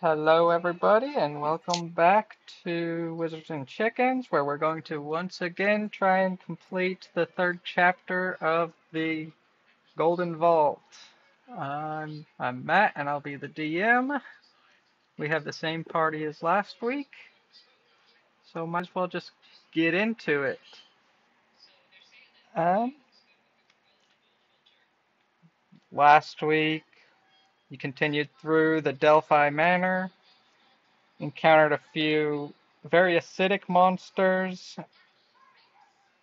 Hello, everybody, and welcome back to Wizards and Chickens, where we're going to once again try and complete the third chapter of the Golden Vault. I'm, I'm Matt, and I'll be the DM. We have the same party as last week, so might as well just get into it. Um, last week, you continued through the Delphi Manor, encountered a few very acidic monsters,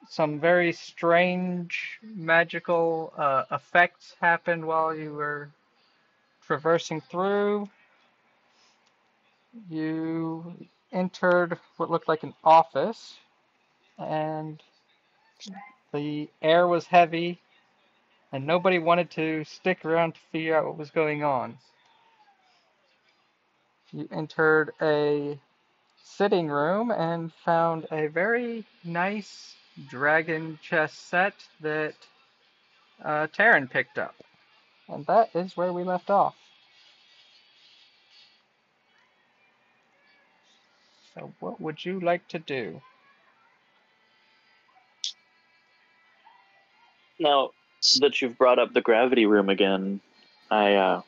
some very strange magical uh, effects happened while you were traversing through. You entered what looked like an office, and the air was heavy, and nobody wanted to stick around to figure out what was going on. You entered a sitting room and found a very nice dragon chess set that uh, Taryn picked up. And that is where we left off. So, what would you like to do? Now that you've brought up the gravity room again, I uh,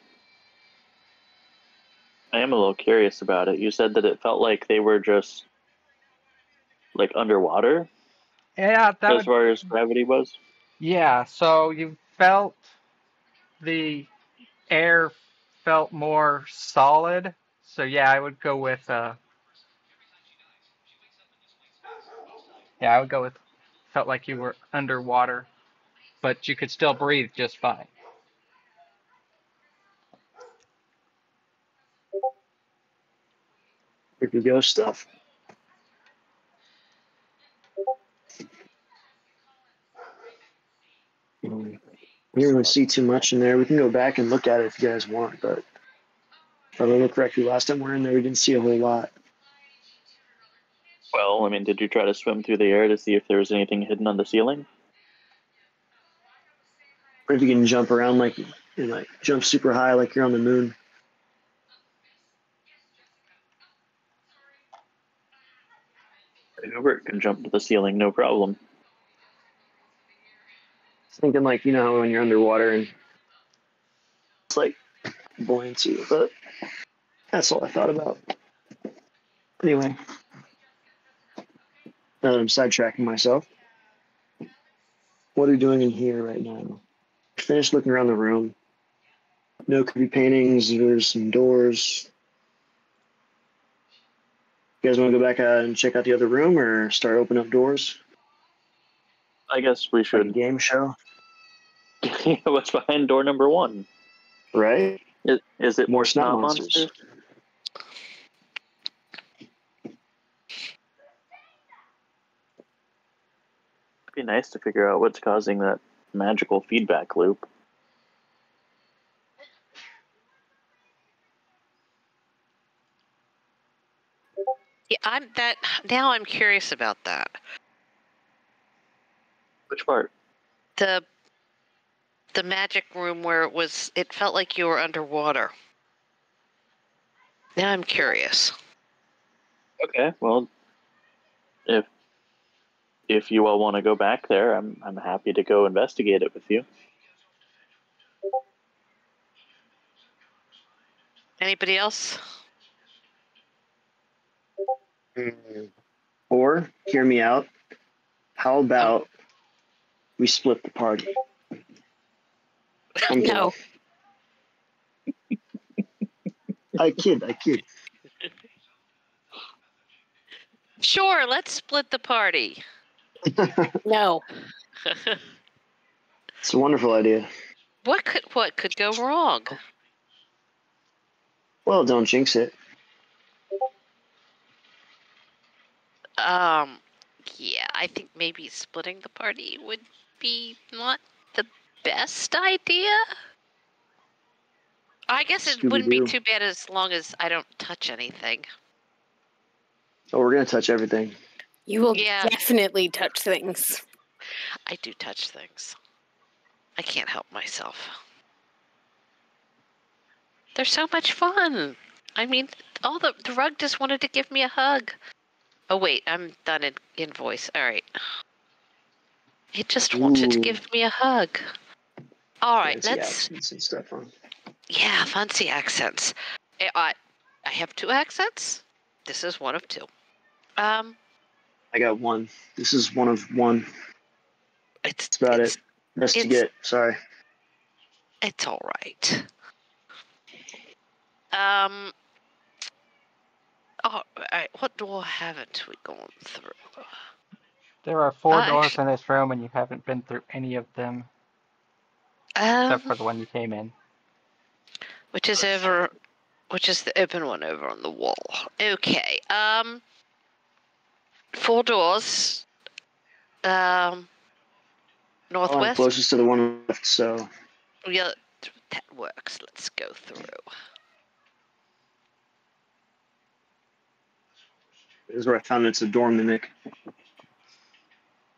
I am a little curious about it. You said that it felt like they were just like underwater Yeah, that as would, far as gravity was. yeah. So you felt the air felt more solid. So yeah, I would go with uh, yeah, I would go with felt like you were underwater, but you could still breathe just fine. Here we go stuff. Um, We didn't really see too much in there. We can go back and look at it if you guys want, but if I remember correctly, last time we were in there, we didn't see a whole lot. Well, I mean, did you try to swim through the air to see if there was anything hidden on the ceiling? Or if you can jump around like, you know, like jump super high like you're on the moon. Hubert can jump to the ceiling, no problem. Thinking like, you know, how when you're underwater and it's like buoyancy, but that's all I thought about. Anyway, now that I'm sidetracking myself, what are we doing in here right now? Finished looking around the room. No creepy paintings. There's some doors. You guys want to go back uh, and check out the other room, or start opening up doors? I guess we Like a should. game show, What's behind door number one? right? Is, is it More snot snot monsters. It'd be nice to figure out what's causing that magical feedback loop. Yeah, I'm that now. I'm curious about that. Which part? The the magic room where it was. It felt like you were underwater. Now I'm curious. Okay, well, if if you all want to go back there, I'm I'm happy to go investigate it with you. Anybody else? Hmm, or hear me out. How about we split the party? I'm kidding. no. I kid. I kid. Sure. Let's split the party. No. It's a wonderful idea. what could what could go wrong? Well, don't jinx it. Um. Yeah, I think maybe splitting the party would be not the best idea. I guess it wouldn't be too bad as long as I don't touch anything. Oh, we're gonna touch everything. You will Yeah. definitely touch things. I do touch things. I can't help myself. They're so much fun. I mean, all the the rug just wanted to give me a hug. Oh wait, I'm done in, in voice. All right. It just wanted to give me a hug. All right, Fancy let's. accents and stuff on. Yeah, fancy accents. I, I I have two accents. This is one of two. Um, I got one. This is one of one. it's That's about it's, it. Best to get. Sorry. It's all right. Um. Oh, all right, what door haven't we gone through? There are four Uh, doors in this room, and you haven't been through any of them Um, except for the one you came in. which is over, which is the open one over on the wall. Okay. Um. Four doors. Um. Well, I'm Northwest. closest to the one left, so Yeah, that works. Let's go through. this is where I found it's a door mimic.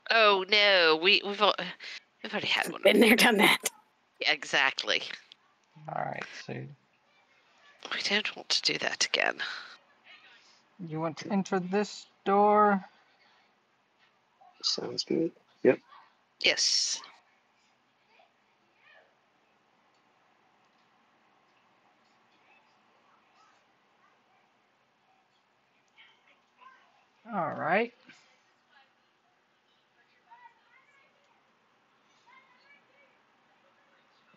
Oh no, we we've al- we've already had one. Been there, done that. Yeah, exactly. All right, so We don't want to do that again. you want to enter this door. Sounds good. Yep. Yes. All right.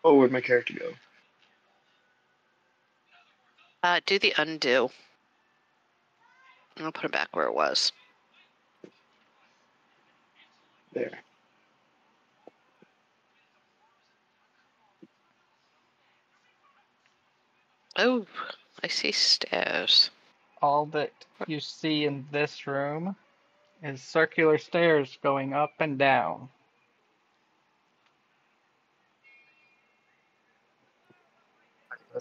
Oh, where'd my character go? Uh, do the undo. I'll put it back where it was. There. Oh, I see stairs. All that you see in this room is circular stairs going up and down.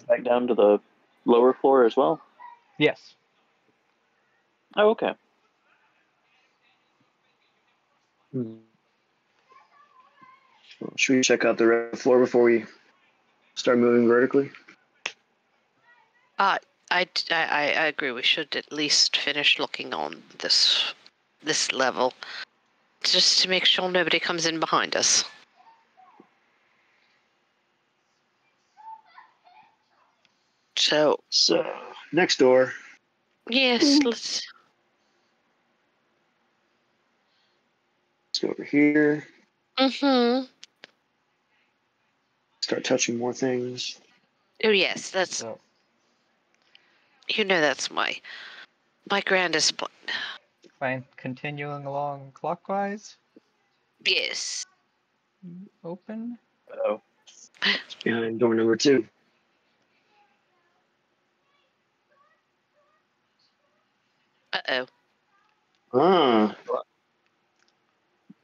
Back down to the lower floor as well. Yes. Oh, okay. Hmm. Should we check out the red floor before we start moving vertically? Uh, I, d- I, I- I agree. We should at least finish looking on this this level, just to make sure nobody comes in behind us. So So, next door. yes, let's. Let's go over here. Mm-hmm. Start touching more things. Oh yes, that's So you know that's my my grandest plan. fine. Continuing along clockwise. Yes. Open. Oh, behind door number two. Uh oh. Ah,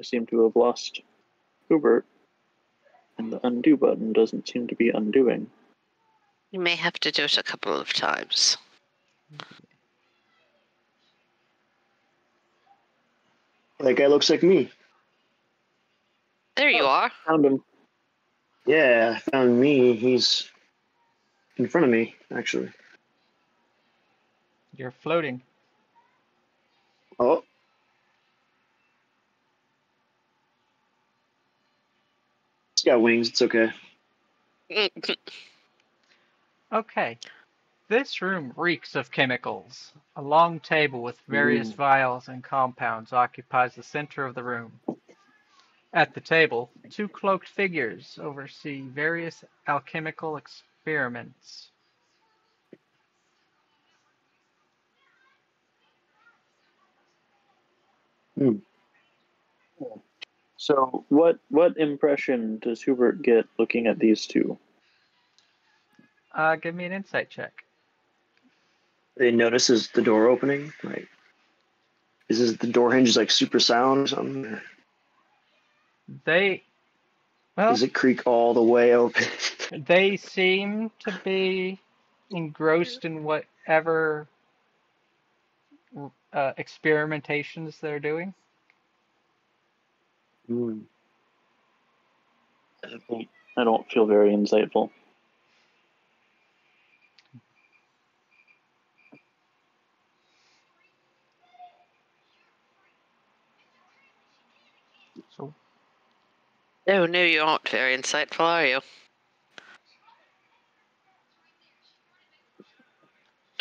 I seem to have lost Hubert, and the undo button doesn't seem to be undoing. You may have to do it a couple of times. that guy looks like me. There you Oh. are. Found him. Yeah, I found me. He's in front of me, actually. You're floating. Oh. He's got wings. It's okay. Okay. This room reeks of chemicals. A long table with various Ooh. vials and compounds occupies the center of the room. At the table, two cloaked figures oversee various alchemical experiments. Hmm. So, what what impression does Hubert get looking at these two? Uh, give me an insight check. They notices the door opening. Like, is this, the door hinge is like super sound or something? Or They, well, does it creak all the way open? they seem to be engrossed in whatever uh, experimentations they're doing. I don't, I don't feel very insightful. So. Oh no, you aren't very insightful, are you?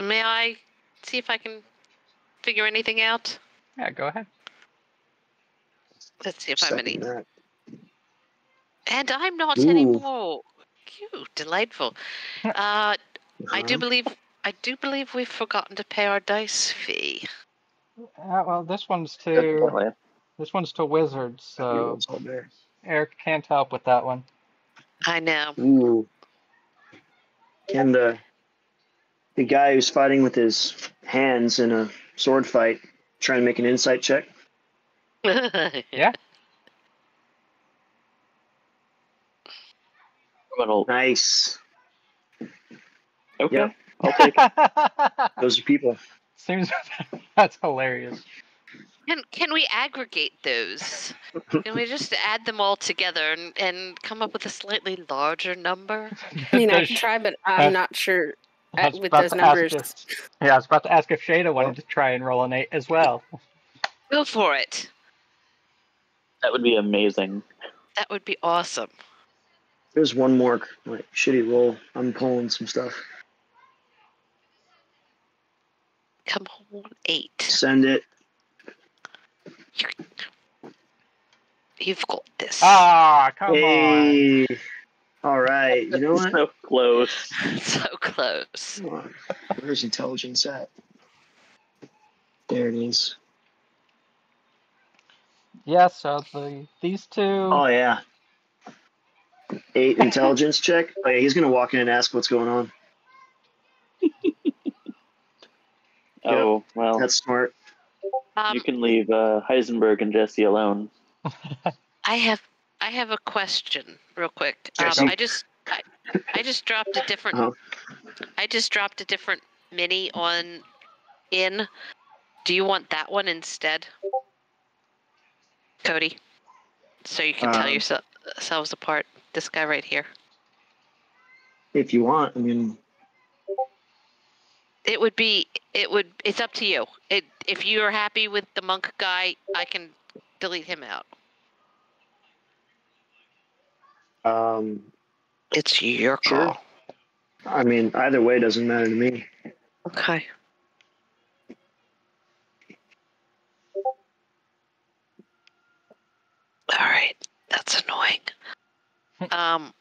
May I see if I can figure anything out? Yeah, go ahead. Let's see if I'm any. That. And I'm not Ooh. anymore. Cute, delightful. Uh, I do Uh-huh. believe I do believe we've forgotten to pay our dice fee. Uh, well, this one's to this one's to wizards, so it's all there. Eric can't help with that one. I know. Ooh. Can the the guy who's fighting with his hands in a sword fight try and make an insight check? Yeah. Criminal. Nice. Okay. Yep. I'll take it. Those are people. Seems that's hilarious. Can can we aggregate those? Can we just add them all together and, and come up with a slightly larger number? I mean, I can try, but uh, I'm not sure I uh, with those numbers. if- yeah, I was about to ask if Shada wanted to try and roll an eight as well. Go for it. That would be amazing. That would be awesome. There's one more like shitty roll. I'm pulling some stuff. Come on, eight. Send it. You've got this. Ah, come on. hey. All right. You know what? So close. so close. Come on. Where's intelligence at? There it is. Yeah, so the these two. Oh yeah. Eight intelligence check. Oh yeah, he's gonna walk in and ask what's going on. Oh well, That's smart. Um, you can leave uh, Heisenberg and Jesse alone. I have I have a question, real quick. Um, I just I, I just dropped a different Uh-huh. I just dropped a different mini on in. Do you want that one instead, Cody? So you can tell Um, yourself yourselves apart. This guy right here. If you want, I mean, It would be. It would. It's up to you. It, if you're happy with the monk guy, I can delete him out. um, It's your call. Sure. I mean, either way doesn't matter to me. Okay. All right. That's annoying. Um.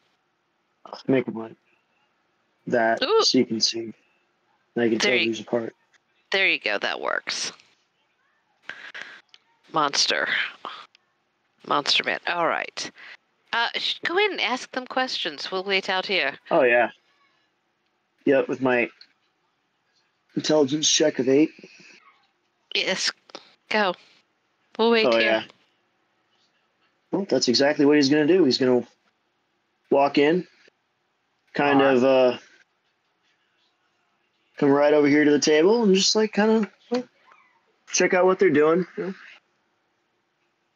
Make them like that, Ooh. so you can see. Now you can tell There you- who's apart. There you go. That works. Monster. Monster man. All right. Uh, go in and ask them questions. We'll wait out here. Oh yeah. Yep, with my intelligence check of eight. Yes. Go. We'll wait oh here. yeah. Well, that's exactly what he's gonna do. He's gonna walk in, kind Alright. of uh, come right over here to the table and just like kind of check out what they're doing. You know?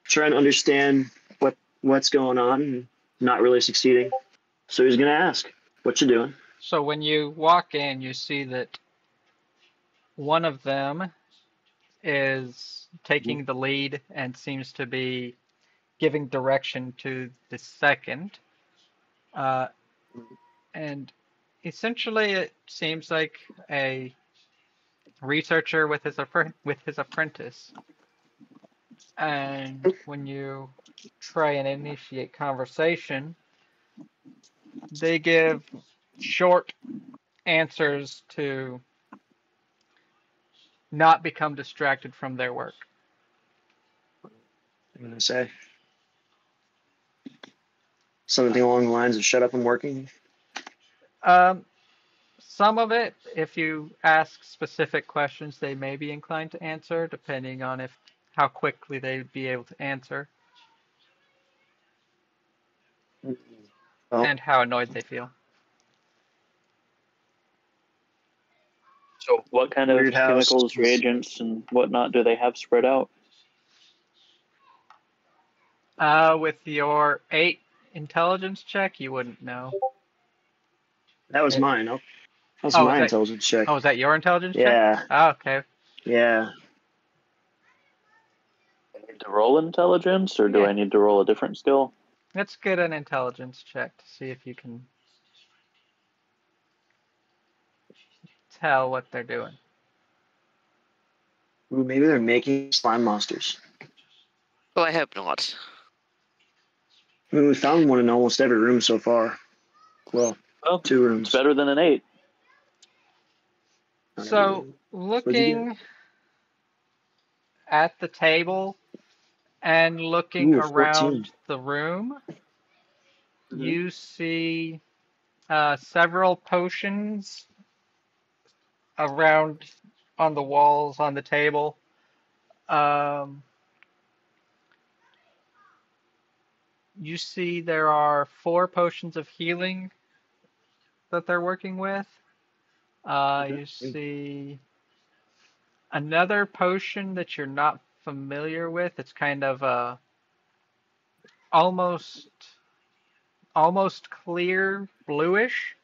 Try and understand what what's going on and not really succeeding. So he's gonna ask, "What you doing?" So when you walk in, you see that one of them is taking the lead and seems to be giving direction to the second. Uh, and essentially, it seems like a researcher with his with his apprentice. And when you try and initiate conversation, they give short answers to not become distracted from their work. I'm gonna say something along the lines of "Shut up, I'm working." Um, some of it, if you ask specific questions, they may be inclined to answer, depending on if how quickly they'd be able to answer Oh. and how annoyed they feel. So, what kind of Weird house. chemicals, reagents, and whatnot do they have spread out? Uh, with your eight intelligence check, you wouldn't know. That was mine. Oh, that was Oh, my that- intelligence check. Oh, is that your intelligence check? yeah, Oh, okay. yeah. I need to roll intelligence, or do Yeah. I need to roll a different skill? Let's get an intelligence check to see if you can tell what they're doing. Ooh, maybe they're making slime monsters. Oh, I hope not. I mean, we found one in almost every room so far. Well, Well, two rooms. it's better than an eight. So, every room. you looking at the table and looking Ooh, a 14. around the room, Mhm. you see uh, several potions around on the walls on the table. Um, you see there are four potions of healing that they're working with. Uh, Okay. you see another potion that you're not familiar with. It's kind of a almost almost clear bluish.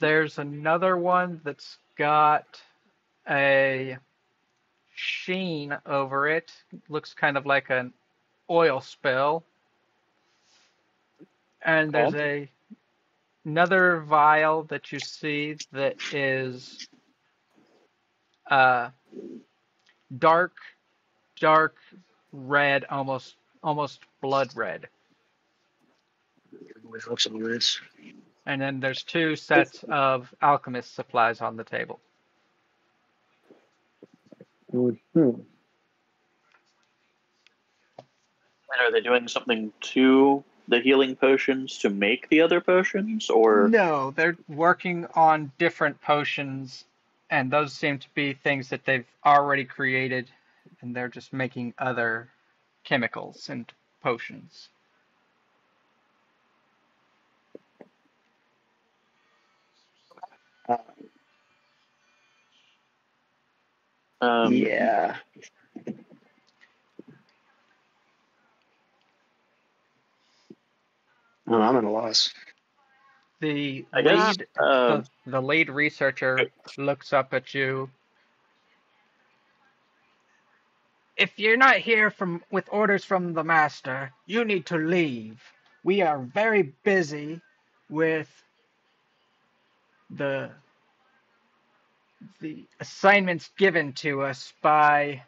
There's another one that's got a sheen over it. Looks kind of like an oil spill. And there's a another vial that you see that is uh dark dark red almost almost blood red We hope this. and then there's two sets of alchemist supplies on the table Mhm. And are they doing something to the healing potions to make the other potions, or no they're working on different potions and those seem to be things that they've already created and they're just making other chemicals and potions um, yeah. Oh, I'm at a loss. the I guess lead uh, the, the lead researcher looks up at you. If you're not here from with orders from the master, you need to leave. We are very busy with the the assignments given to us by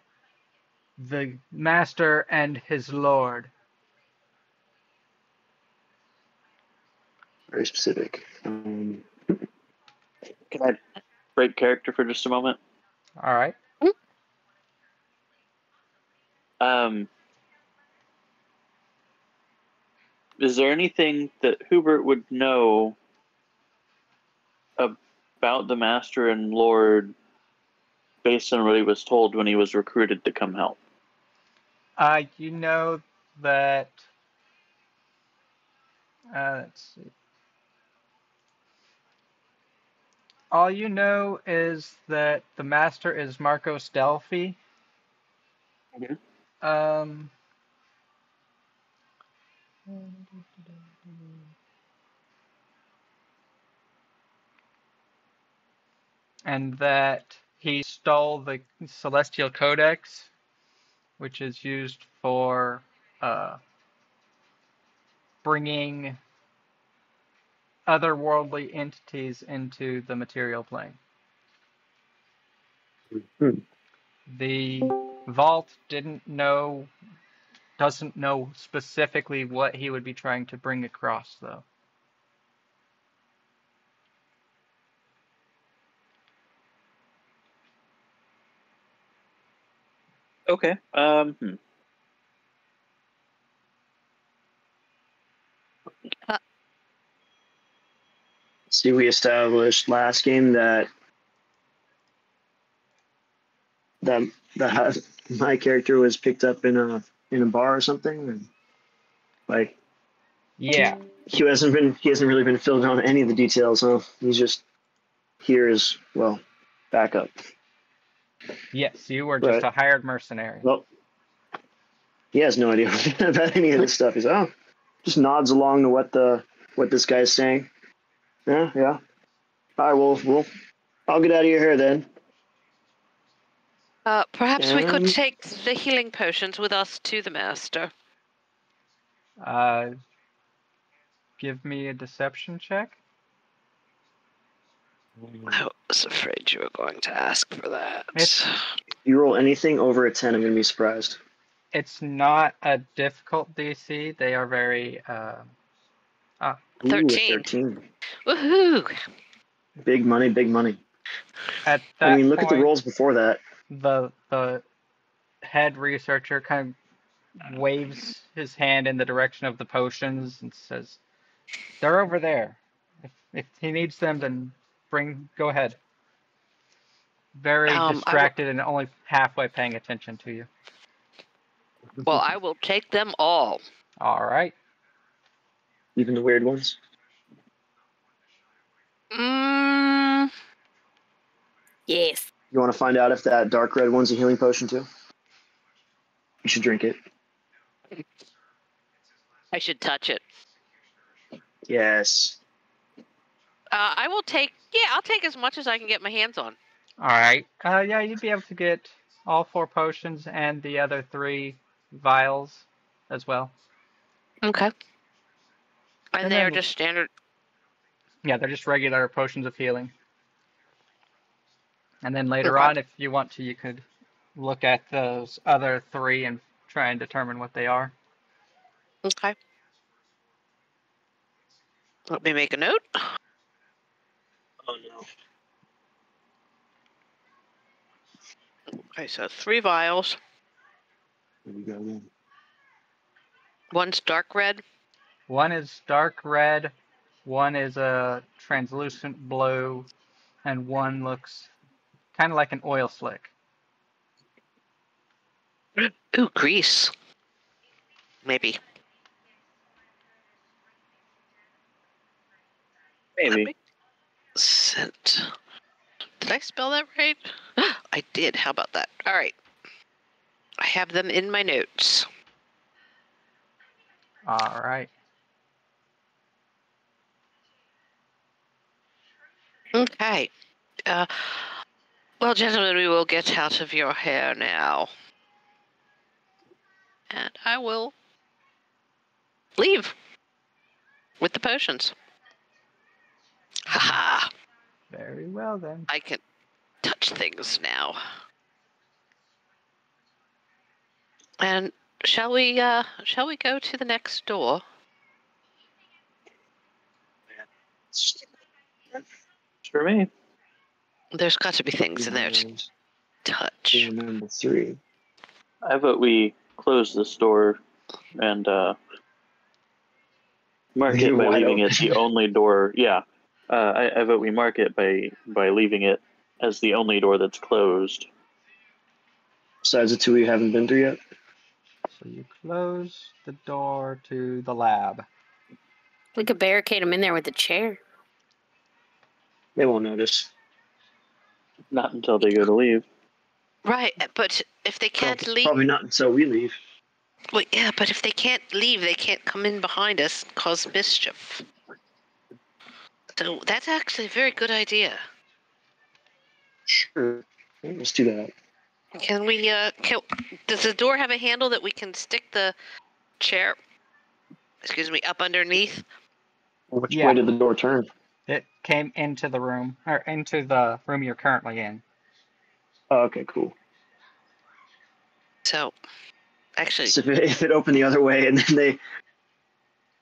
the master and his lord. Very specific. Um, can I break character for just a moment? All right. Um, is there anything that Hubert would know about the Master and Lord based on what he was told when he was recruited to come help? Uh, you know that. Uh, let's see. All you know is that the master is Marcos Delphi. Okay. Um. And that he stole the Celestial Codex, which is used for uh, bringing otherworldly entities into the material plane. hmm. The vault didn't know, doesn't know specifically what he would be trying to bring across, though. Okay. Um, hmm. See, we established last game that that that my character was picked up in a in a bar or something, and like Yeah. he hasn't been he hasn't really been filled in on any of the details. Huh? He's just here as well backup. Yes, you were just Right. a hired mercenary. Well, he has no idea about any of this stuff. He's oh, just nods along to what the what this guy's saying. Yeah, yeah. All right, well, we'll I'll get out of your hair then. Uh, perhaps we could take the healing potions with us to the master. Uh, give me a deception check. I was afraid you were going to ask for that. It's- You roll anything over a 10, I'm going to be surprised. It's not a difficult DC. They are very. Uh, Ooh, 13. 13. Woohoo! Big money, big money. at that I mean, look at the point, rolls before that. the the head researcher kind of waves his hand in the direction of the potions and says, "They're over there. If if he needs them, then bring. Go ahead." Very Um, I w- distracted and only halfway paying attention to you. Well, I will take them all. All right. Even the weird ones. Mm, Yes. You want to find out if that dark red one's a healing potion too? You should drink it. I should touch it. Yes. Uh, I will take. Yeah, I'll take as much as I can get my hands on. All right. Uh, yeah, you'd be able to get all four potions and the other three vials as well. Okay. And, And they're then- just standard. Yeah, they're just regular potions of healing. And then later Okay. on, if you want to, you could look at those other three and try and determine what they are. Okay. Let me make a note. Oh no. Okay, so three vials. There we go. then. One's dark red. One is dark red, one is a translucent blue, and one looks kind of like an oil slick. Ooh, grease. Maybe. Maybe. Scent. Did I spell that right? I did. How about that? All right. I have them in my notes. All right. Okay. Uh, well, gentlemen, we will get out of your hair now. And I will leave with the potions. Haha. Very well then. I can touch things now. And shall we uh shall we go to the next door? For me. There's got to be things in there to touch. number three. I vote we close this door and uh, mark it it by leaving it the only door. Yeah, uh, I, I vote we mark it by by leaving it as the only door that's closed. Besides the two we haven't been through yet. So you close the door to the lab. We could barricade him in there with a chair. They won't notice. Not until they go to leave. Right, but if they can't Probably- leave, Probably not until we leave. well, yeah, but if they can't leave, they can't come in behind us and cause mischief. So that's actually a very good idea. Sure. Let's do that. Can we? Uh, can, does the door have a handle that we can stick the chair? Excuse me, up underneath. Which Yeah. way did the door turn? It came into the room, or into the room you're currently in. Oh, okay, cool. So, actually, So if it, if it opened the other way and then they,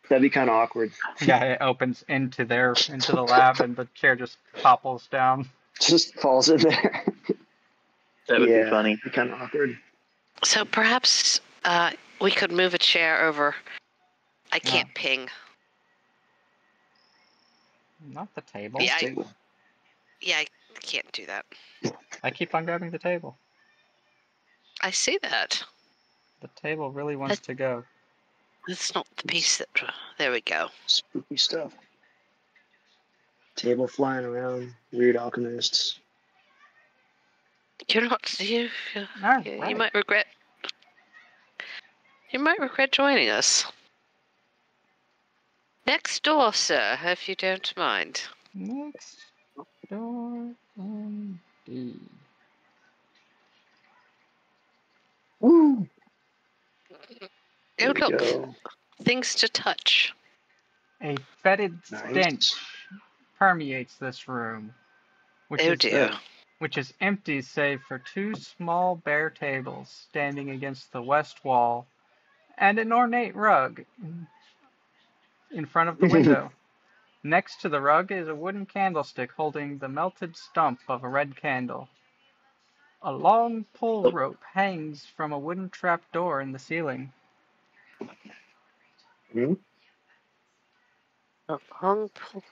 that'd be kind of awkward. Yeah, it opens into their into the lab, and the chair just topples down. Just falls in there. That would Yeah. be funny. be kind of awkward. so perhaps uh, we could move a chair over. I can't ping. Not the table. Yeah, I- Yeah, I can't do that. I keep on grabbing the table. I see that. The table really wants to go. It's not the piece that. There we go. Spooky stuff. Table flying around. Weird alchemists. You're not. You. You, All you might regret. You might regret joining us. Next door, sir, if you don't mind. Next door, indeed. Woo! Oh There look, go. things to touch. A fetid Nice. stench permeates this room, which Oh is dear. which is empty save for two small bare tables standing against the west wall and an ornate rug in- in front of the window. Next to the rug is a wooden candlestick holding the melted stump of a red candle. A long pull Oh. rope hangs from a wooden trap door in the ceiling. Hmm? A long pull.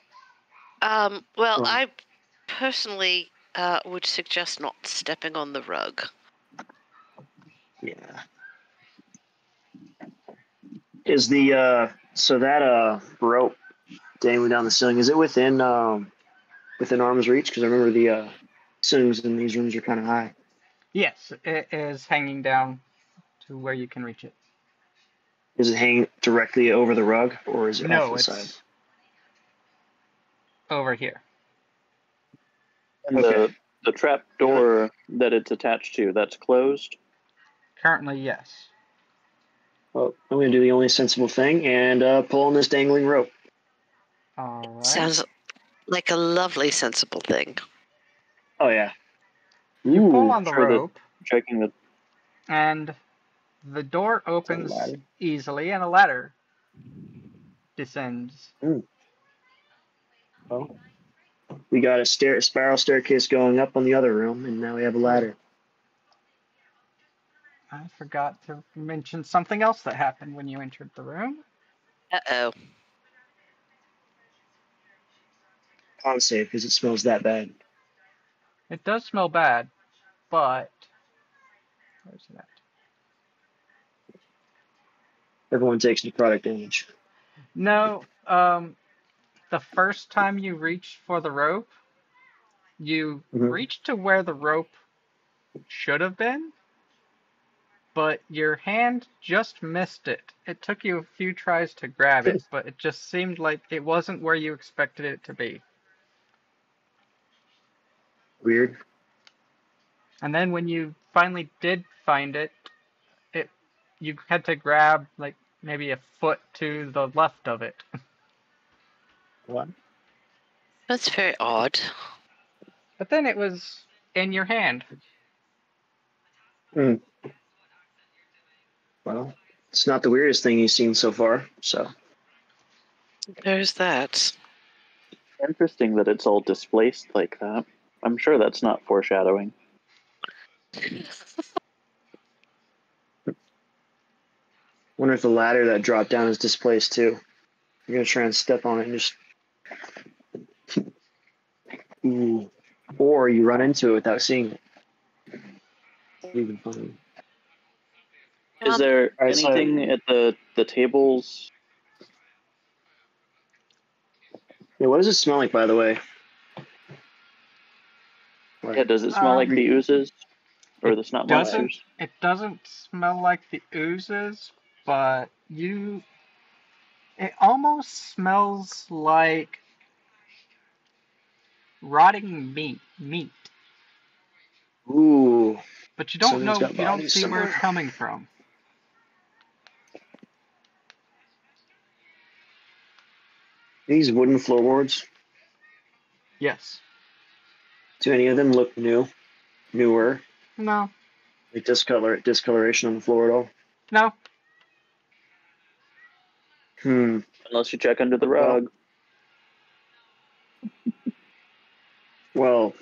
Um, well, Oh. I personally uh, would suggest not stepping on the rug. Yeah. Is the uh so that uh rope dangling down the ceiling is it within um within arm's reach? Because I remember the uh ceilings in these rooms are kind of high. Yes, it is hanging down to where you can reach it. Is it hanging directly over the rug or is it No, off the it's side? over here. And Okay. the the trap door that it's attached to, that's closed. Currently, yes. Well, I'm gonna do the only sensible thing and uh, pull on this dangling rope. All right. Sounds like a lovely, sensible thing. Oh yeah. you pull on the sure that- rope, Checking the and the door opens easily, and a ladder descends. Well, we got a stair, a spiral staircase going up on the other room, and now we have a ladder. I forgot to mention something else that happened when you entered the room. Uh oh. Con it because it smells that bad. It does smell bad, but where's that? Everyone takes necrotic damage. No, um, the first time you reached for the rope, you Mhm. reached to where the rope should have been, but your hand just missed it. It took you a few tries to grab it, but it just seemed like it wasn't where you expected it to be. Weird. And then when you finally did find it, it you had to grab like maybe a foot to the left of it. What? That's very odd. But then it was in your hand. Hmm. Well, it's not the weirdest thing you've seen so far. So There's that. interesting that it's all displaced like that. I'm sure that's not foreshadowing. wonder if the ladder that dropped down is displaced too. You're gonna try and step on it and just. Ooh. Or you run into it without seeing it. Even funny. Is Um, there Alright, so- anything at the the tables? Yeah, what does it smell like, by the way? Like, Yeah, does it smell like Um, the oozes or the snot doesn't- monsters? It doesn't smell like the oozes, but you. It almost smells like rotting meat. Meat, Ooh. but you don't Someone's know. You don't bodies see where it's coming from. These wooden floorboards. Yes. Do any of them look new? Newer? No. Like discolor discoloration on the floor at all? No. Hmm. Unless you check under the rug. Well,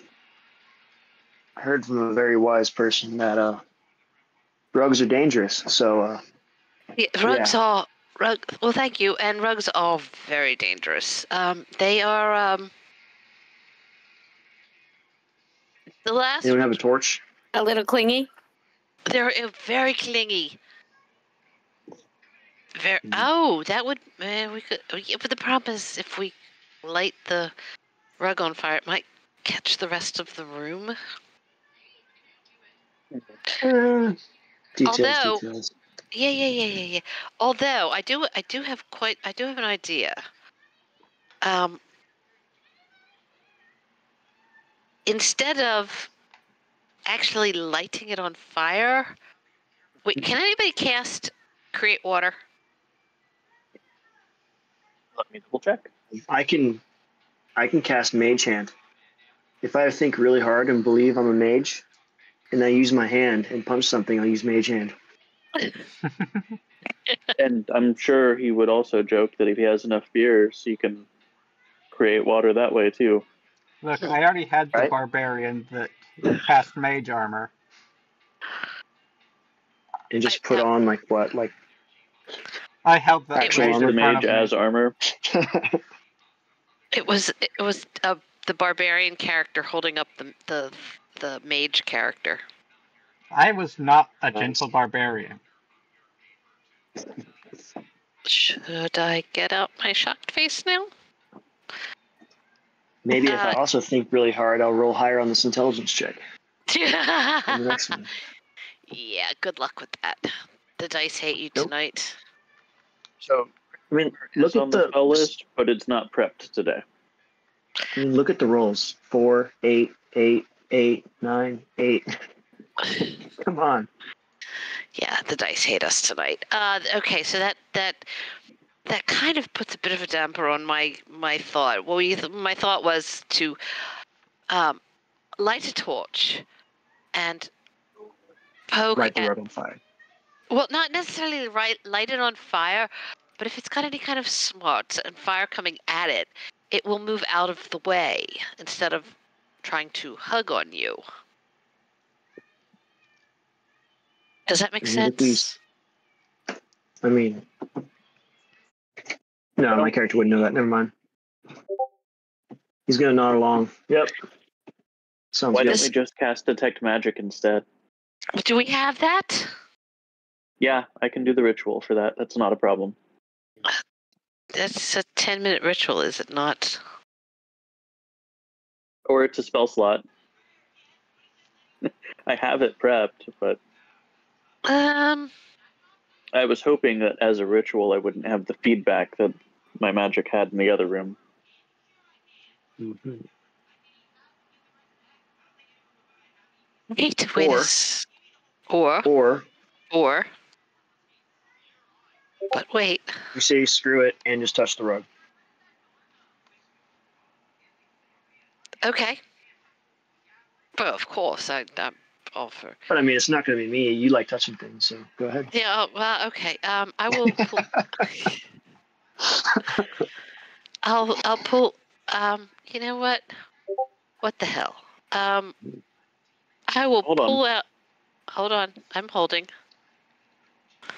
I heard from a very wise person that uh, rugs are dangerous. So uh, Yeah, rugs are rug. Well, thank you. And rugs are very dangerous. Um, they are um. The last. anyone have a torch? A little clingy. They're uh, very clingy. Very. Mhm. Oh, that would. Uh, we could. yeah, but the problem is, if we light the rug on fire, it might catch the rest of the room. Uh, details, Although- details. Yeah, yeah, yeah, yeah, yeah. Although I do, I do have quite, I do have an idea. Um, instead of actually lighting it on fire, wait, can anybody cast create water? Let me double check. I can, I can cast Mage Hand. If I think really hard and believe I'm a mage, and I use my hand and punch something, I'll use Mage Hand. And I'm sure he would also joke that if he has enough beers, he can create water that way too. Look, I already had the Right. barbarian that cast mage armor. And just put on like what, like I held that Actual mage armor the mage as armor. It was it was uh, the barbarian character holding up the the the mage character. I was not a gentle barbarian. Should I get out my shocked face now? maybe if I Uh, also think really hard, I'll roll higher on this intelligence check. on the next one. yeah, good luck with that. The dice hate you Nope. tonight. So I mean, it's look on at the the spell list, but it's not prepped today. I mean, look at the rolls: four, eight, eight, eight, nine, eight. Come on. Yeah, the dice hate us tonight. Uh, okay, so that that that kind of puts a bit of a damper on my my thought. Well, we, my thought was to um, light a torch and poke Light the rug on fire. Well, not necessarily right, light it on fire, but if it's got any kind of smart and fire coming at it, it will move out of the way instead of trying to hug on you. Does that make I mean, sense? I mean, no, my character wouldn't know that. Never mind. He's gonna nod along. Yep. Sounds Why good. don't we just cast detect magic instead? Do we have that? Yeah, I can do the ritual for that. That's not a problem. That's a 10 minute ritual, is it not? Or it's a spell slot. I have it prepped, but Um, I was hoping that as a ritual I wouldn't have the feedback that my magic had in the other room. Mm-hmm. wait, wait. a Or- Or, Or or, but wait. you say screw it and just touch the rug. Okay. But of course, I, I'm all for. But I mean, it's not gonna be me. You like touching things, so go ahead. Yeah, oh, well, okay. Um, I will pull. I'll I'll pull. Um, you know what? What the hell? Um, I will Hold on. pull out. Hold on, I'm holding.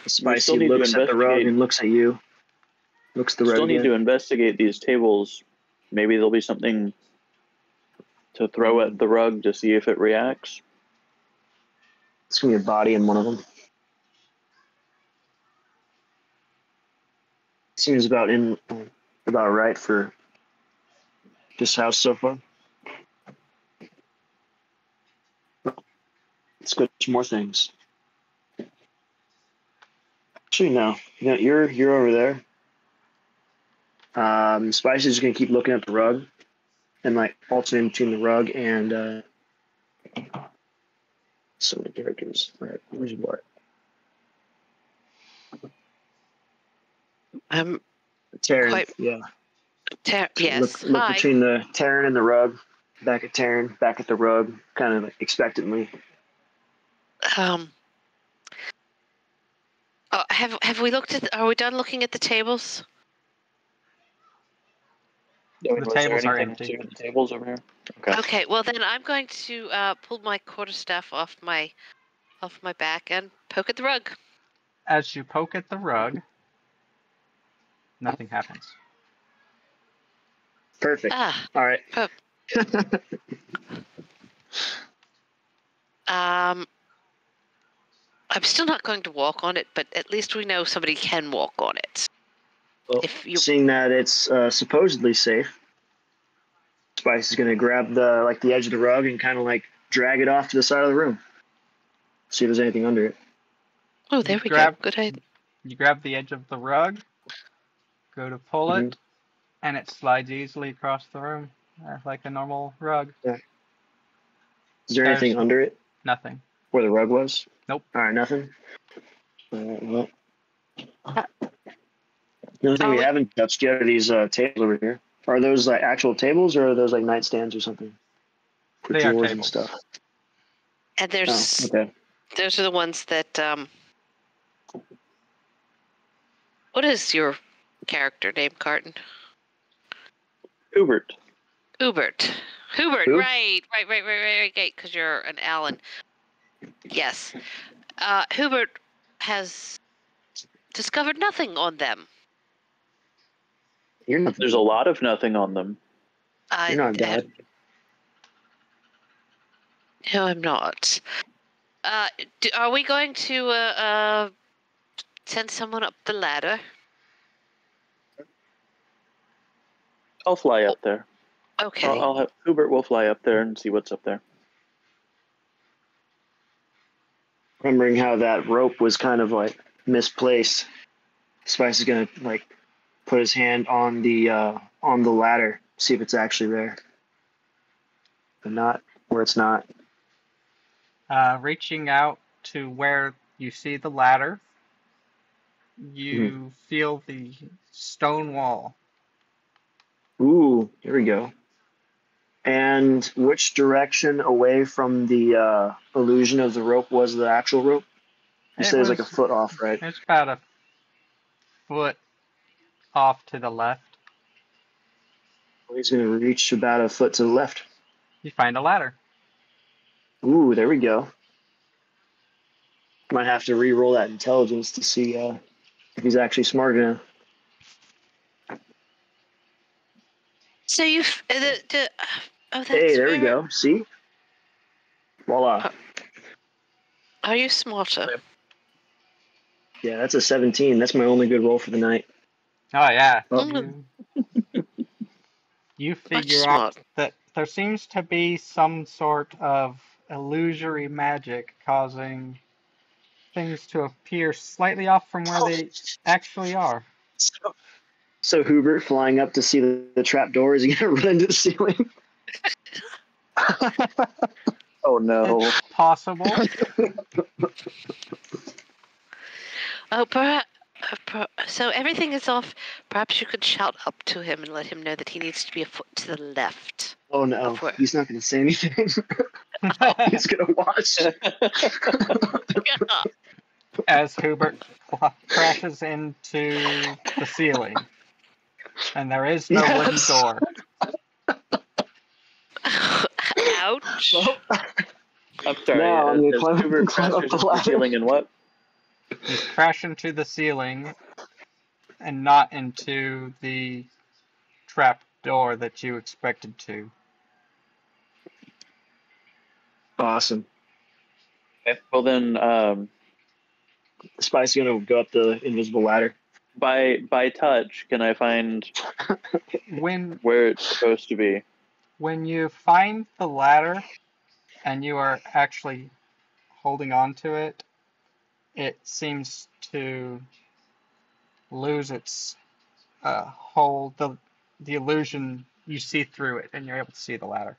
Spicy still need to looks at the rug and looks at you. Looks the rug. Still need again. to investigate these tables. Maybe there'll be something to throw at the rug to see if it reacts. It's gonna be a body in one of them. Seems about in about right for this house so far. Let's go to more things. Actually, no. You know, you're you're over there. Um, Spicy's gonna keep looking at the rug, and like alternating between the rug and uh, so many characters. Right, where's Bart? I'm Taryn. Quite- yeah. ter- yes. Look, look Hi. between the Taryn and the rug. Back at Taryn, back at the rug, kind of expectantly. Um. Oh, have have we looked at? Are we done looking at the tables? The tables are empty. The tables over here. Okay. Okay. Well, then I'm going to uh, pull my quarterstaff off my off my back and poke at the rug. As you poke at the rug, nothing happens. Perfect. Ah. All right. Um. I'm still not going to walk on it, but at least we know somebody can walk on it. Well, If you Seeing that it's uh, supposedly safe, Spice is gonna grab the like the edge of the rug and kind of like drag it off to the side of the room. See if there's anything under it. Oh, there we grab- go. Good idea. You grab the edge of the rug, go to pull Mm-hmm. it, and it slides easily across the room uh, like a normal rug. Yeah. Is there There's- anything under it Nothing. where the rug was? Nope. All right, nothing. Alright, well. The only thing are we we- haven't touched yet are these uh, tables over here. Are those like actual tables or are those like nightstands or something? For They are drawers and tables. stuff. And Oh, there's okay. those are the ones that um what is your character name, Carton? Hubert. Hubert. Hubert, Who? right, right, right, right, right, right, because you're an Owlin. Yes. Uh, Hubert has discovered nothing on them. You're not, There's a lot of nothing on them. I, you're not God. No, I'm not. Uh, do, are we going to uh, uh, send someone up the ladder? I'll fly up there. Okay. I'll, I'll have Hubert will fly up there and see what's up there. Remembering how that rope was kind of like misplaced. Spice is gonna like put his hand on the uh, on the ladder, see if it's actually there. But not where it's not. Uh, reaching out to where you see the ladder, you feel the stone wall. Ooh, here we go. And which direction away from the uh, illusion of the rope was the actual rope? You It said it was like a foot off, right? It's about a foot off to the left. He's going to reach about a foot to the left. You find a ladder. Ooh, there we go. Might have to re-roll that intelligence to see uh, if he's actually smart enough. So you, f- uh, the, the, oh, that's Hey, there we go. See? Voila. Are you smarter? Yeah, that's a 17. That's my only good roll for the night. Oh yeah. Oh. You, you figure out that there seems to be some sort of illusory magic causing things to appear slightly off from where they actually are. So, so Hubert flying up to see the, the trap door, is he going to run into the ceiling? Oh no. It's possible. Oh, perhaps. So everything is off. Perhaps you could shout up to him and let him know that he needs to be a foot to the left. Oh no, Of he's not going to say anything. he's going to watch. As Hubert crashes into the ceiling. And there is no wooden door. Ouch. I'm sorry. Now I'm uh, gonna climb- Hubert up crashes the into ladder. ceiling and what? You crash into the ceiling and not into the trap door that you expected to. Awesome. Okay. Well then, um, Spice going to go up the invisible ladder. by by touch, can I find When where it's supposed to be? when you find the ladder and you are actually holding on to it, it seems to lose its uh, hold. The the illusion you see through it, and you're able to see the ladder.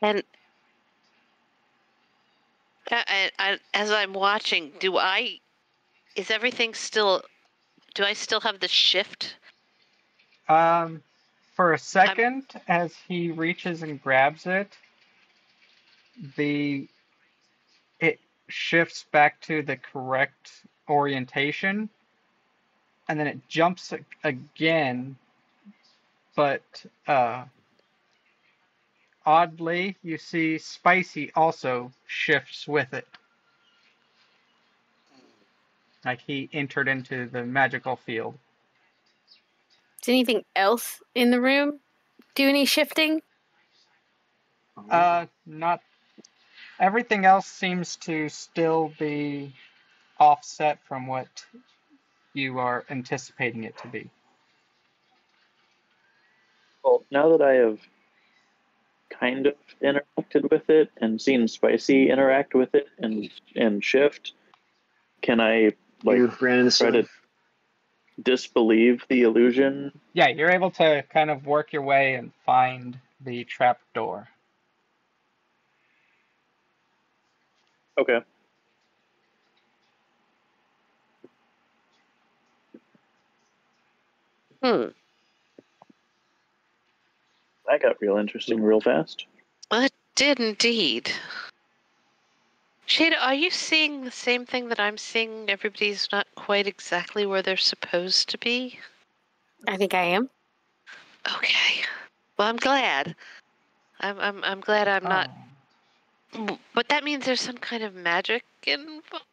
And uh, I, I, as I'm watching, do I? Is everything still? Do I still have the shift? Um, for a second, as he reaches and grabs it, the it shifts back to the correct orientation, and then it jumps again. But uh, oddly, you see Spicy also shifts with it. Like he entered into the magical field. Is anything else in the room do any shifting? Uh, not everything else seems to still be offset from what you are anticipating it to be. Well, now that I have kind of interacted with it and seen Spicy interact with it and and shift, can I like you ran into the try to disbelieve the illusion? Yeah, you're able to kind of work your way and find the trap door. Okay. Hmm. That got real interesting real fast. Well, it did indeed. Shada, are you seeing the same thing that I'm seeing? Everybody's not quite exactly where they're supposed to be? I think I am. Okay. Well, I'm glad. I'm I'm I'm glad I'm not. Oh. B- But that means there's some kind of magic involved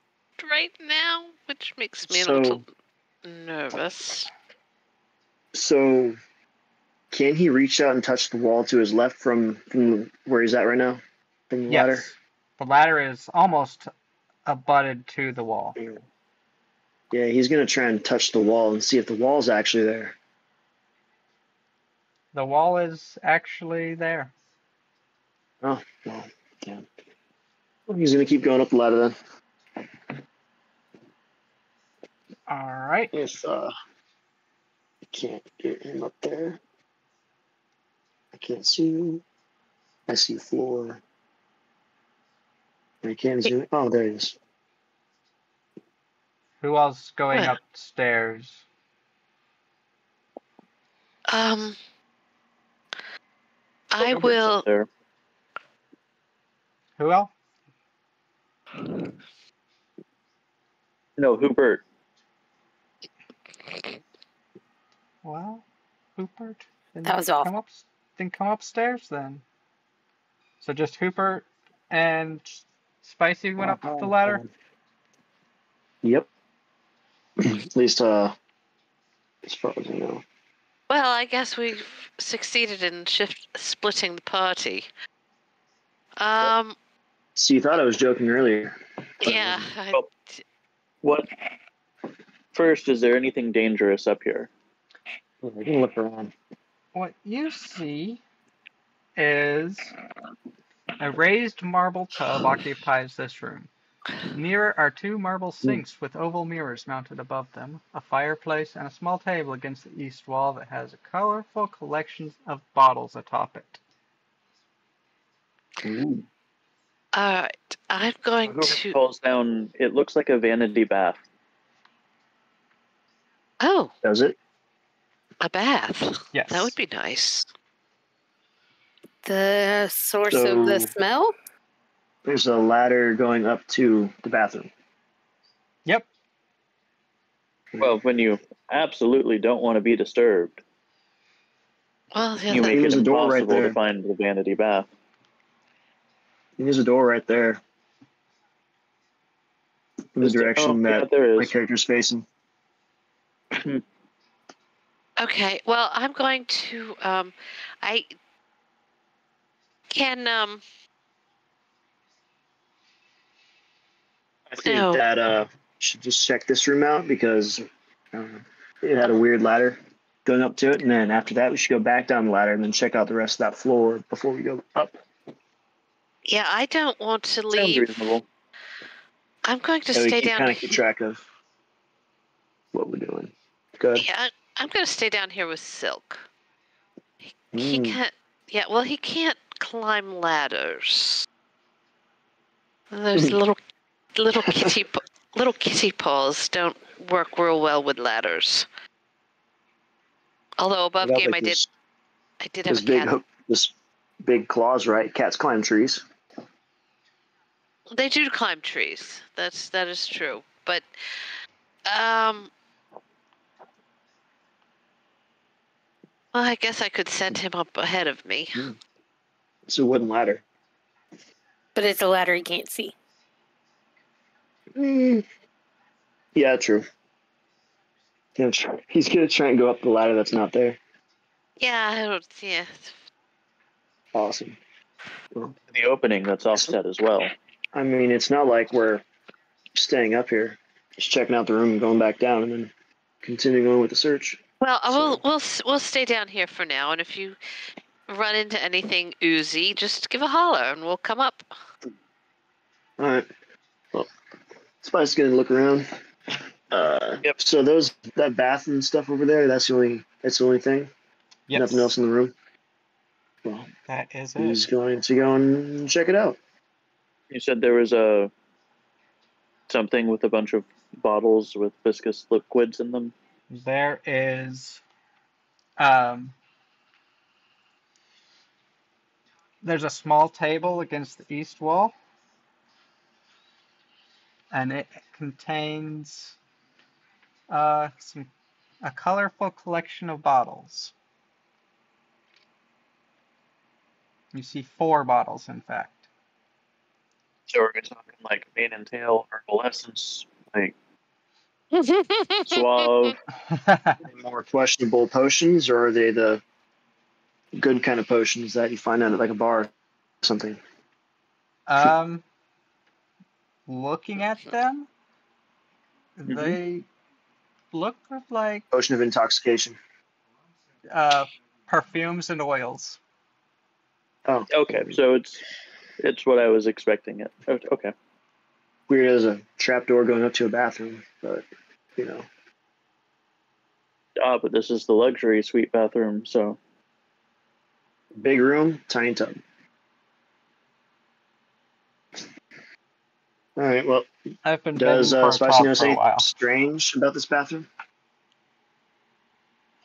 right now, which makes me a little nervous. So, can he reach out and touch the wall to his left from from where he's at right now? From the Yes. ladder. The ladder is almost abutted to the wall. Yeah, he's gonna try and touch the wall and see if the wall's actually there. The wall is actually there. Oh, well, yeah. Well, he's gonna keep going up the ladder then. All right. If uh, I can't get him up there, I can't see him. I see floor. I can't zoom. Oh, there he is. Who else going Where? upstairs? Um, I Hubert's up will. There. Who else? No, Hubert. Well, Hubert. Then That was off. Come up, then come upstairs then. So just Hubert and Spicy went up the ladder. Yep. At least, uh, as far as I know. Well, I guess we've succeeded in shift splitting the party. Um, So you thought I was joking earlier? yeah. I, Oh. What? First, is there anything dangerous up here? I can look around. What you see is a raised marble tub occupies this room. Near are two marble sinks with oval mirrors mounted above them, a fireplace, and a small table against the east wall that has a colorful collection of bottles atop it. Ooh. All right. I'm going Whoever to. falls down, it looks like a vanity bath. Oh, Does it? a bath. Yes. That would be nice. The source of the So- smell? There's a ladder going up to the bathroom. Yep. Well, when you absolutely don't want to be disturbed, Well, yeah, you that- make it There's a door right impossible there. to find the vanity bath. There's a door right there. In the Is there- direction oh, that there my character's facing. Okay, well, I'm going to. Um, I can. Um, I think No. that uh should just check this room out because uh, it had a weird ladder going up to it, and then after that we should go back down the ladder and then check out the rest of that floor before we go up. Yeah, I don't want to Sounds leave. reasonable. I'm going to So stay down. kind of keep track of what we're doing. Good. Yeah, I- I'm going to stay down here with Silk. He, he Mm. can't. Yeah, well, he can't climb ladders. Those little, little kitty, little kitty paws don't work real well with ladders. Although above game, like, I did, this- I did have a big cat. hook, this big claws, right? Cats climb trees. They do climb trees. That's that is true. But um well, I guess I could send him up ahead of me. It's a wooden ladder. But it's a ladder you can't see. Mm. Yeah, true. He's gonna try- He's gonna try and go up the ladder that's not there. Yeah, I don't see yeah. It. Awesome. The opening that's offset as well. I mean, it's not like we're staying up here, just checking out the room and going back down, and then continuing on with the search. Well, I will we'll we'll stay down here for now and if you run into anything oozy, just give a holler and we'll come up. All right. Well, Spice is gonna look around. Uh, Yep. So those that bath and stuff over there, that's the only that's the only thing. Yes. Nothing else in the room. Well, That is it. he's going to go and check it out. You said there was a something with a bunch of bottles with viscous liquids in them? There is um, there's a small table against the east wall, and it contains uh, some a colorful collection of bottles. You see four bottles, in fact. So we're talking like mane and tail herbal essence, like suave. More questionable potions, or are they the good kind of potions that you find at like a bar or something? um, looking at them, Mhm. they look like Potion of intoxication. uh, perfumes and oils. Oh, Okay, so it's it's what I was expecting it. Okay. weird as a trapdoor going up to a bathroom, but you know, Ah, but this is the luxury suite bathroom, so big room, tiny tub. All right. Well, I've been does uh, Spicy know for a anything while. strange about this bathroom?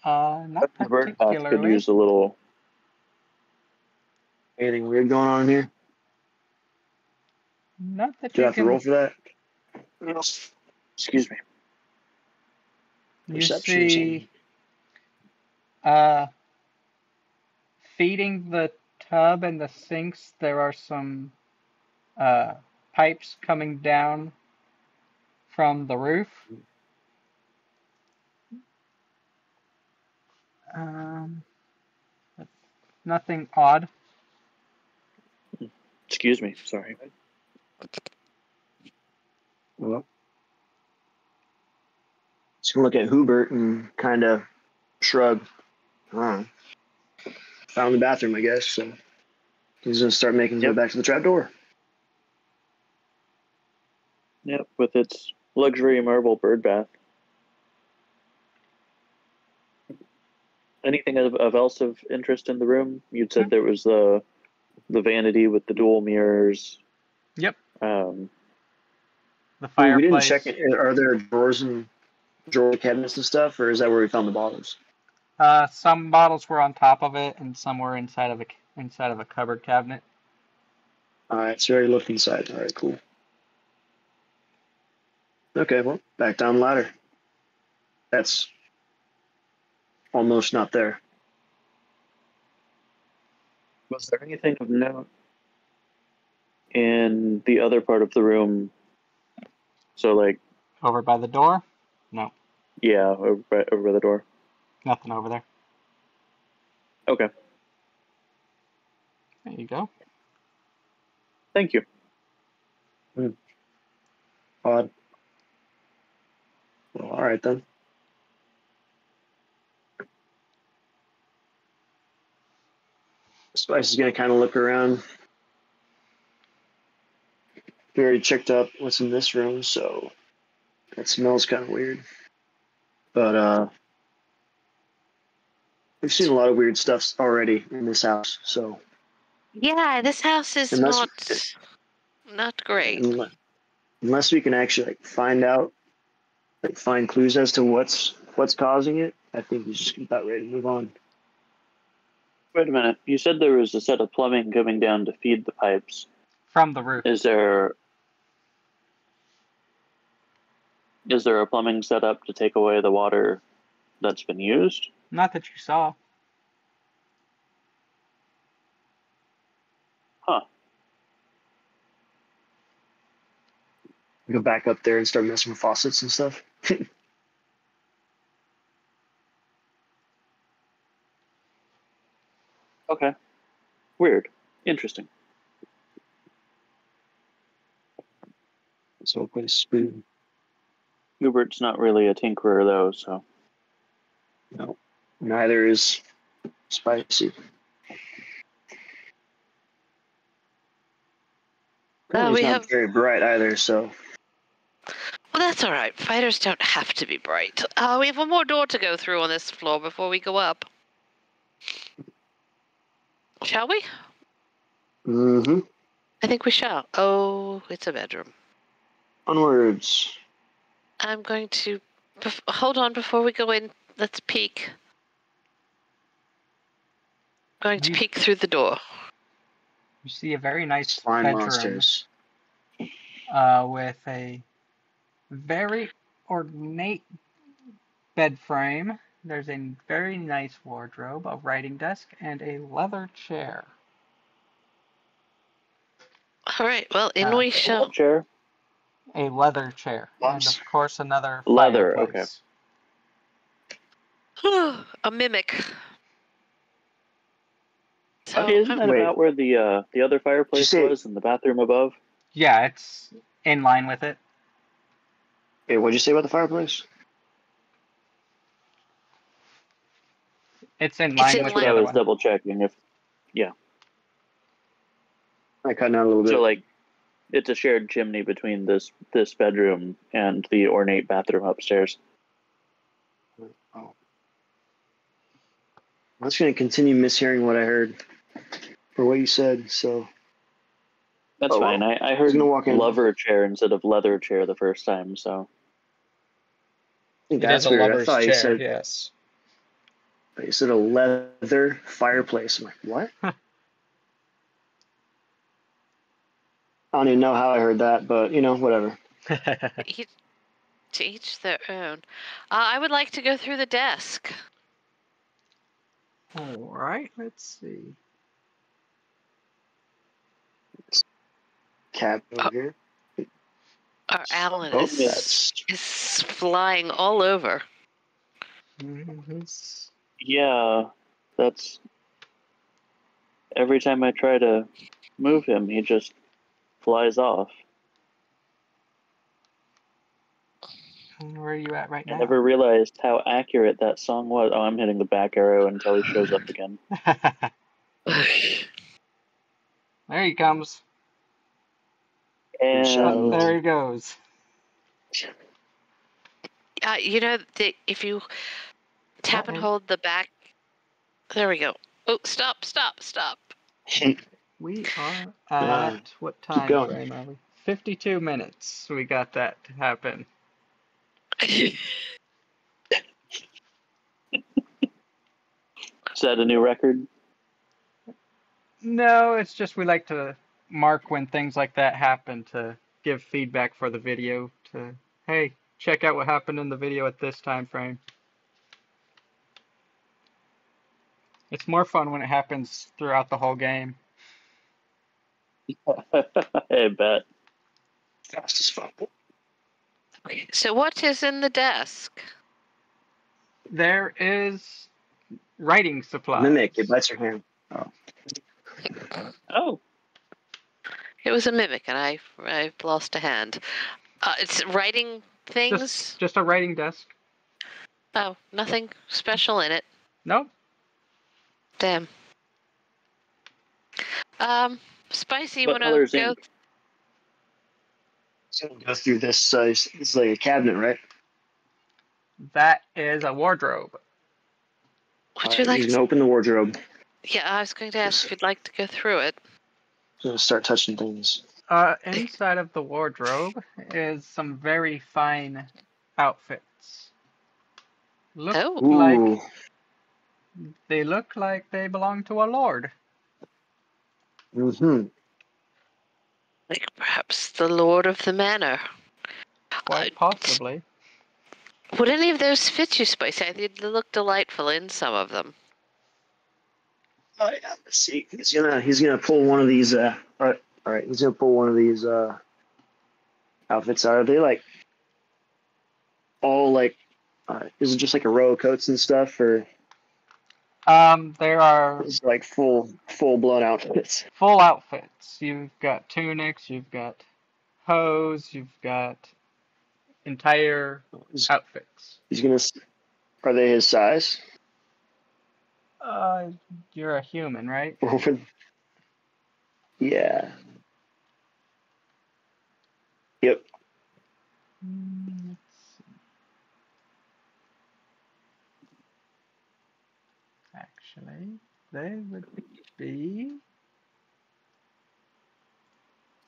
Uh, not the bird bath could use a little. Anything weird going on here? Not that Do you you have to roll for that? Excuse me. You Perception or see, uh, feeding the tub and the sinks, there are some uh, pipes coming down from the roof. Um, nothing odd. Excuse me. Sorry. Well, just gonna look at Hubert and kind of shrug. I. Found the bathroom, I guess. So he's gonna start making his Yep. way back to the trapdoor. Yep, with its luxury marble bird bath. Anything of, of else of interest in the room? You'd said Hmm. there was the the vanity with the dual mirrors. Yep. Um, The We didn't check it. Are there drawers and drawer cabinets and stuff, or is that where we found the bottles? Uh, some bottles were on top of it, and some were inside of a inside of a cupboard cabinet. All right, so you already looked inside. All right, cool. Okay, well, back down the ladder. That's almost not there. was there anything of note in the other part of the room? So, like, Over by the door? No, yeah, over, by- over the door. nothing over there. Okay, There you go. thank you. Hmm. Odd. Well, all right then. Spice is gonna kind of look around. We already checked up what's in this room, so that smells kind of weird. But uh, we've seen a lot of weird stuff already in this house, so yeah, this house is Unless- not not great. unless, unless we can actually like find out, like find clues as to what's what's causing it, I think we're just about ready to move on. Wait a minute. You said there was a set of plumbing coming down to feed the pipes. From the roof. Is there is there a plumbing setup to take away the water that's been used? Not that you saw. We go back up there and start messing with faucets and stuff. Okay. Weird. Interesting. This whole place is weird. Hubert's not really a tinkerer though, so No, neither is spicy. Uh, He's we not have- very bright either, so Well, that's all right. Fighters don't have to be bright. Uh, we have one more door to go through on this floor before we go up. Shall we? Mm-hmm. I think we shall. Oh, it's a bedroom. Onwards. I'm going to bef- hold on before we go in. Let's peek. Going to You- peek through the door. You see a very nice Slime bedroom monsters. uh, with a very ornate bed frame. There's a very nice wardrobe, a writing desk, and a leather chair. All right. Well, in Uh, we shall. Chair. A leather chair, and of course another Leather, okay. fireplace. a mimic. So okay, isn't that Wait. about where the uh, the other fireplace say- was in the bathroom above? Yeah, it's in line with it. Hey, what'd you say about the fireplace? It's in It's line in with line- the I other was one. double checking if yeah. I cut out a little bit. so. Like, it's a shared chimney between this this bedroom and the ornate bathroom upstairs. Oh. I'm just gonna continue mishearing what I heard for what you said. So That's Oh, well. fine. I, I Who's heard gonna walk in? lover chair instead of leather chair the first time. So It that's is a weird. I lover's thought you chair, said yes. But you said a leather fireplace. I'm like, what? Huh. I don't even know how I heard that, but you know, whatever. each, to each their own. Uh, I would like to go through the desk. All right, let's see. Cat over Uh, here. Our Owlin Oh, is, that's is flying all over. Mhm. yeah, that's every time I try to move him, he just flies off. Where are you at right now? I now? never realized how accurate that song was. Oh, I'm hitting the back arrow until he shows up again. there he comes. And Oh. There he goes. Uh, you know, the, if you tap and hold the back. There we go. Oh, stop, stop, stop. We are Uh, at what time frame are we? 52 minutes. We got that to happen. is that a new record? No, it's just we like to mark when things like that happen to give feedback for the video to hey, check out what happened in the video at this time frame. It's more fun when it happens throughout the whole game. I bet. Fast as fuck. Okay, so what is in the desk? There is writing supplies. Mimic, it bites your hand. Oh, It was a mimic, and I I've lost a hand. Uh, it's writing things. Just, just a writing desk. Oh, nothing special in it. Nope. Damn. Um, spicy. what Want color to is go? ink? So we'll go through this size. It's like a cabinet, right? That is a wardrobe. Would you Alright, like? You To, can open the wardrobe. yeah, I was going to ask if you'd like to go through it. Gonna start touching things. Uh, inside of the wardrobe is some very fine outfits. Look Oh. like Ooh, they look like they belong to a lord. Mm-hmm. Like perhaps the lord of the manor. Quite Uh, possibly. Would any of those fit you, Spicy? I think they look delightful in some of them. Oh yeah. Let's see. He's gonna he's gonna pull one of these. Uh, all right, all right. He's gonna pull one of these uh outfits. Are they like all like? Uh, is it just like a row of coats and stuff, or Um, there are is it like full full blown outfits? full outfits. You've got tunics, you've got hose, you've got entire outfits. he's gonna. Are they his size? Uh, you're a human, right? yeah. Yep. Mm, let's see. Actually, they would be.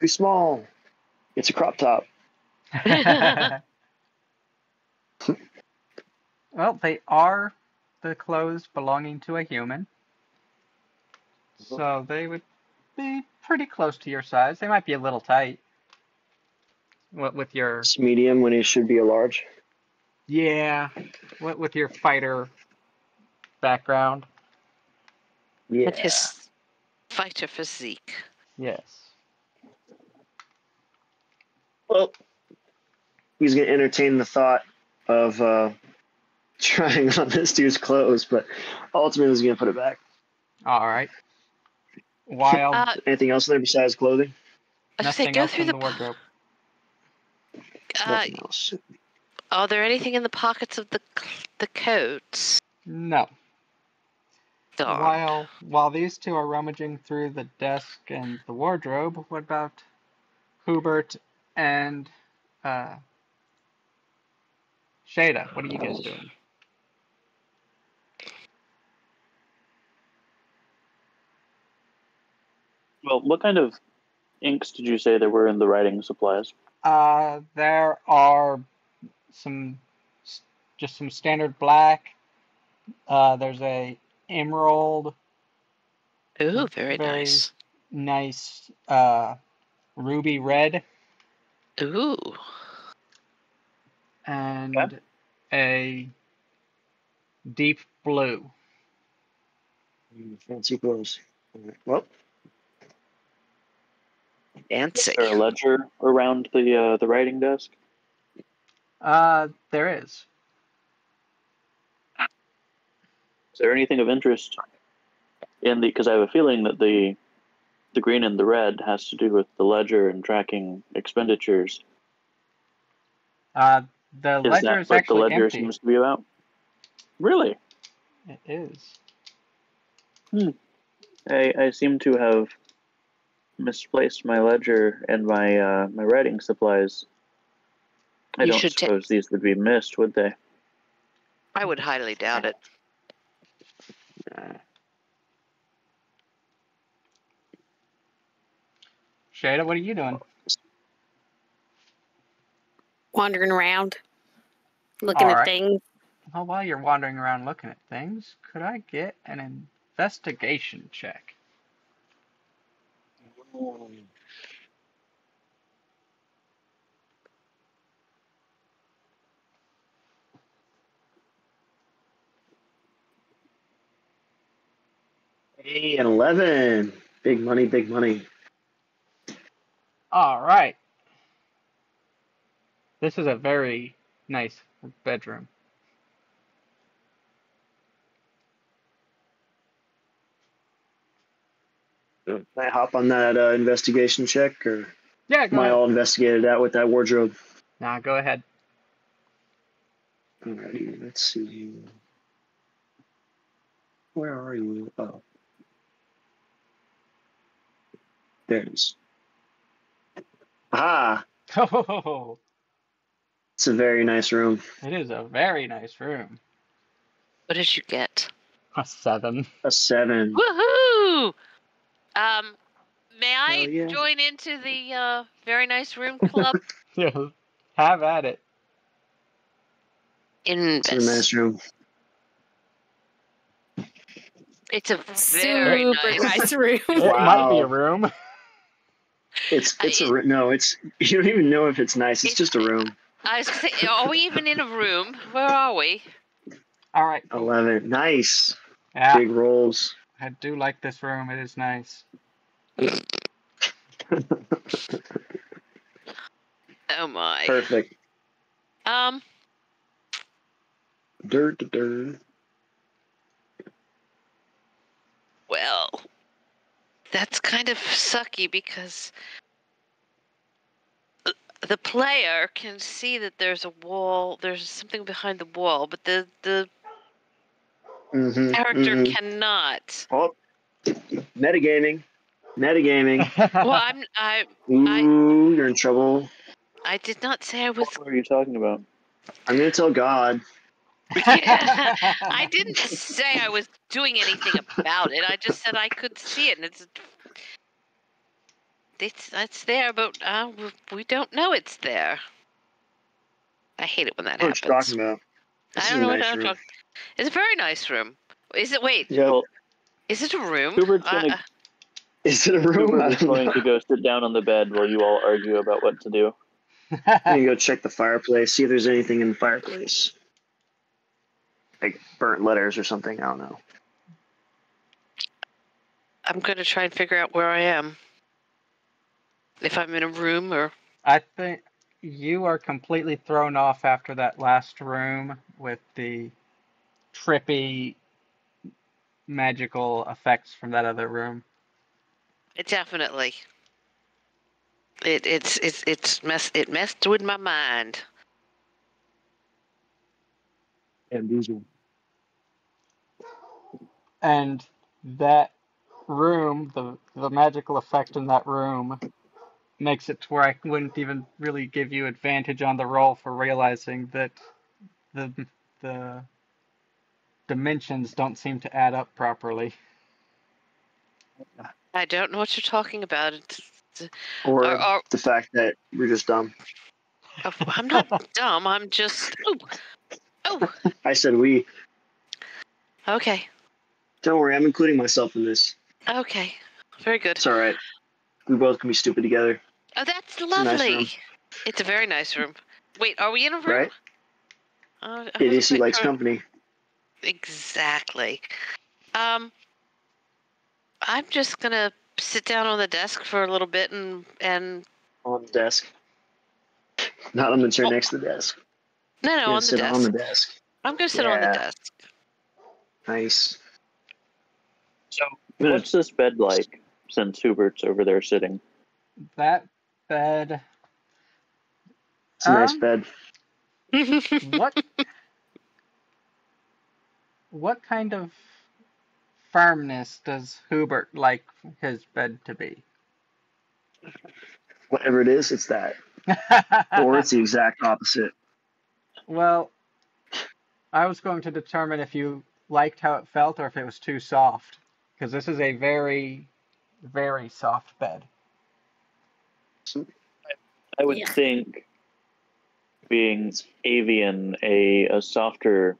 Too small. It's a crop top. well, they are the clothes belonging to a human. Uh-huh. So they would be pretty close to your size. They might be a little tight. What with your It's medium when it should be a large. yeah, what with your fighter background. Yeah. With his fighter physique. Yes. Well, he's gonna entertain the thought of uh, trying on this dude's clothes, but ultimately he's gonna put it back. All right. While Uh, Anything else there besides clothing? I was gonna say, nothing go else through in the. the po- wardrobe. Uh, are there anything in the pockets of the the coats? No. Darn. While while these two are rummaging through the desk and the wardrobe, what about Hubert and uh, Shada? What are you guys doing? Well, what kind of inks did you say there were in the writing supplies? Uh, there are some just some standard black. Uh, there's a emerald, Ooh, very, very- nice. nice uh, ruby red, Ooh. and a deep blue. Fancy clothes. Well, Fancy. Is there a ledger around the uh, the writing desk? Uh, there is. Is there anything of interest in the? Because I have a feeling that the the green and the red has to do with the ledger and tracking expenditures. Uh, the ledger Is ledger that is what the ledger empty. seems to be about? Really? It is. Hmm. I, I seem to have misplaced my ledger and my uh, my writing supplies. I You don't should ta- suppose these would be missed, would they? I would highly doubt it. Shada, what are you doing? Wandering around, looking All at things. Well, while you're wandering around looking at things, could I get an investigation check? Hey, an eleven. Big money, big money. All right. This is a very nice bedroom. Can I hop on that uh, investigation check, or Yeah, am I all investigated out with that wardrobe? Nah, go ahead. Alrighty, let's see. Where are you? Oh. There. Ah, Oh, it's a very nice room. it is a very nice room. What did you get? A seven. A seven. Woohoo! Um, may I Hell yeah. join into the uh, very nice room club? Yeah, have at it. In a Invest. nice room. It's a Super very nice. nice room. It might be a room. It's it's a I- ro- no. It's you don't even know if it's nice. It's It's- just a room. I was gonna say, are we even in a room? Where are we? All right. Eleven. Nice. Yeah, Big rolls. I do like this room. It is nice. Oh my. Perfect. Um, Dirt, dirt. well, that's kind of sucky because the- the player can see that there's a wall, there's something behind the wall, but the the Mm-hmm, character mm-hmm. cannot. Oh, metagaming. Metagaming. Well, I'm I Ooh, you're in trouble. I did not say I was. What are you talking about? I'm gonna tell God. Yeah, I didn't say I was doing anything about it. I just said I could see it, and it's it's it's there, but uh, we- we don't know it's there. I hate it when that I know what you're happens. talking about. This I don't a know what nice I'm room. talking. It's a very nice room. Is it? Wait, Yeah. Well, is it a room? Hubert's Uh, gonna- uh, Is it a room? Hubert I is don't going know. to go sit down on the bed while you all argue about what to do. I'm gonna go check the fireplace, see if there's anything in the fireplace. Like burnt letters or something. I don't know. I'm gonna try and figure out where I am. If I'm in a room or I think you are completely thrown off after that last room with the trippy magical effects from that other room. it definitely. It it's it's it's mess it messed with my mind. And that room, the the magical effect in that room makes it to where I wouldn't even really give you advantage on the roll for realizing that the the dimensions don't seem to add up properly. I don't know what you're talking about. Or Or- or- the fact that we're just dumb. Oh, I'm not dumb. I'm just. Oh, oh. I said we. Okay. Don't worry, I'm including myself in this. Okay. Very good. It's all right. We both can be stupid together, Oh, that's a nice lovely. It's a very nice room. Wait, are we in a room? right? Uh, I wasn't Idiocy quite likes company. Exactly. Um, I'm just gonna sit down on the desk for a little bit and and On the desk. Not on the chair Oh. next to the desk. no no on the desk. on the desk. I'm gonna sit on the desk. Nice. So, what's this bed like since Hubert's over there sitting? That bed It's a nice Um, bed. what what kind of firmness does Hubert like his bed to be? Whatever it is, it's that. Or it's the exact opposite. well, I was going to determine if you liked how it felt or if it was too soft, because this is a very, very soft bed. I would Yeah. think, being avian, a, a softer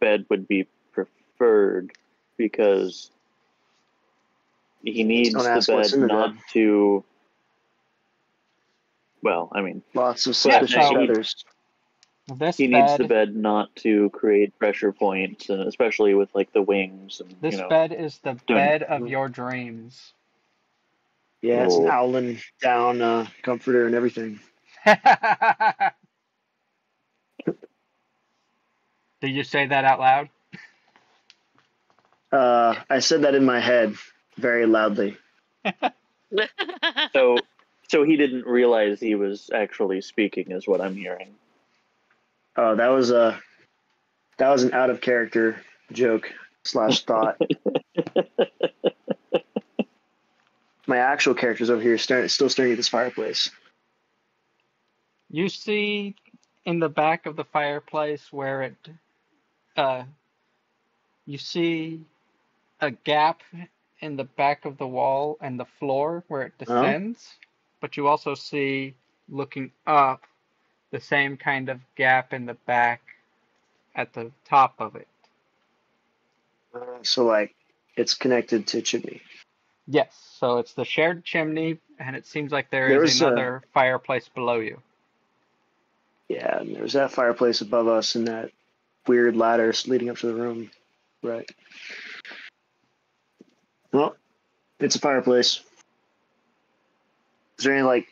bed would be preferred because he needs the bed the not bed. to. Well, I mean, Lots of Yeah, suspicious so- feathers. This he bed, needs the bed not to create pressure points, and especially with like the wings and this you know. bed is the doing- bed of your dreams. Yeah, it's an Oh. owling down uh, comforter and everything. Did you say that out loud? Uh, I said that in my head very loudly. So, so he didn't realize he was actually speaking, is what I'm hearing. Oh, that was a that was an out of character joke slash thought. my actual character's over here staring, still staring at this fireplace. You see in the back of the fireplace where it, uh, you see a gap in the back of the wall and the floor where it Oh. descends, but you also see looking up the same kind of gap in the back at the top of it. Uh, so like it's connected to chimney. Yes, so it's the shared chimney, and it seems like there There is a- another fireplace below you. Yeah, and there's that fireplace above us and that weird ladder leading up to the room. Right. Well, it's a fireplace. Is there any like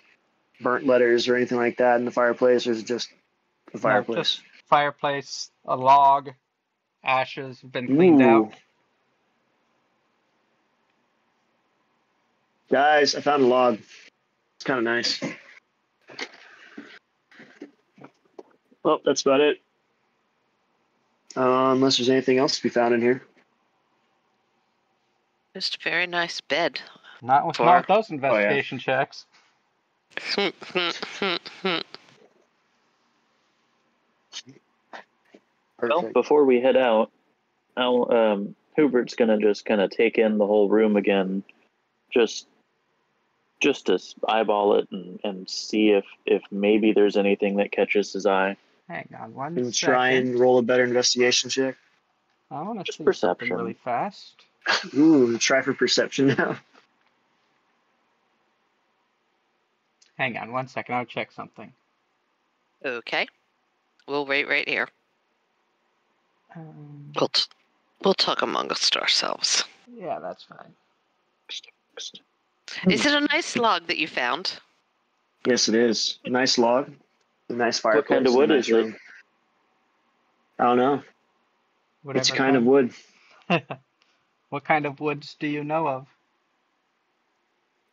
burnt letters or anything like that in the fireplace, or is it just a No, fireplace? just fireplace, a log, ashes have been cleaned out. Guys, I found a log. It's kind of nice. Well, that's about it. Uh, unless there's anything else to be found in here. Just a very nice bed. Not with For- not with those yeah. investigation checks. Well, before we head out, I'll, um, Hubert's gonna just kind of take in the whole room again, just just to eyeball it and, and see if if maybe there's anything that catches his eye. Hang on one And second. try and roll a better investigation check. I want to Just see perception. really fast. Ooh, try for perception now. Hang on one second. I'll check something. Okay. We'll wait right here. Um, We'll, t- we'll talk amongst ourselves. yeah, that's fine. Is it a nice log that you found? Yes, it is. a Nice log. A nice fireplace. kind of wood nice is it? I don't know. Whatever it's a kind of wood. what kind of woods do you know of?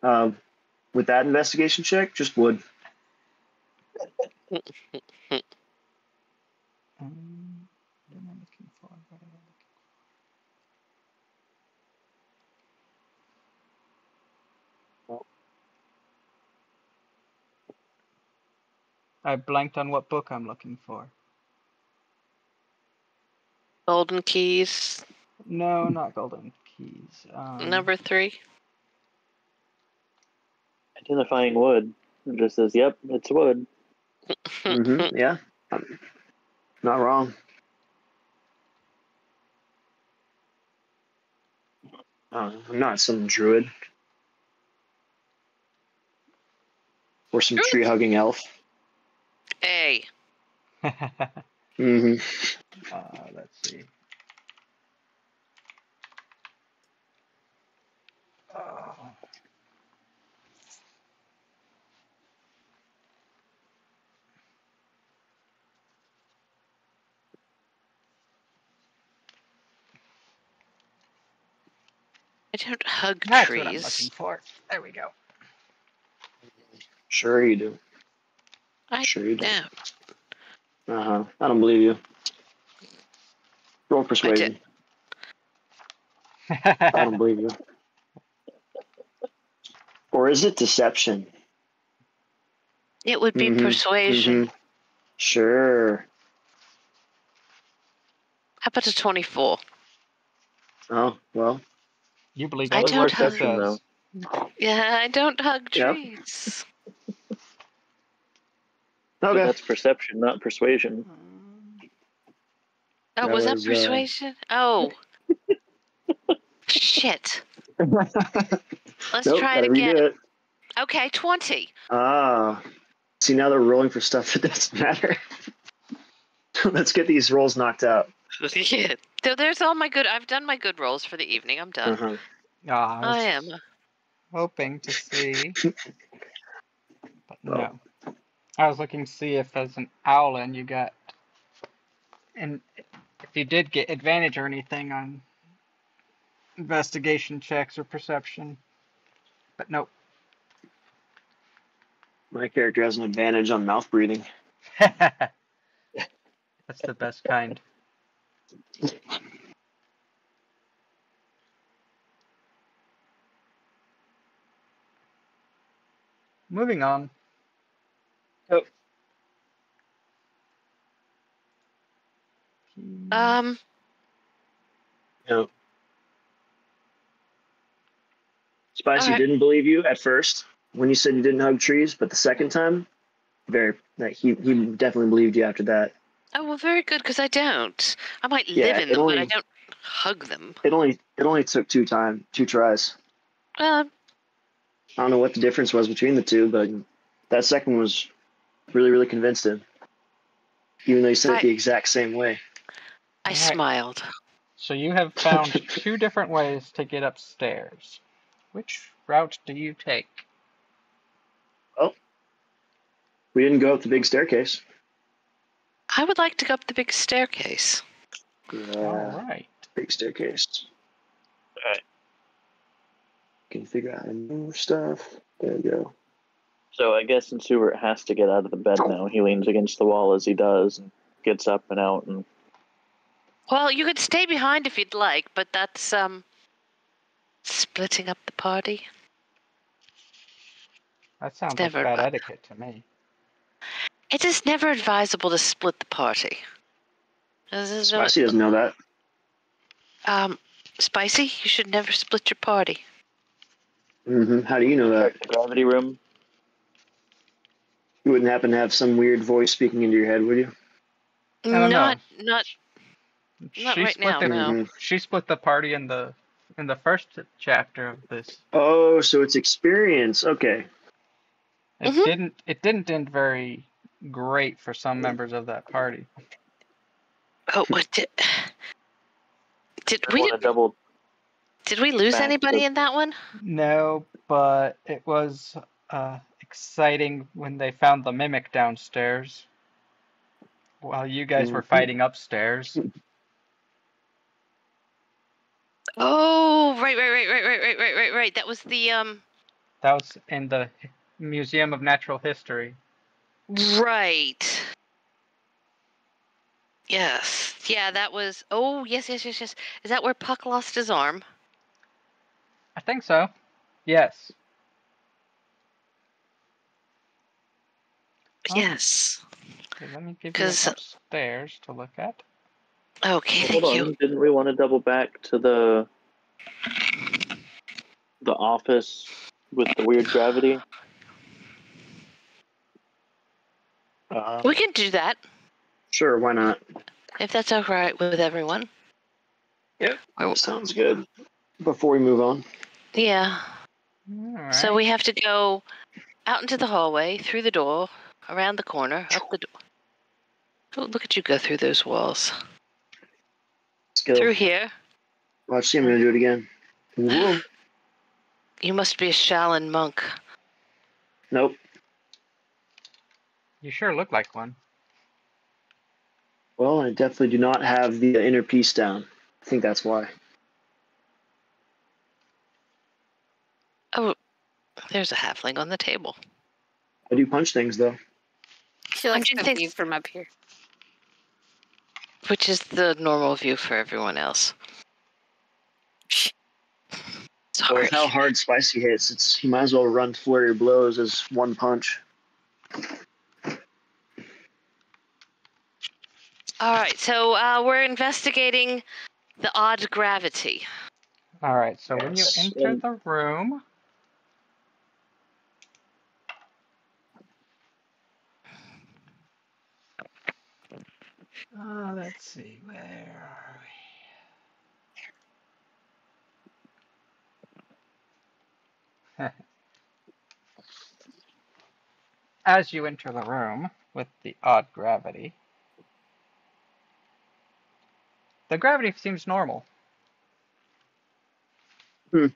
Um, with that investigation check, just wood. Um, what am I for? What am I looking for? I blanked on what book I'm looking for. Golden keys, No, not Golden Keys. Um, number three. Identifying wood. It just says, "Yep, it's wood." hmm yeah. Not wrong. Uh, I'm not some druid. Or some tree hugging elf. A. hmm uh, let's see. Oh. I don't hug That's what I'm looking trees. for. There we go. Sure you do. I Sure you do. No. Uh huh. I don't believe you. Roll persuasion. I don't believe you. Or is it deception? It would be Mhm, persuasion. Mhm. Sure. How about a 24? Oh well. You believe I what the don't word have- says. Yeah, I don't hug Yep. trees. But Okay. that's perception, not persuasion. Oh, That was that was, uh, persuasion? Oh. Shit. Let's nope, try it gotta again. it. Okay, 20. Ah. See now they're rolling for stuff that doesn't matter. Let's get these rolls knocked out. yeah. So there's all my good. I've done my good rolls for the evening. I'm done. Uh-huh. Ah, I was am. hoping to see, but Well. no. I was looking to see if as an owl and you got, and if you did get advantage or anything on investigation checks or perception, but nope. My character has an advantage on mouth breathing. That's the best kind. Moving on. Oh. Um, Yep. Spicy Alright. didn't believe you at first when you said you didn't hug trees, but the second time, very like he he definitely believed you after that. Oh, well, very good, because I don't. I might Yeah, live in it them, but I don't hug them. It only it only took two time two tries. Um, I don't know what the difference was between the two, but that second was really really convinced him, Even though he said I- it the exact same way. I Alright. smiled. So you have found two different ways to get upstairs. Which route do you take? Well, we didn't go up the big staircase. I would like to go up the big staircase. All Yeah, right. big staircase. Alright. Can figure out how to stuff. There we go. So I guess since Hubert has to get out of the bed now, he leans against the wall as he does and gets up and out and Well, you could stay behind if you'd like, but that's um splitting up the party. That sounds Never like bad mind. etiquette to me. It is never advisable to split the party. This is not- Spicy doesn't know that. um, spicy. You should never split your party. Mm-hmm. How do you know that? The gravity room. You wouldn't happen to have some weird voice speaking into your head, would you? I don't know. Not not Not she right split now, the, no. Mhm. She split the party in the in the first chapter of this. Oh, so it's experience. Okay. It Mhm. didn't it didn't end very great for some members of that party. oh what did did we did, double. did we lose anybody in that one? No, but it was uh, exciting when they found the mimic downstairs while you guys were Mhm. fighting upstairs. Oh right right right right right right right right right. That was the um That was in the Museum of Natural History. Right. Yes. Yeah, that was oh yes, yes, yes, yes. Is that where Puck lost his arm? I think so. Yes. Oh. Yes. Okay, let me give you 'Cause- upstairs to look at. Okay, Hold thank on. you. Didn't we want to double back to the the office with the weird gravity? Uh, We can do that sure, why not? if that's all right with everyone. Yep. Or- Sounds good. Before we move on, Yeah. All So we have to go out into the hallway, through the door, around the corner, up the door. Oh, look at you go through those walls. skill. Through here. Watch, see, I'm gonna do it again. Whoa. You must be a Shaolin monk. Nope. You sure look like one. Well, I definitely do not have the inner peace down. I think that's why. Oh, there's a halfling on the table. I do punch things though. She likes just the think- view from up here. Which is the normal view for everyone else. Or Sorry. how hard spicy hits. It's you might as well run flurry of blows as one punch. All right, so uh, we're investigating the odd gravity. All right. So when you enter the room, uh, let's see, where are we? As you enter the room with the odd gravity, the gravity seems normal. Hmm.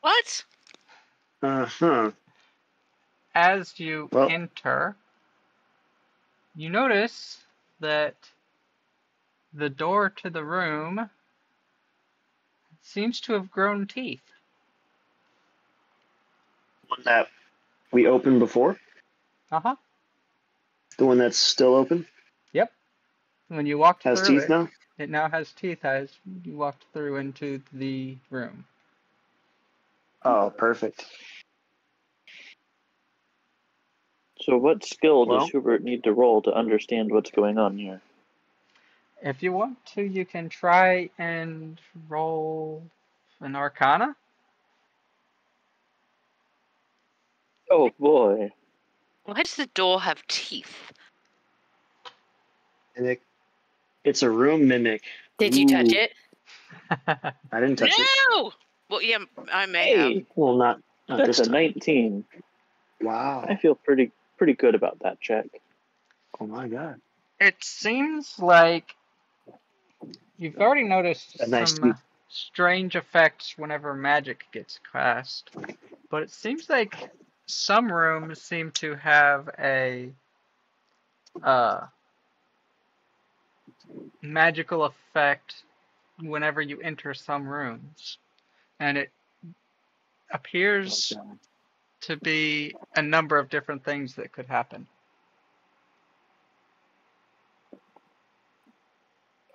What? Uh huh. as you Well- enter, you notice that the door to the room seems to have grown teeth. One that we opened before. Uh huh. The one that's still open When you walked has through teeth it, now. it now has teeth as you walked through into the room. Oh, perfect. So, what skill Well- does Hubert need to roll to understand what's going on here? If you want to, you can try and roll an Arcana. Oh boy. Why does the door have teeth? And it, it's a room mimic. Did you touch it? I didn't touch it. no! Well, yeah, I may have. Well, not not that's this a time. 19. Wow. I feel pretty pretty good about that check. Oh my god. it seems like you've already noticed A nice some uh, strange effects whenever magic gets cast, but it seems like some rooms seem to have a uh, magical effect whenever you enter some rooms, and it appears to be a number of different things that could happen.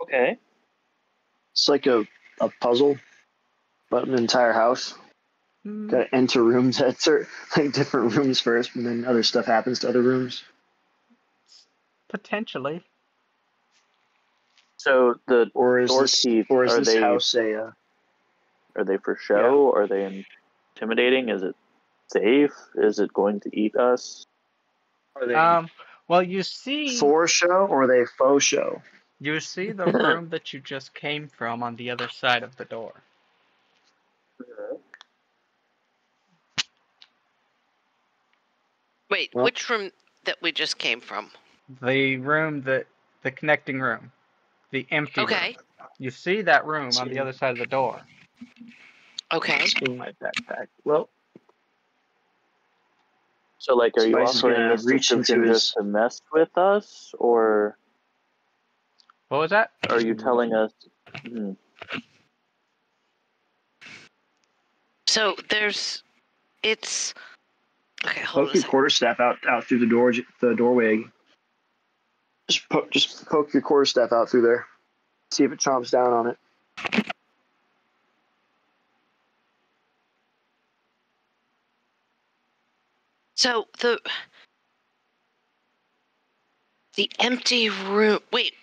Okay. It's like a, a puzzle, but an entire house. Hmm. Got to enter rooms at certain, like different rooms first, and then other stuff happens to other rooms. Potentially. So the Or is Door this, teeth, or is are this they- house a? Uh, are they for show or are they intimidating? Is it safe? Is it going to eat us? Are they Um, well, you see, for show or are they faux show? you see the room that you just came from on the other side of the door. Wait, Well- which room that we just came from? The room that, the connecting room, the empty room. Okay. You see that room on the other side of the door. Okay. In my backpack. Well, So, like, are you Spice is offering gonna this reach into description his- just to mess with us, or What was that? are you telling us? Hmm. So there's, it's. Okay, hold poke on a your second. quarterstaff out out through the door the doorway. Just poke, just poke your quarterstaff out through there. See if it chomps down on it. So the the empty room. Wait.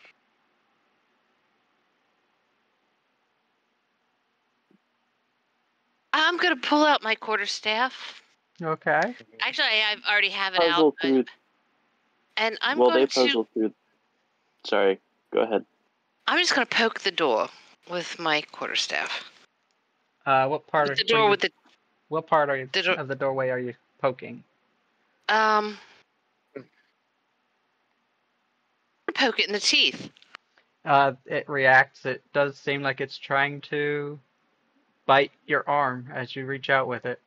I'm gonna pull out my quarterstaff. Okay. Actually, I I've already have it out, Puzzle through. And I'm well, they going to. through. Sorry. Go ahead. I'm just gonna poke the door with my quarterstaff. Uh, what part With of the door with the what part are you, the door- of the doorway are you poking? um. Poke it in the teeth. Uh, it reacts. It does seem like it's trying to bite your arm as you reach out with it.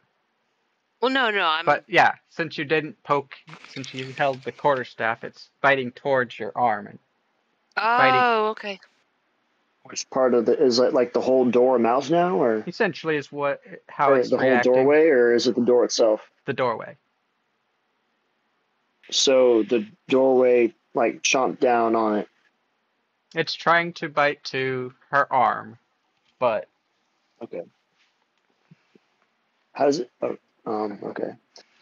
Well, no, no, I'm. But yeah, since you didn't poke, since you held the quarterstaff, it's biting towards your arm. And oh, okay. Which part of the is it like the whole door mouth now, or essentially is what how or it's the whole doorway, or is it the door itself? The doorway. So the doorway like chomped down on it. It's trying to bite to her arm, but Okay. How does it? Oh, um. Okay.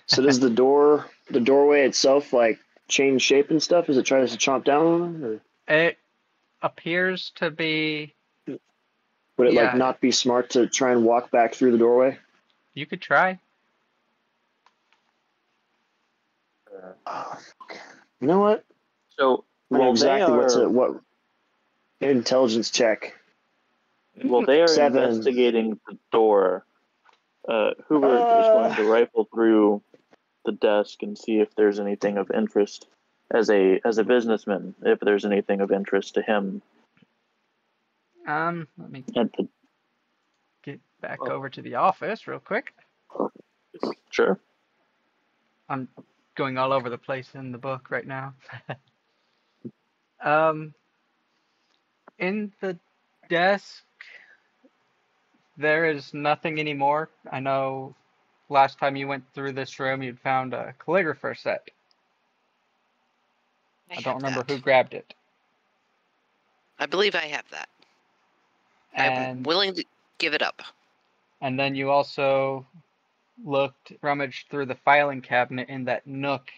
So does the door, the doorway itself, like change shape and stuff? Is it trying to chomp down on it, or it appears to be. would it Yeah. like not be smart to try and walk back through the doorway? You could try. Oh. You know what? So, well, exactly they what's are. it. What intelligence check? Well, they are Seven. investigating the door. Uh, Hoover is going Uh. to rifle through the desk and see if there's anything of interest as a as a businessman. If there's anything of interest to him Um, let me the get back Oh. over to the office real quick. sure. I'm going all over the place in the book right now. um, in the desk, there is nothing anymore. I know last time you went through this room, you'd found a calligrapher set. I, don't remember that. who grabbed it. I believe I have that. I'm willing to give it up. and then you also looked, rummaged through the filing cabinet in that nook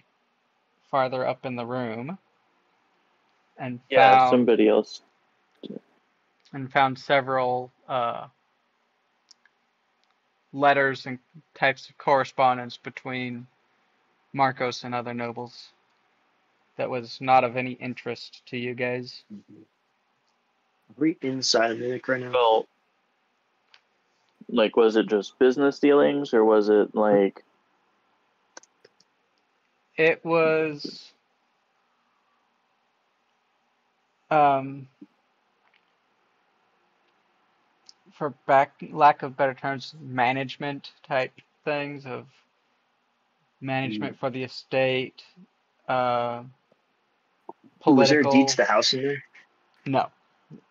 farther up in the room, and Yeah, found somebody else. and found several uh, letters and types of correspondence between Marcos and other nobles that was not of any interest to you guys. We inside of Mimic right now. Well, like, was it just business dealings or was it like? It was um for back lack of better terms, management type things of management for the estate, uh Was there political deeds to the house in there? no.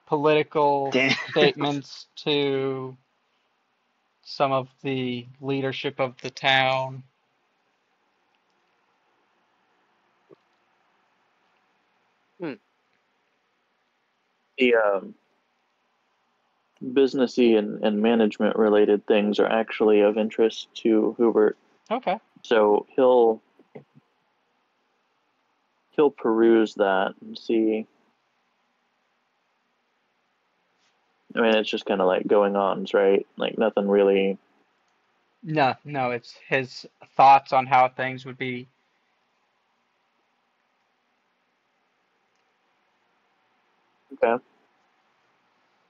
Political Damn. statements to some of the leadership of the town. the um, businessy and, and management related things are actually of interest to Hubert. Okay. So he'll he'll peruse that and see. I mean, it's just kind of like going ons, right? Like nothing really No, no, it's his thoughts on how things would be. Okay.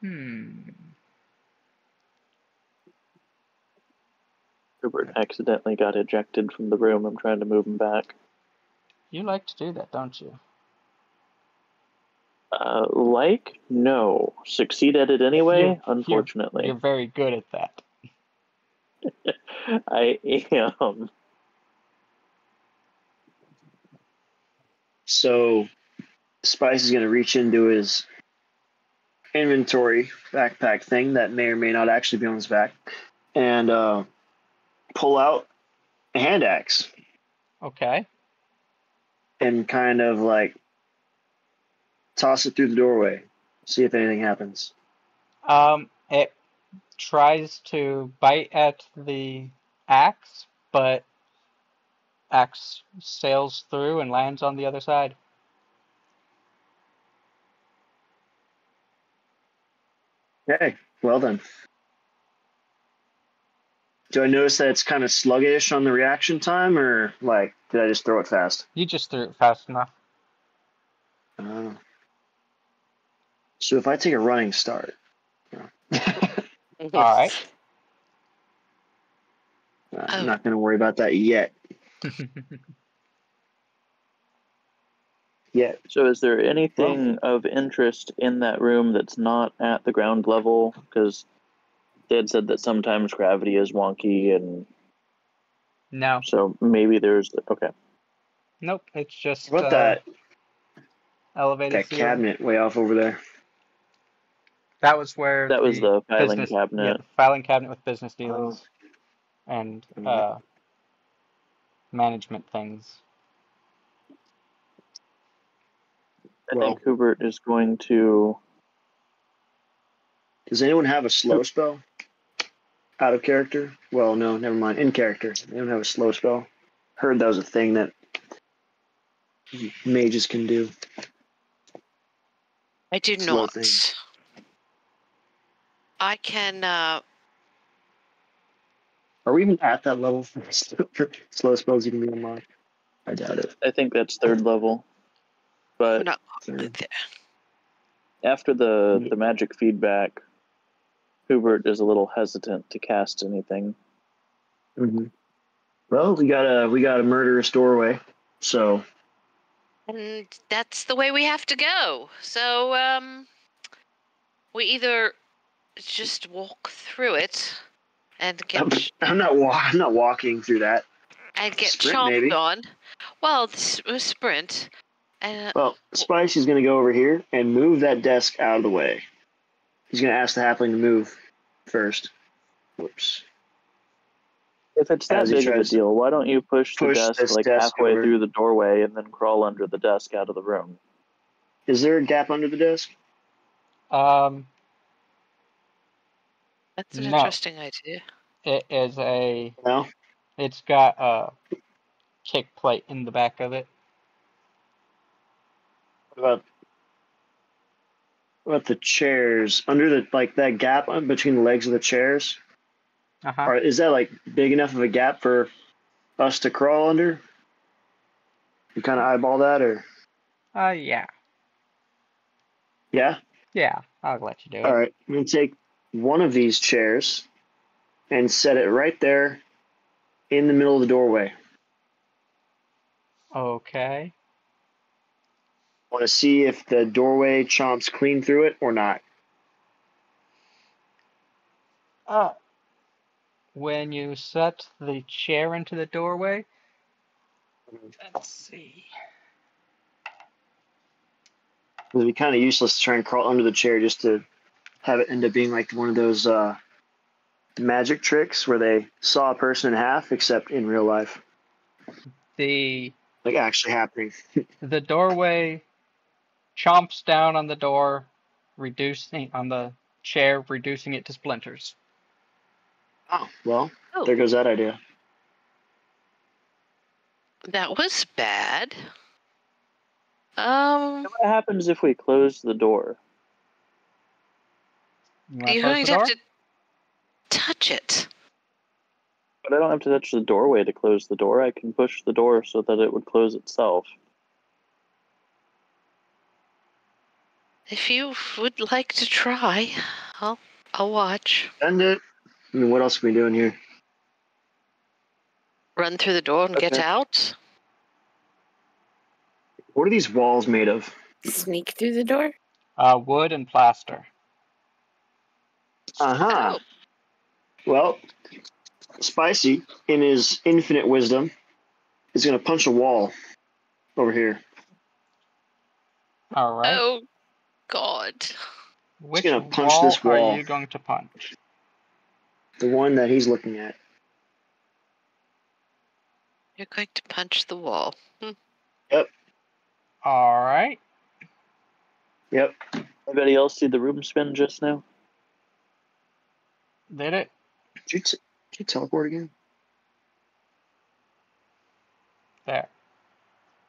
Hmm. Hubert accidentally got ejected from the room. I'm trying to move him back. You like to do that, don't you? Uh, like? No. Succeed at it anyway? You're- Unfortunately. You're very good at that. I am. So, Spice is going to reach into his inventory backpack thing that may or may not actually be on his back and uh, pull out a hand axe Okay. and kind of like toss it through the doorway, see if anything happens. Um, it tries to bite at the axe, but axe sails through and lands on the other side. Okay, well then. Do I notice that it's kind of sluggish on the reaction time, or like did I just throw it fast? You just threw it fast enough. Uh, so if I take a running start, All right. I'm Oh. not going to worry about that yet. Yet. So, is there anything of interest in that room that's not at the ground level? Because Dad said that sometimes gravity is wonky, and no, so maybe there's. Okay. nope. It's just What uh, that elevated that ceiling. cabinet way off over there? That was where That was the filing business, cabinet. Yeah, the filing cabinet with business dealings and Mhm. uh, management things. I Well- think Hubert is going to. Does anyone have a slow spell? Out of character? Well, no, never mind. In character. Anyone have a slow spell? Heard that was a thing that mages can do. I do Slow not. thing. I can. Uh, Are we even at that level for for slow spells you can be unlocked? I doubt it. I think that's third level. We're But not. Third. after the Yeah. the magic feedback, Hubert is a little hesitant to cast anything. Mhm. Well, we got a we got a murderous doorway, so And that's the way we have to go. So, um, we either just walk through it and get I'm, ch- I'm not wa- I'm not walking through that. and get sprint, chomped maybe. on. Well, this was sprint. And Well, Spicy's gonna go over here and move that desk out of the way. He's gonna ask the halfling to move first. Whoops. If it's that As big of a deal, why don't you push, push the desk like desk halfway over. through the doorway and then crawl under the desk out of the room? Is there a gap under the desk? Um, that's an No. interesting idea. it is a. No. It's got a kick plate in the back of it. About about the chairs under the like that gap between the legs of the chairs? Uh huh. Or is that like big enough of a gap for us to crawl under? You kind of eyeball that, or Uh, yeah, yeah? yeah. I'll let you do it. All right, I'm gonna take one of these chairs and set it right there in the middle of the doorway. Okay. Want to see if the doorway chomps clean through it or not? Uh, when you set the chair into the doorway, let's see. It'd be kind of useless to try and crawl under the chair just to have it end up being like one of those uh, magic tricks where they saw a person in half, except in real life, The like actually happening. the doorway chomps down on the door, reducing on the chair, reducing it to splinters. Oh well, Oh, there goes that idea. that was bad. Um, What happens if we close the door? You wanna you're close going the to have to touch it. But I don't have to touch the doorway to close the door. I can push the door so that it would close itself. If you would like to try, I'll I'll watch. Send it. I mean, what else are we doing here? Run through the door and get out. What are these walls made of? Sneak through the door. Uh, wood and plaster. Uh huh. Oh, Well, Spicy, in his infinite wisdom, is going to punch a wall over here. All right. oh God. Which gonna punch wall, this wall. are you going to punch? The one that he's looking at. You're going to punch the wall. Hmm. Yep. All right. Yep. Anybody else see the room spin just now? Did it? Did you, t- did you teleport again? There.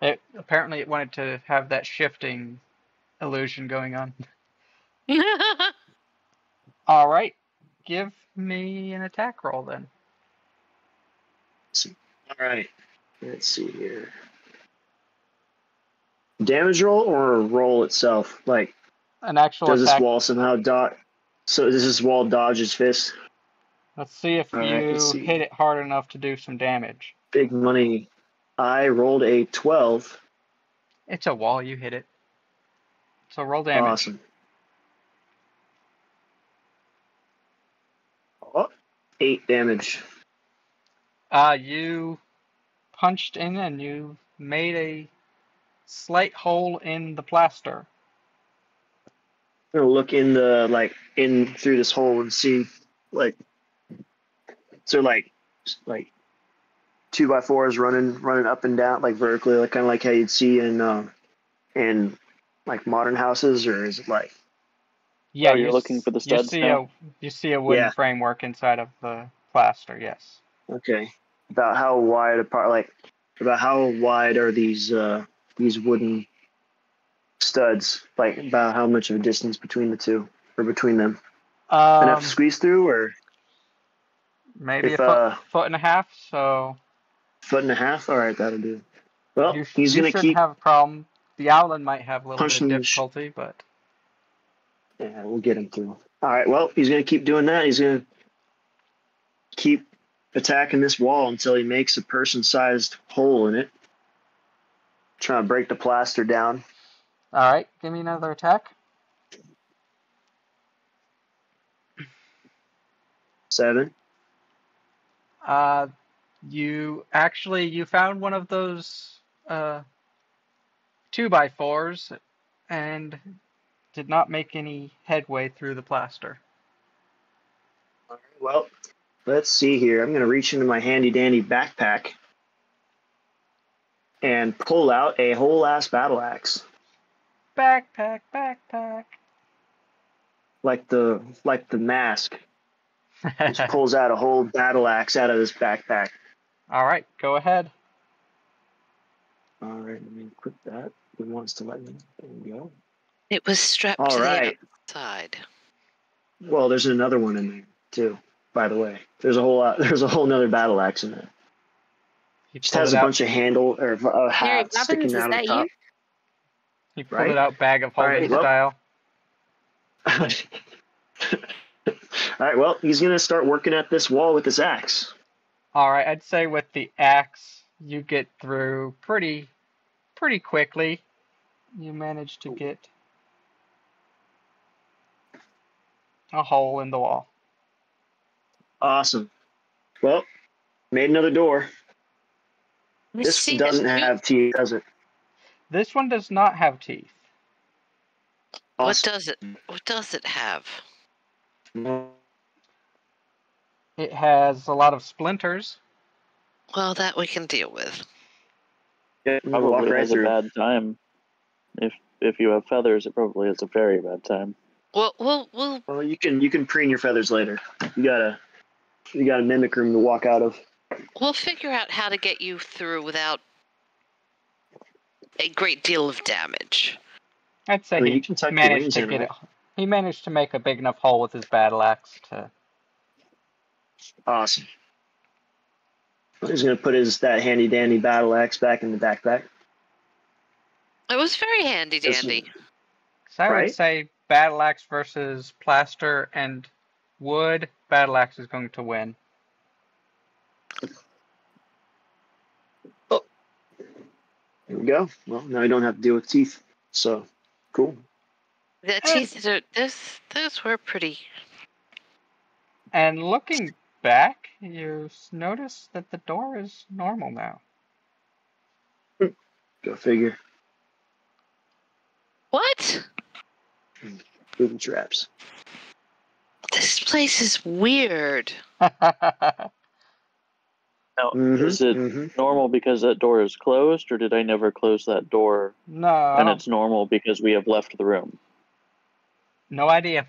It apparently it wanted to have that shifting illusion going on. All right. Give me an attack roll then. All right. Let's see here. Damage roll or a roll itself? Like, An actual does this wall somehow dot? So does this wall dodge his fist? Let's see if All right, you let's see. hit it hard enough to do some damage. Big money. I rolled a 12. It's a wall. You hit it. So roll damage. Awesome. Oh, eight damage. Uh, you punched in and you made a slight hole in the plaster. I'm gonna look in the like in through this hole and see like so like like two by fours running running up and down like vertically like kind of like how you'd see in um in like modern houses or is it like Yeah, Oh, you're you looking s- for the studs. you studs see now? a you see a wooden Yeah. framework inside of the plaster. Yes. okay about how wide apart like about how wide are these uh these wooden studs like about how much of a distance between the two or between them Um, enough to squeeze through or maybe if, a foot, uh, foot and a half. So foot and a half all right that'll do well you, he's you gonna keep have a problem. The Owlin might have a little punching bit the of sh- difficulty, but Yeah, we'll get him through. All right. Well, he's going to keep doing that. He's going to keep attacking this wall until he makes a person-sized hole in it. Trying to break the plaster down. all right. Give me another attack. Seven. Uh, you actually you found one of those uh two by fours and did not make any headway through the plaster. All right, well, let's see here. I'm going to reach into my handy-dandy backpack and pull out a whole ass battle axe, Backpack, backpack. like the like the mask. Just pulls out a whole battle axe out of this backpack. All right, go ahead. All right, let me equip that. It wants to let me. Go. It was strapped All to right. the outside. Well, there's another one in there too. By the way, there's a whole lot. There's a whole nother battle axe in there. He Just has a out. bunch of handle or uh, Harry hats Poppins, sticking is out of the top. you? He pulled right? it out bag of All holding right, well- style. All right. Well, he's gonna start working at this wall with his axe. All right, I'd say with the axe you get through pretty pretty quickly. You manage to oh. get a hole in the wall. Awesome. Well, made another door. Let me This see doesn't that. have teeth, does it? This one does not have teeth. What does it? What does it have? It has a lot of splinters. Well, that we can deal with. Yeah, we'll walk Probably right has a bad time. If if you have feathers, it probably is a very bad time. Well, we'll we'll Well, you can you can preen your feathers later. You gotta you got a mimic room to walk out of. we'll figure out how to get you through without a great deal of damage. I'd say I mean, he you can tuck managed to get right? it. He managed to make a big enough hole with his battle axe to. Awesome. He's gonna put his that handy dandy battle axe back in the backpack. It was very handy dandy. So I would say battle axe versus plaster and wood. Battle axe is going to win. Oh, Here we go. Well, now I don't have to deal with teeth. So, cool. The teeth, are, those, those were pretty. And looking back, you notice that the door is normal now. Go figure. What? Moving traps. This place is weird. Now, Mhm, is it mhm. normal because that door is closed, or did I never close that door no, and it's normal because we have left the room? no idea.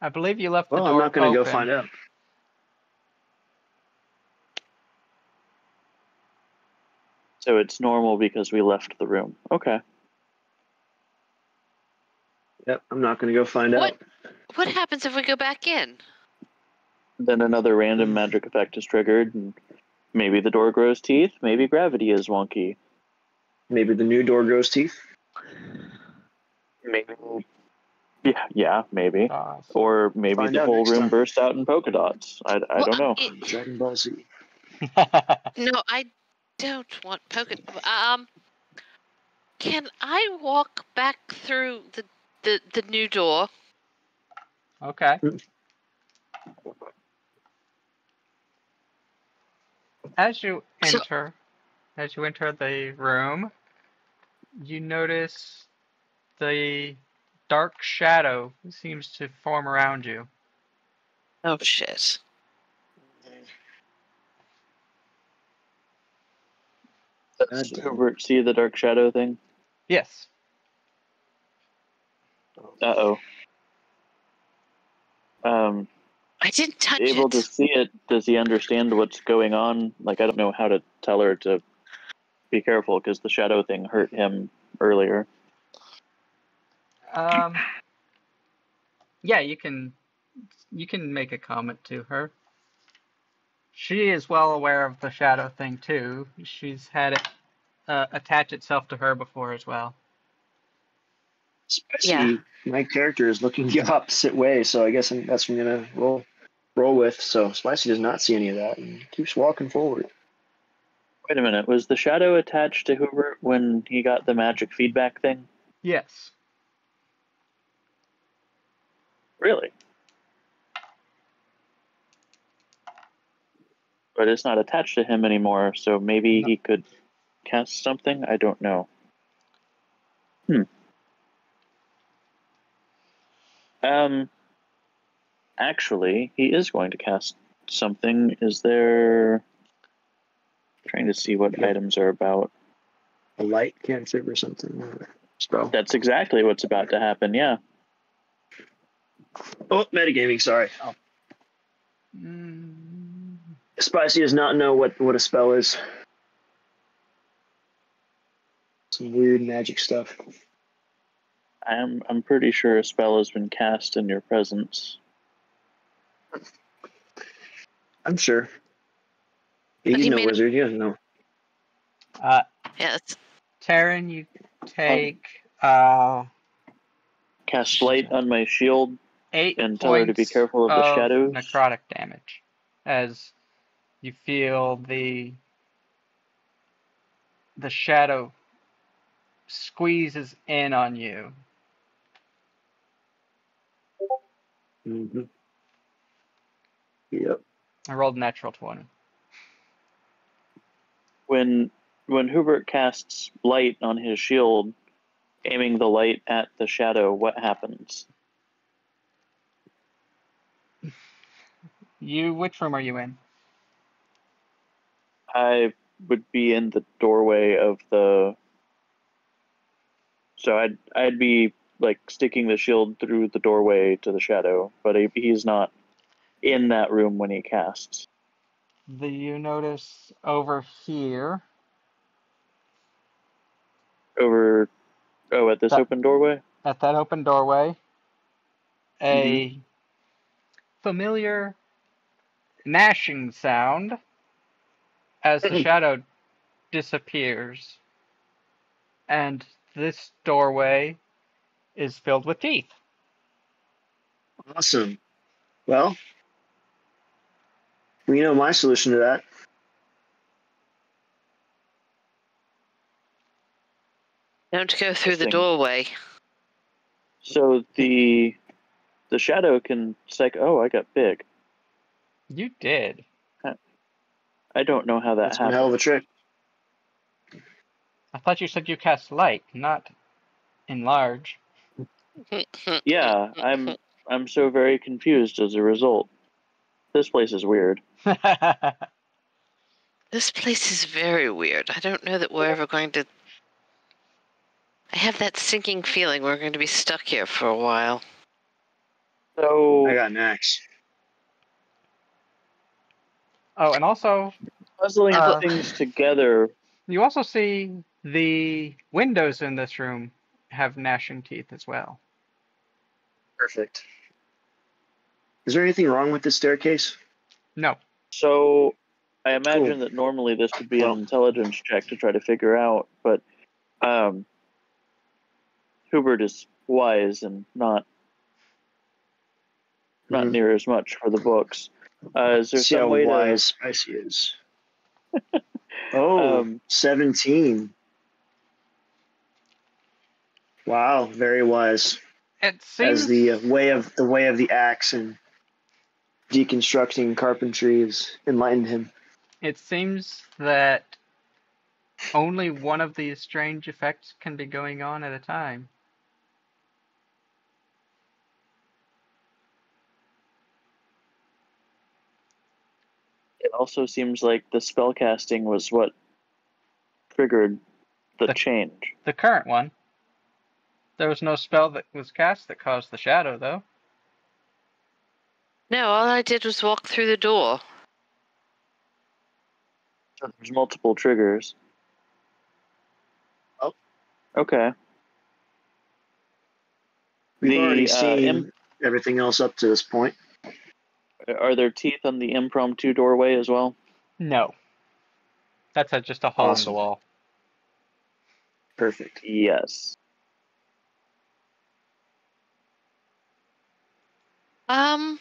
I believe you left the Well, door I'm not gonna go find out. So it's normal because we left the room. Okay. Yep, I'm not gonna go find What? out. What happens if we go back in? Then another random magic effect is triggered, and maybe the door grows teeth, maybe gravity is wonky. Maybe the new door grows teeth. Maybe. Yeah, yeah, maybe. Uh, Or maybe Find the whole room time. burst out in polka dots. I, I Well, don't know. it- Dragon Ball Z. no, I don't want poker. Um, can I walk back through the the, the new door? okay. As you So- enter, as you enter the room, you notice the dark shadow seems to form around you. Oh shit! Does God damn. Hubert see the dark shadow thing? Yes. Uh oh. Um, I didn't touch able it. to see it. Does he understand what's going on? Like, I don't know how to tell her to be careful because the shadow thing hurt him earlier. Um. Yeah, you can you can make a comment to her. She is well aware of the shadow thing too. She's had it uh, attach itself to her before as well. Spicy, Yeah. my character is looking the opposite way, so I guess I'm, that's what I'm gonna roll roll with. So Spicy does not see any of that and keeps walking forward. Wait a minute. Was the shadow attached to Hubert when he got the magic feedback thing? Yes. Really? But it's not attached to him anymore, so maybe No. he could cast something? I don't know. Hmm. Um actually, he is going to cast something. Is there trying to see what Yeah. items are about. A light cantrip or something. or Spell. That's exactly what's about to happen, yeah. Oh, metagaming. Sorry. Oh. Mm, Spicy does not know what what a spell is. Some weird magic stuff. I'm I'm pretty sure a spell has been cast in your presence. I'm sure. But He's he no made a- wizard. He doesn't know. Uh, Yeah, it's, Taryn, you take uh Cast light on my shield eight and tell her to be points careful of the shadows. necrotic damage as you feel the the shadow squeezes in on you. Mm-hmm. Yep. I rolled natural twenty. When when Hubert casts light on his shield, aiming the light at the shadow, what happens? You, which room are you in? I would be in the doorway of the. So I'd I'd be like sticking the shield through the doorway to the shadow, but he, he's not in that room when he casts. Do you notice over here? Over, oh, at this That- open doorway. at that open doorway a Mm-hmm. familiar gnashing sound as the shadow disappears, and this doorway is filled with teeth. Awesome. Well, we know my solution to that. Don't go through the doorway. So the the shadow can psych. Oh, I got big. You did. I don't know how that That's one happened. hell of a trick. I thought you said you cast light, not enlarge. Yeah, I'm I'm so very confused as a result. This place is weird. This place is very weird. I don't know that we're ever going to. I have that sinking feeling we're going to be stuck here for a while. So I got an axe. oh, and also, puzzling Uh, things together. you also see the windows in this room have gnashing teeth as well. Perfect. Is there anything wrong with this staircase? No. So I imagine Cool. that normally this would be an intelligence check to try to figure out, but um, Hubert is wise and not not Mhm. near as much for the books. Uh, is there See how some way wise Spicy is. oh. Um, 17. Wow, very wise. It seems As the uh, way of the way of the axe and deconstructing carpentry has enlightened him. it seems that only one of these strange effects can be going on at a time. it also seems like the spell casting was what triggered the The- change. The current one. There was no spell that was cast that caused the shadow, though. No, all I did was walk through the door. There's multiple triggers. Oh. Okay. We've The, already uh, seen everything else up to this point. Are there teeth on the impromptu doorway as well? No. That's a, just a hole in the wall. Perfect. Yes. Um,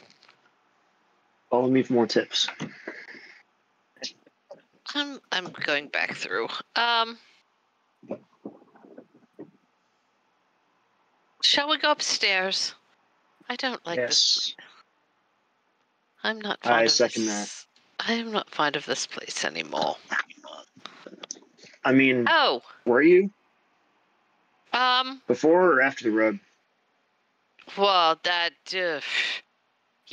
Follow me for more tips. I'm I'm going back through. Um, shall we go upstairs? I don't like this. yes. I'm not fond I of second this. I am not fond of this place anymore. I mean, Oh, were you um, before or after the rub? well, that, uh,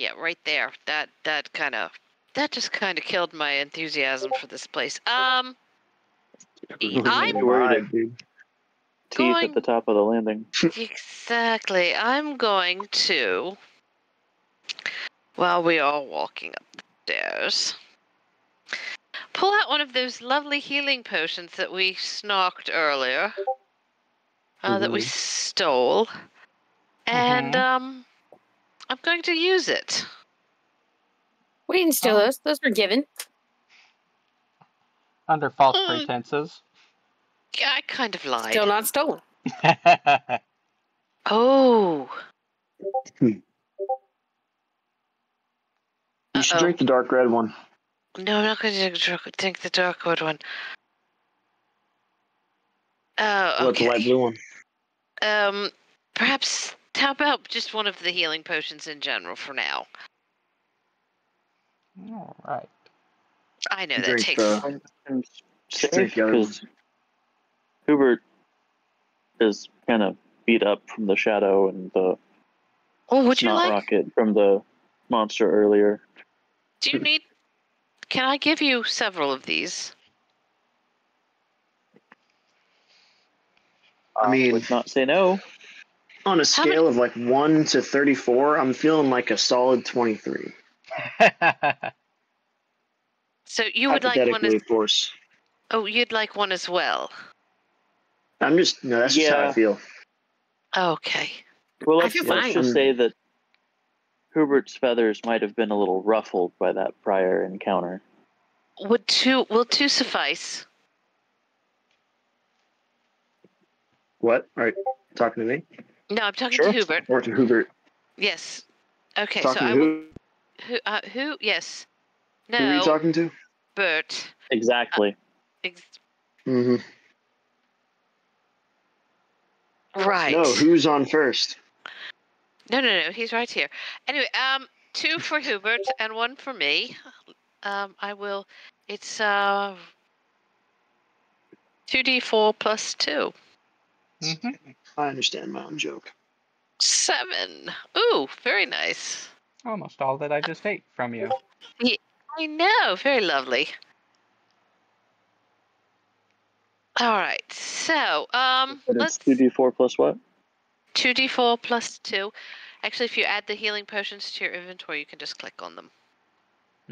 yeah, right there. That that kind of that just kind of killed my enthusiasm for this place. Um, I'm You worried dude. Teeth at the top of the landing. exactly. I'm going to. While we are walking up the stairs, pull out one of those lovely healing potions that we snarked earlier, uh, that we Mhm. stole, and Mhm. um, I'm going to use it. We didn't steal Oh. those. Those were given. Under false Mm. pretenses. Yeah, I kind of lied. Still not stolen. Oh. You should Uh-oh. drink the dark red one. No, I'm not going to drink, drink the dark red one. Oh, okay. What, the light blue one? Um, perhaps. How about just one of the healing potions in general for now? All right. I know that Drink takes. Uh, the- And Just safe drink the other one. because Hubert is kind of beat up from the shadow and the Oh, would you snot like? rocket from the monster earlier. Do you need? Can I give you several of these? I mean, Would not say no. On a many- scale of like 1 to 34, I'm feeling like a solid 23. So you would like one as? of course. Oh, you'd like one as well. I'm just, no, that's just how Yeah. I feel. Oh, okay. Well, I let's, feel let's fine. just say that Hubert's feathers might have been a little ruffled by that prior encounter. would two will two suffice? What? All right, talking to me No, I'm talking Sure. to Hubert. or to Hubert? Yes. Okay, talking so I to will, who? who uh, who yes. No. Who are you talking to? Bert. Exactly. Ex- hmm right. No, who's on first? No, no, no. He's right here. Anyway, um, two for Hubert and one for me. Um, I will. It's uh, two d four plus two. hmm I understand my own joke. Seven. Ooh, very nice. Almost all that I just ate from you. I know. Very lovely. All right. So, um, But let's it's two D four plus what? two d four plus two. Actually, if you add the healing potions to your inventory, you can just click on them.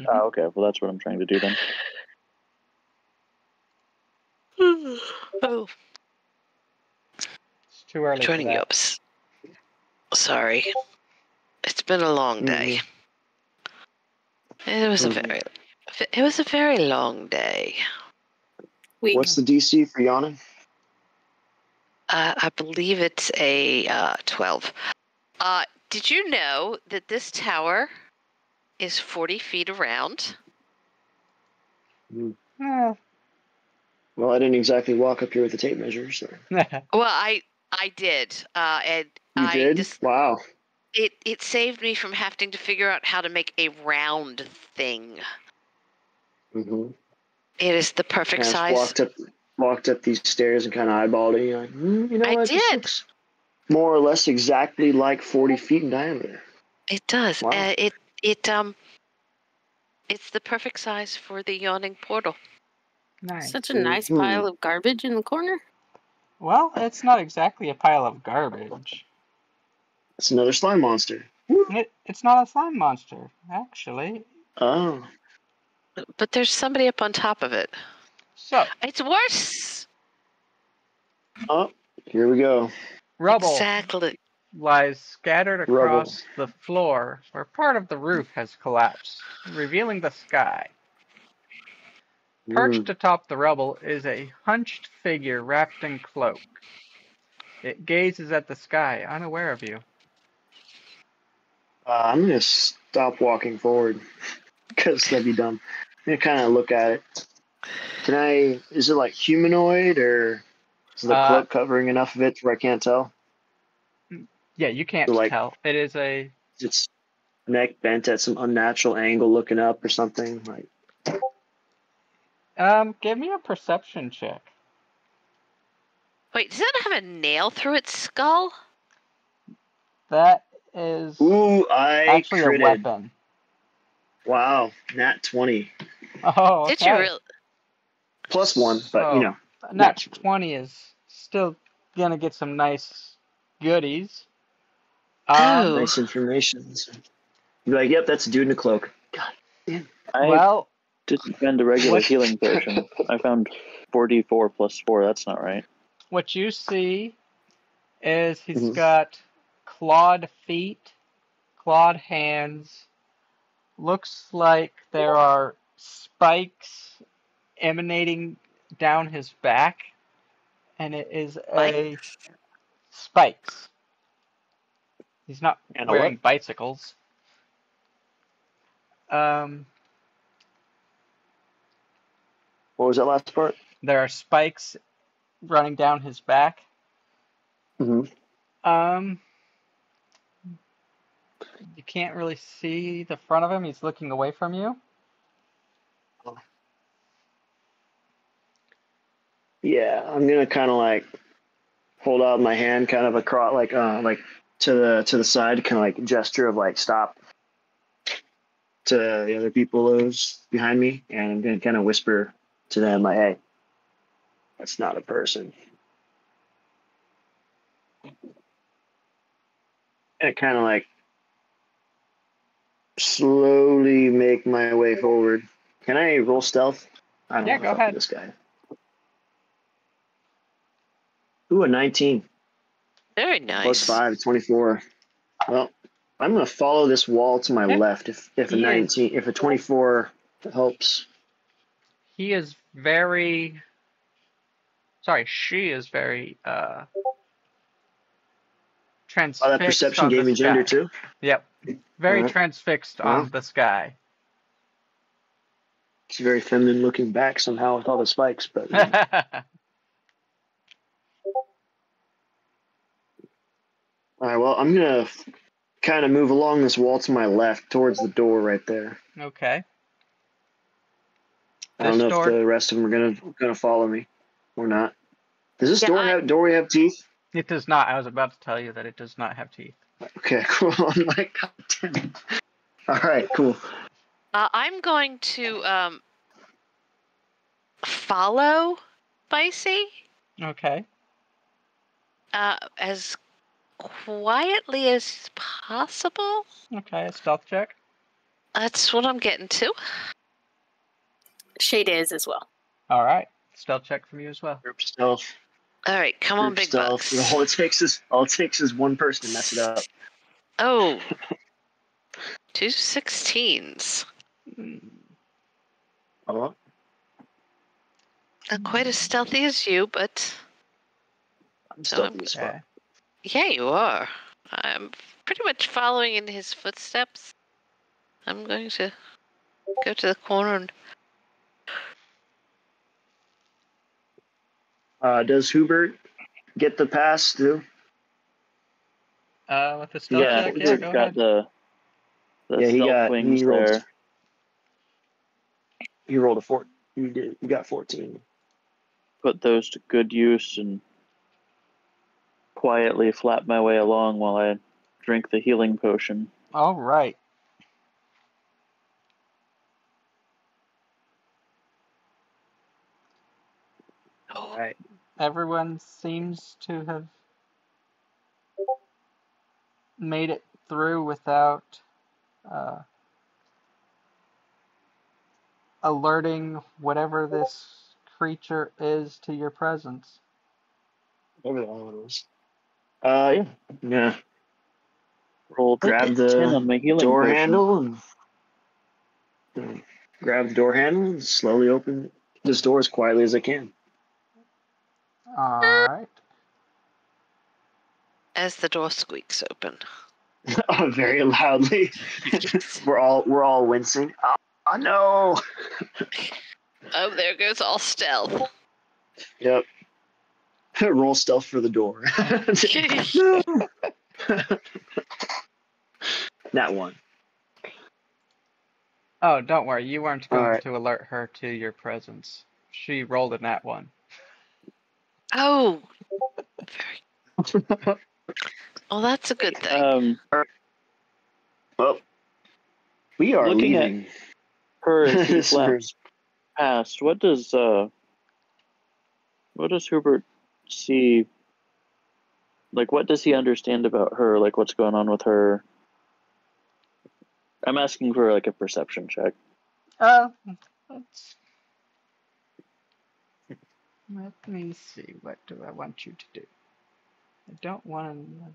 Oh, okay. Well, that's what I'm trying to do then. oh, It's too early. joining you that. up. Sorry. It's been a long day. It was a Mhm. very it was a very long day. We What's the DC for yawning? Uh, I believe it's a uh, 12. Uh, did you know that this tower is 40 feet around? Eh, Well, I didn't exactly walk up here with a tape measure, so Well, I I did. Uh, and you I did. just wow. it it saved me from having to figure out how to make a round thing. Mm-hmm. It is the perfect size. walked up, walked up these stairs and kind of eyeballed it. You're like, "Hmm, you know I what? Did. more or less exactly like 40 feet in diameter. It does. Wow. Uh, it it um it's the perfect size for the yawning portal. nice. such a nice Hmm. pile of garbage in the corner. Well, it's not exactly a pile of garbage. It's another slime monster. It, it's not a slime monster, actually. Oh, But there's somebody up on top of it. So, It's worse. oh, here we go. rubble Exactly. lies scattered Rubble. across the floor where part of the roof has collapsed, revealing the sky. Perched Mm. atop the rubble is a hunched figure wrapped in cloak. It gazes at the sky, unaware of you. Uh, I'm gonna stop walking forward because that'd be dumb. I'm gonna kind of look at it. Can I? Is it like humanoid or is the Uh, cloak covering enough of it where I can't tell? Yeah, you can't So, like- tell. It is a its neck bent at some unnatural angle, looking up or something? Like, um. Give me a perception check. Wait, does that have a nail through its skull? That is ooh, I actually a weapon. Wow, nat 20 Oh, okay. Did you really? plus one, but So- you know, Nat 20 is still gonna get some nice goodies. Um, Oh. nice information. You're like, yep, that's a dude in a cloak. God I well, didn't spend a regular What? healing potion. I found four D four plus four. That's not right. what you see is he's Mhm. got clawed feet, clawed hands. Looks like there are spikes emanating down his back, and it is a spikes. He's not And a wearing bicycles. Um, What was that last part? there are spikes running down his back. Mm-hmm. Um, you can't really see the front of him. He's looking away from you. Yeah, I'm gonna kind of like hold out my hand, kind of across, like uh, like to the to the side, kind of like gesture of like stop to the other people those behind me, and I'm gonna kind of whisper to them like, "Hey, that's not a person." And kind of like slowly make my way forward. Can I roll stealth? I don't Yeah, wanna go fuck ahead. This guy. Ooh, a 19 Very nice. plus 5, 24. Well, I'm going to follow this wall to my Yeah. left if, if a He 19, if a 24 helps. He is very sorry, she is very uh transfixed. Oh, that perception on gave me gender too. Yep. Very Alright. transfixed on the sky. She's very feminine looking back somehow with all the spikes, but all right. Well, I'm gonna kind of move along this wall to my left towards the door right there. okay. I don't know door- if the rest of them are gonna gonna follow me or not. Does this Yeah, door I- have doorway have teeth? It does not. I was about to tell you that it does not have teeth. Okay, cool. I'm like, God damn it. All right, cool. Uh, I'm going to um, follow Spicy Okay. uh, as quietly as possible. Okay, a stealth check. That's what I'm getting to. Shade is as well. All right. Stealth check from you as well. Group stealth. All right, come on, big stealth. bucks. All it takes is all it takes is one person to mess it up. Oh, two 16s. Mm, Oh, Not quite as stealthy as you, but I'm So stealthy I'm- as fuck. Okay. yeah, you are. I'm pretty much following in his footsteps. I'm going to go to the corner and Uh, does Hubert get the pass too? Uh, with the stealth yeah, check, he's yeah, got ahead. the the yeah, he stealth got wings he rolled. there. He rolled a four. You did. You got fourteen. Put those to good use and quietly flap my way along while I drink the healing potion. All right. All right. Everyone seems to have made it through without uh, alerting whatever this creature is to your presence. Whatever the hell it was. Uh, yeah, yeah. Roll Grab the 10 on my healing door potion. handle and and grab the door handle and slowly open this door as quietly as I can. All right. as the door squeaks open. oh, very loudly. we're all we're all wincing. Oh, oh, no. Oh, there goes all stealth. Yep. Roll stealth for the door. that one. Oh, don't worry. You weren't going right. to alert her to your presence. She rolled in that one. Oh. Well, that's a good thing. Um, Well, we are Looking at- her as she This past. What does uh, what does Hubert see? Like, what does he understand about her? Like, what's going on with her? I'm asking for like a perception check. Uh, let's. Let me see. What do I want you to do? I don't want another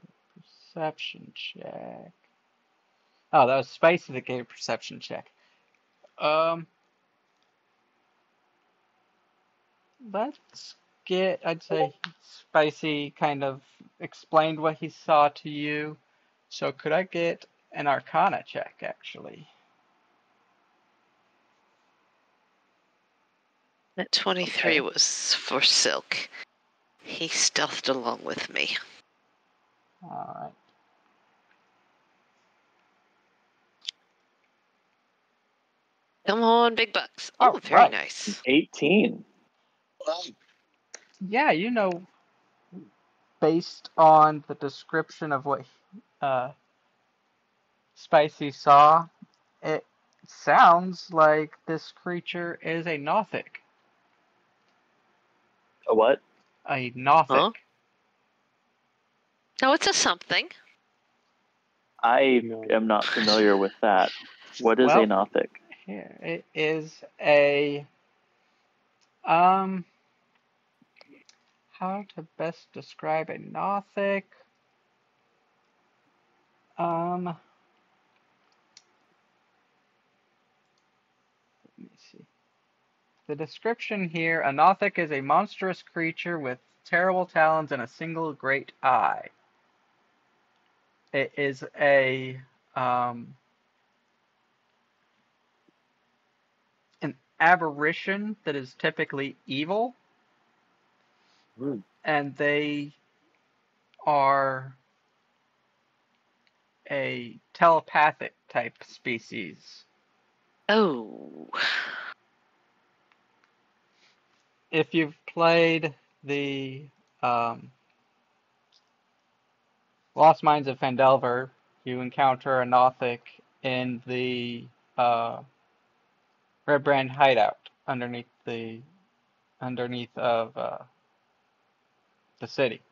perception check. Oh, that was Spicy that gave a perception check. Um, let's get. I'd say Spicy kind of explained what he saw to you. So could I get an Arcana check, actually? That 23 okay. was for Silk. He stealthed along with me. All right. Come on, big bucks. All Oh, very right. nice. 18. Yeah, you know, based on the description of what uh, Spicy saw, it sounds like this creature is a Nothic. A what? A Nothic. Huh? No, it's a something. I am not familiar with that. What is Well- a Nothic? Here, it is a um how to best describe a Nothic? Um let me see. The description here: A Nothic is a monstrous creature with terrible talons and a single great eye. It is a um, an aberration that is typically evil, Hmm. and they are a telepathic type species. Oh. If you've played the um, Lost Mines of Phandelver, you encounter a Nothic in the uh, Redbrand hideout underneath the underneath of uh, the city.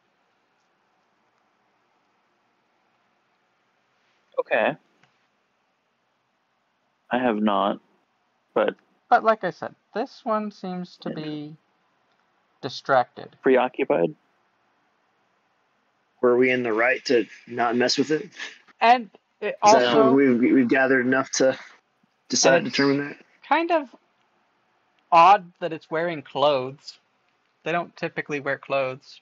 Okay. I have not, but But like I said, this one seems to be distracted. preoccupied. Were we in the right to not mess with it? And it that also we've, we've gathered enough to decide, And it's- determine that? kind of odd that it's wearing clothes. They don't typically wear clothes.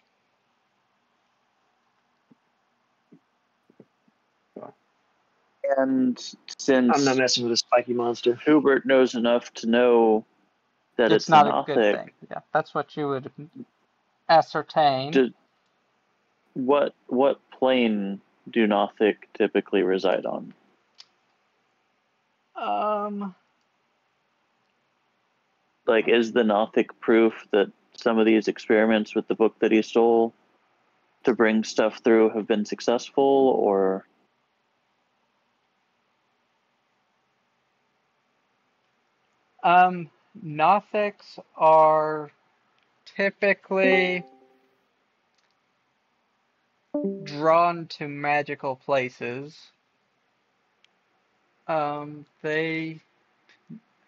And since I'm not messing with a spiky monster. Hubert knows enough to know that it's it's, not a good thing. Yeah, that's what you would ascertain. Do- what what plane do Nothic typically reside on? Um, Like, is the Nothic proof that some of these experiments with the book that he stole to bring stuff through have been successful, or um, Nothics are typically drawn to magical places. Um, they,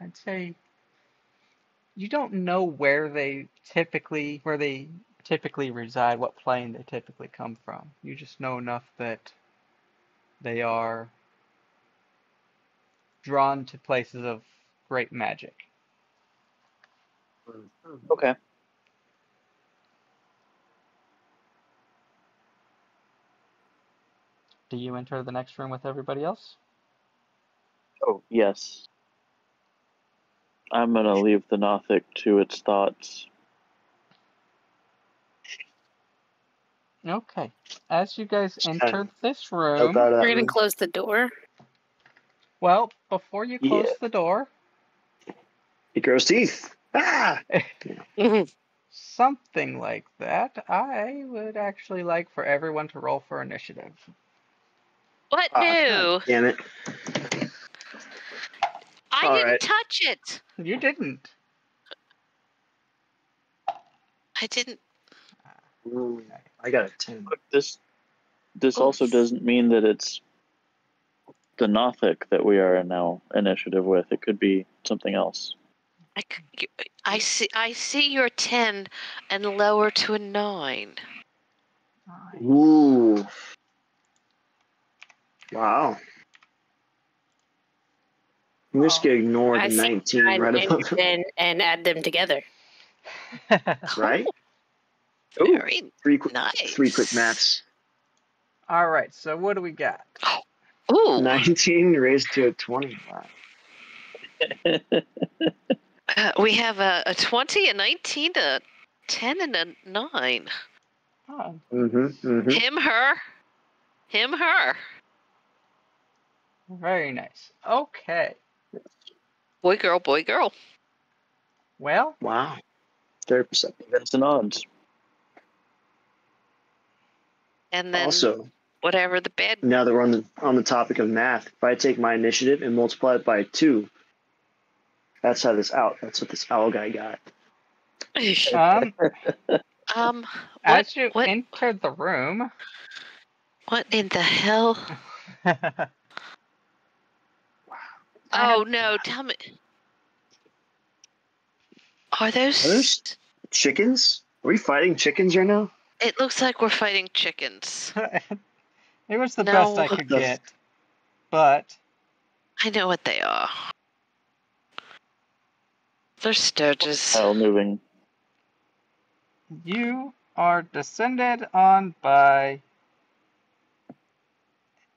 I'd say, you don't know where they typically where they typically reside, what plane they typically come from. You just know enough that they are drawn to places of great magic. Okay? Do you enter the next room with everybody else? Oh yes. I'm gonna leave the Nothic to its thoughts. Okay. As you guys enter this room, out of uh, We're gonna close the door. well, before you close Yeah. the door, It grows teeth. Ah! something like that, I would actually like for everyone to roll for initiative. What Ah, new? Damn it. I all didn't right. touch it. You didn't. I didn't. Ooh, I got a 10. Look, this this Oh. also doesn't mean that it's the Nothic that we are now initiative with. It could be something else. I, c- mm. you- I see. I see your ten and lower to a nine. Ooh. Wow. I'm just gonna ignore the see 19 nine right and above, ten and add them together. right? Very Three quick, nice. three quick maths. All right, so what do we got? Ooh. 19 raised to a 20. Wow. Uh, we have a, a 20, a 19, a 10, and a 9. Mm-hmm. Oh, Mm-hmm. Him, her. Him, her. very nice. Okay. Boy, girl, boy, girl. Well, Wow. Very perceptive. Events and odds. And then Also, whatever the bad. now that we're on the on the topic of math, if I take my initiative and multiply it by two, that's how this out. That's what this owl guy got. um, um, what, as you what- enter the room, what in the hell? wow. Oh, no, tell me. Are those. Are those- Chickens? Are we fighting chickens right now? It looks like we're fighting chickens. it was the best I could get, but I know what they are. They're Stirges. Pile moving. You are descended on by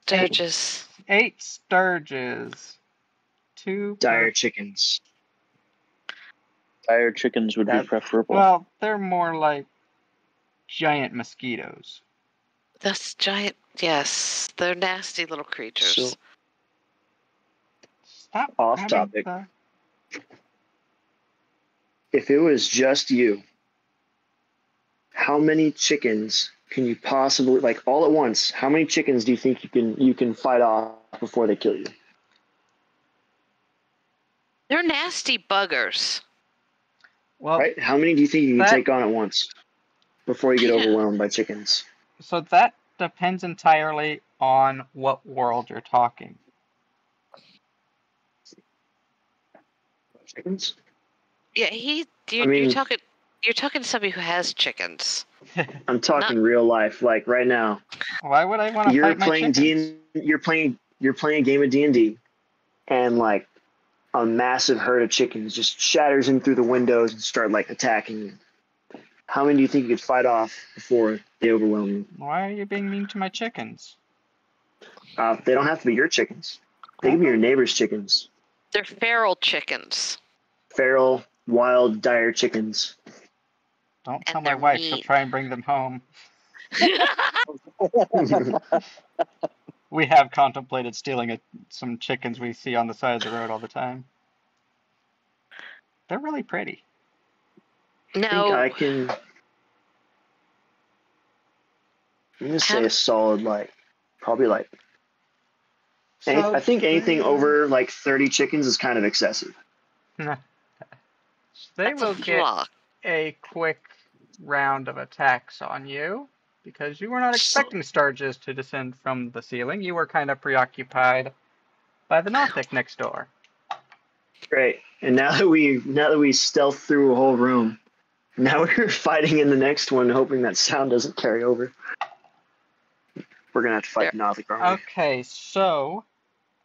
Stirges. eight stirges. Two. per- Dire chickens. Dire chickens would be preferable. Well, they're more like giant mosquitoes. That's giant. Yes, they're nasty little creatures. So- Stop. Off grabbing topic. the- If it was just you, how many chickens can you possibly like all at once? How many chickens do you think you can you can fight off before they kill you? They're nasty buggers. Well, Right? How many do you think you can that- take on at once before you get Yeah. overwhelmed by chickens? so that depends entirely on what world you're talking. Chickens? Yeah, he. You, I mean- you're talking. You're talking to somebody who has chickens. I'm talking real life, like right now. Why would I want to You're fight playing D chickens? and you're playing you're playing a game of D and D, and like a massive herd of chickens just shatters in through the windows and start like attacking you. How many do you think you could fight off before they overwhelm you? Why are you being mean to my chickens? Uh, they don't have to be your chickens. They can be your neighbor's chickens. They're feral chickens. Feral, wild, dire chickens. Don't And tell my they're wife she'll try and bring them home. We have contemplated stealing a, some chickens we see on the side of the road all the time. They're really pretty. I think no, I can. I'm gonna say a solid like, probably like. any- So- I think anything over like 30 chickens is kind of excessive. They that's a will get flock. a quick round of attacks on you because you were not expecting Stirges to descend from the ceiling. You were kind of preoccupied by the Nothic next door. Great. And now that we now that we stealth through a whole room, now we're fighting in the next one, hoping that sound doesn't carry over. We're gonna have to fight Nothic army. Okay, so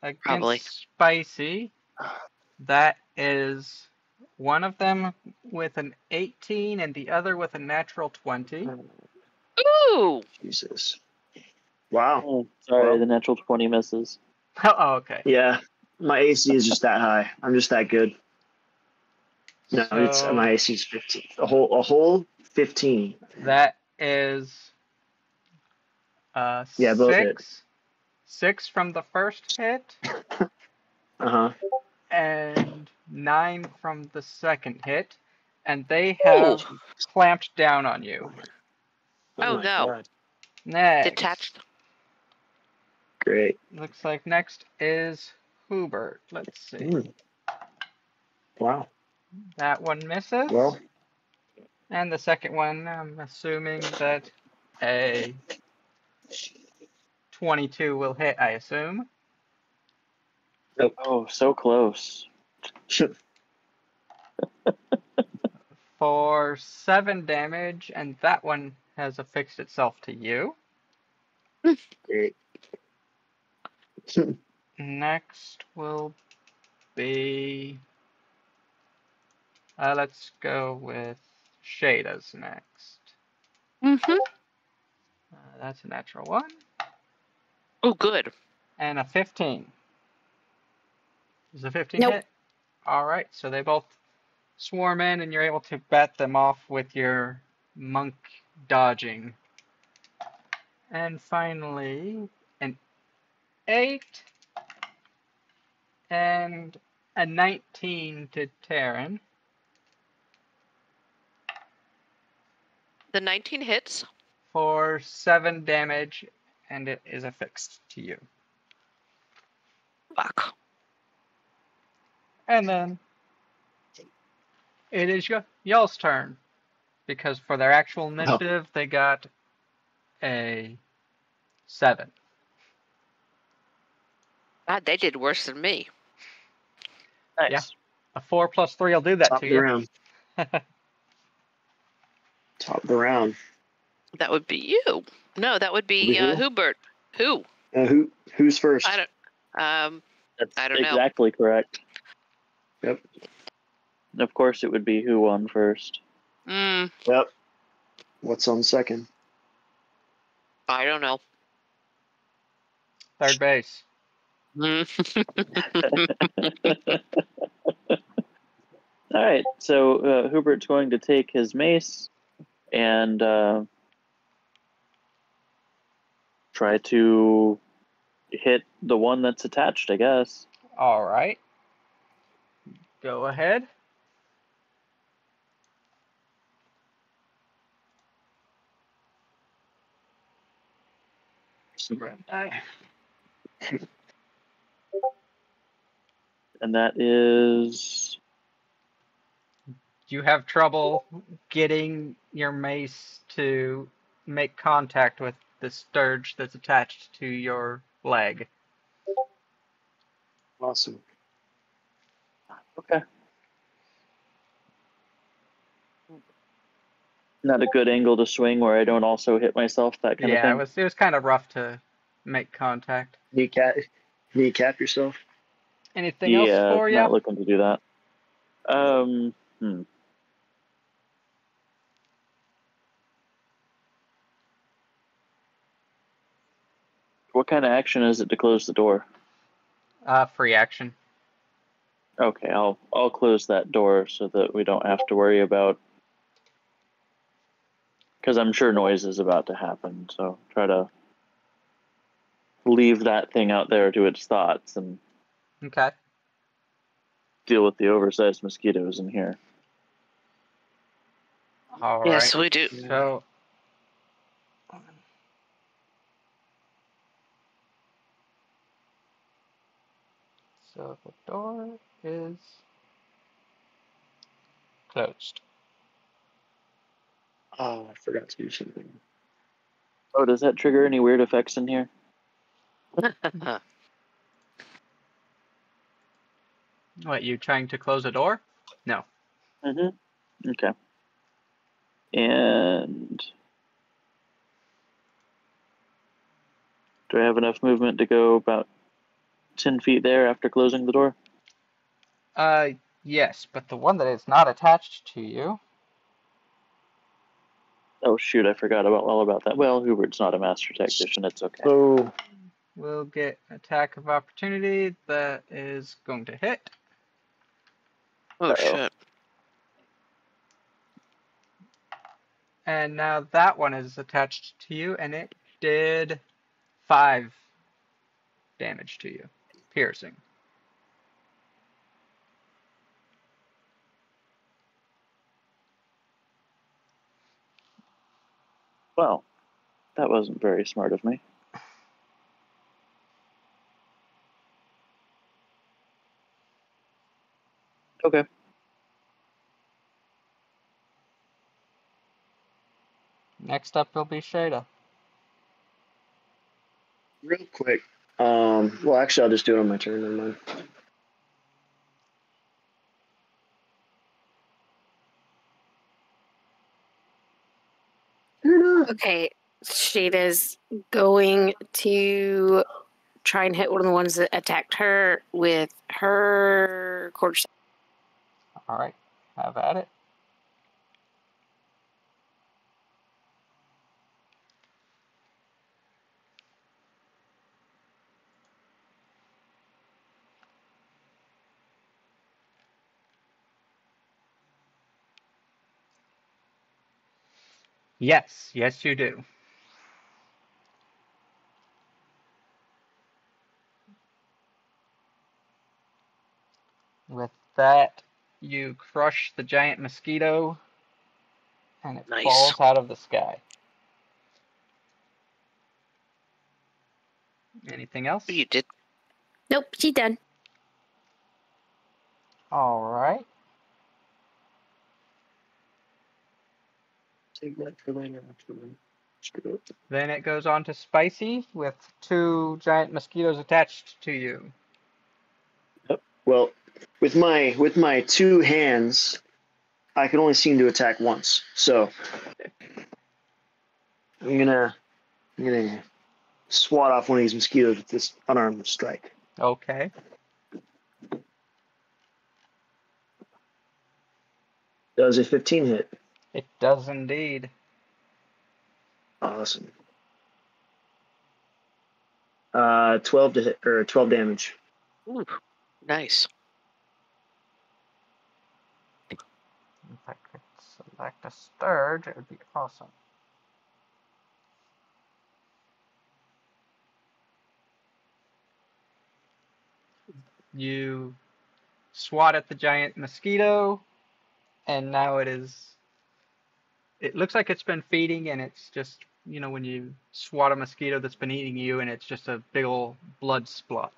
against Probably. Spicy, that is one of them with an 18 and the other with a natural 20. Ooh, Jesus. Wow. Oh, sorry, Well- the natural 20 misses. Oh, okay. Yeah. My AC is just that high. I'm just that good. No, it's my AC is 15. A whole a whole 15. That is uh Yeah, both hit. six. Six from the first hit Uh-huh. and nine from the second hit, and they have clamped down on you. Oh, my no. God. Next, detached. Great. looks like next is Hubert. Let's see. Mm. Wow. That one misses. Well, And the second one, I'm assuming that a 22 will hit, I assume. Oh, so close. For 7 damage, and that one has affixed itself to you. great. Next will be. Uh, let's go with Shada's next. Mm-hmm. Uh, that's a natural one. Oh, good. And a 15. Is a 15 Nope. hit? Alright, so they both swarm in and you're able to bat them off with your monk dodging. And finally, an 8 and a 19 to Terran. The 19 hits. for 7 damage and it is affixed to you. Fuck. And then it is y- y'all's turn because for their actual initiative they got a seven. God, they did worse than me. Nice. Yeah. A four plus three will do that Top to of the you. round. Top of the round. That would be you. No, that would be Would be uh, who? Hubert. Who? Uh, who who's first? I don't. Um. That's I don't know. exactly correct. Of course, it would be who won first. Mm, Yep. What's on second? I don't know. Third base. Mm. All right, so uh, Hubert's going to take his mace and uh, try to hit the one that's attached, I guess. All right. Go ahead. And that is. You have trouble getting your mace to make contact with the stirge that's attached to your leg. Awesome. Okay. Not a good angle to swing where I don't also hit myself, that kind yeah, of it thing. was it was kind of rough to make contact. Kneecap, kneecap yourself. Anything yeah, else for you? not looking to do that. Um, hmm. What kind of action is it to close the door? Uh, free action. Okay, I'll I'll close that door so that we don't have to worry about because I'm sure noise is about to happen. So try to leave that thing out there to its thoughts and Okay. deal with the oversized mosquitoes in here. All right. yes, we do. So. So the door is closed. Oh, I forgot to do something. Oh, does that trigger any weird effects in here? What, you trying to close a door? No. Mm-hmm. Okay. And do I have enough movement to go about ten feet there after closing the door? Uh, yes, but the one that is not attached to you. Oh shoot, I forgot about all about that. Well, Hubert's not a master tactician. It's okay. So we'll get attack of opportunity that is going to hit. Oh Uh-oh. shit. And now that one is attached to you, and it did five damage to you, piercing. Well, that wasn't very smart of me. Okay. Next up will be Shada. real quick. Um. Well, actually, I'll just do it on my turn. Never mind. Okay, Shada's going to try and hit one of the ones that attacked her with her quarter. All right, have at it. Yes, yes, you do. With that, you crush the giant mosquito, and it Nice. falls out of the sky. Anything else? You did. Nope, she's done. All right. Take that for later. Actually. Then it goes on to Spicy with two giant mosquitoes attached to you. Well, with my with my two hands, I can only seem to attack once. So I'm gonna I'm gonna swat off one of these mosquitoes with this unarmed strike. Okay. Does a 15 hit? It does indeed. Awesome. Uh, 12 to hit or 12 damage. Ooh, nice. If I could select a Stirge, it would be awesome. You swat at the giant mosquito, and now it is. It looks like it's been feeding, and it's just, you know, when you swat a mosquito that's been eating you, and it's just a big old blood splot.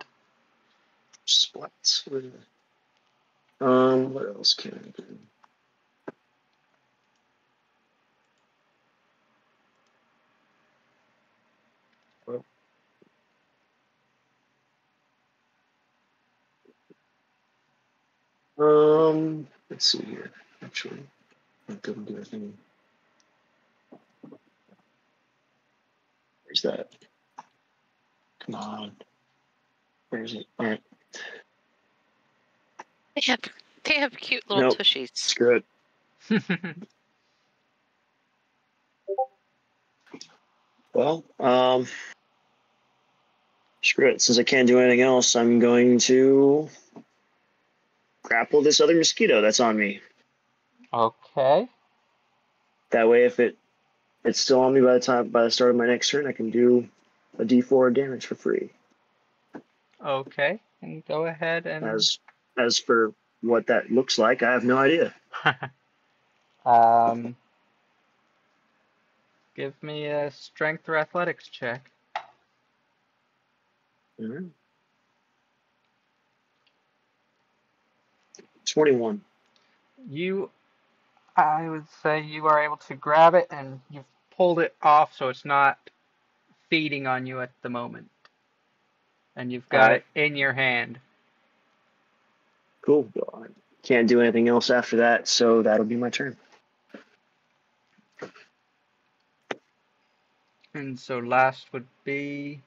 Splats. Um, what else can I do? Um, let's see here. Actually, it doesn't do anything. Where's that? Come on. Where is it? All right, They have they have cute little Nope. tushies. screw it. Well, um, screw it. Since I can't do anything else, I'm going to grapple this other mosquito that's on me. okay. That way, if it it's still on me by the time by the start of my next turn, I can do a D4 damage for free. Okay. And go ahead and. As as for what that looks like, I have no idea. um, give me a strength or athletics check. Alright. Twenty-one. You, I would say you are able to grab it and you've pulled it off so it's not feeding on you at the moment. And you've got Alright. it in your hand. Cool. Can't do anything else after that, so that'll be my turn. And so last would be,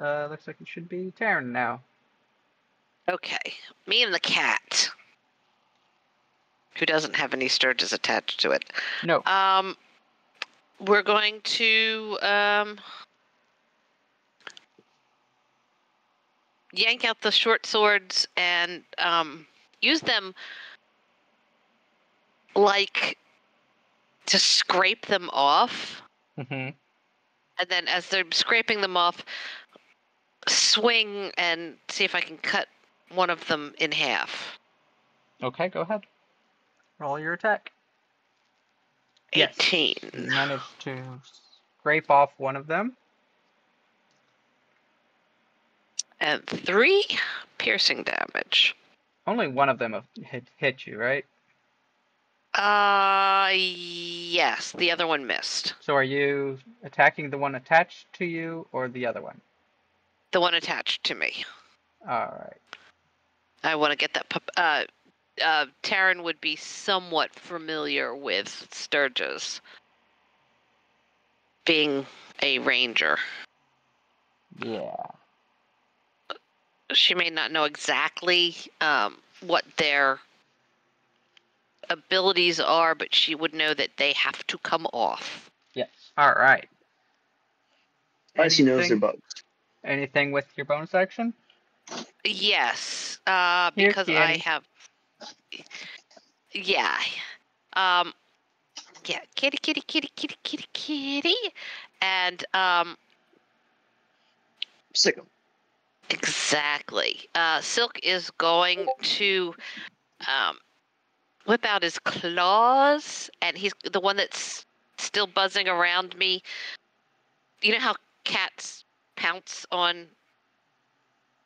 uh, looks like it should be Taryn now. Okay, me and the cat, who doesn't have any stirges attached to it. No. Um, we're going to um yank out the short swords and um use them like to scrape them off, hmm and then as they're scraping them off, swing and see if I can cut one of them in half. Okay, go ahead. Roll your attack. Yes. You 18. managed to scrape off one of them. And three piercing damage. Only one of them hit, hit you, right? Uh, yes. The other one missed. So are you attacking the one attached to you or the other one? The one attached to me. All right. I want to get that. Pup- uh, uh, Taryn would be somewhat familiar with Stirges, being a ranger. Yeah. She may not know exactly um, what their abilities are, but she would know that they have to come off. Yes. All right. Spicy knows their Anything- bugs. Anything with your bonus action? Yes, uh, Here, because I have. Yeah. Um. Yeah, kitty, kitty, kitty, kitty, kitty, kitty, and um. Sick 'em. Exactly. Uh, Silk is going to um, whip out his claws, and he's the one that's still buzzing around me. You know how cats pounce on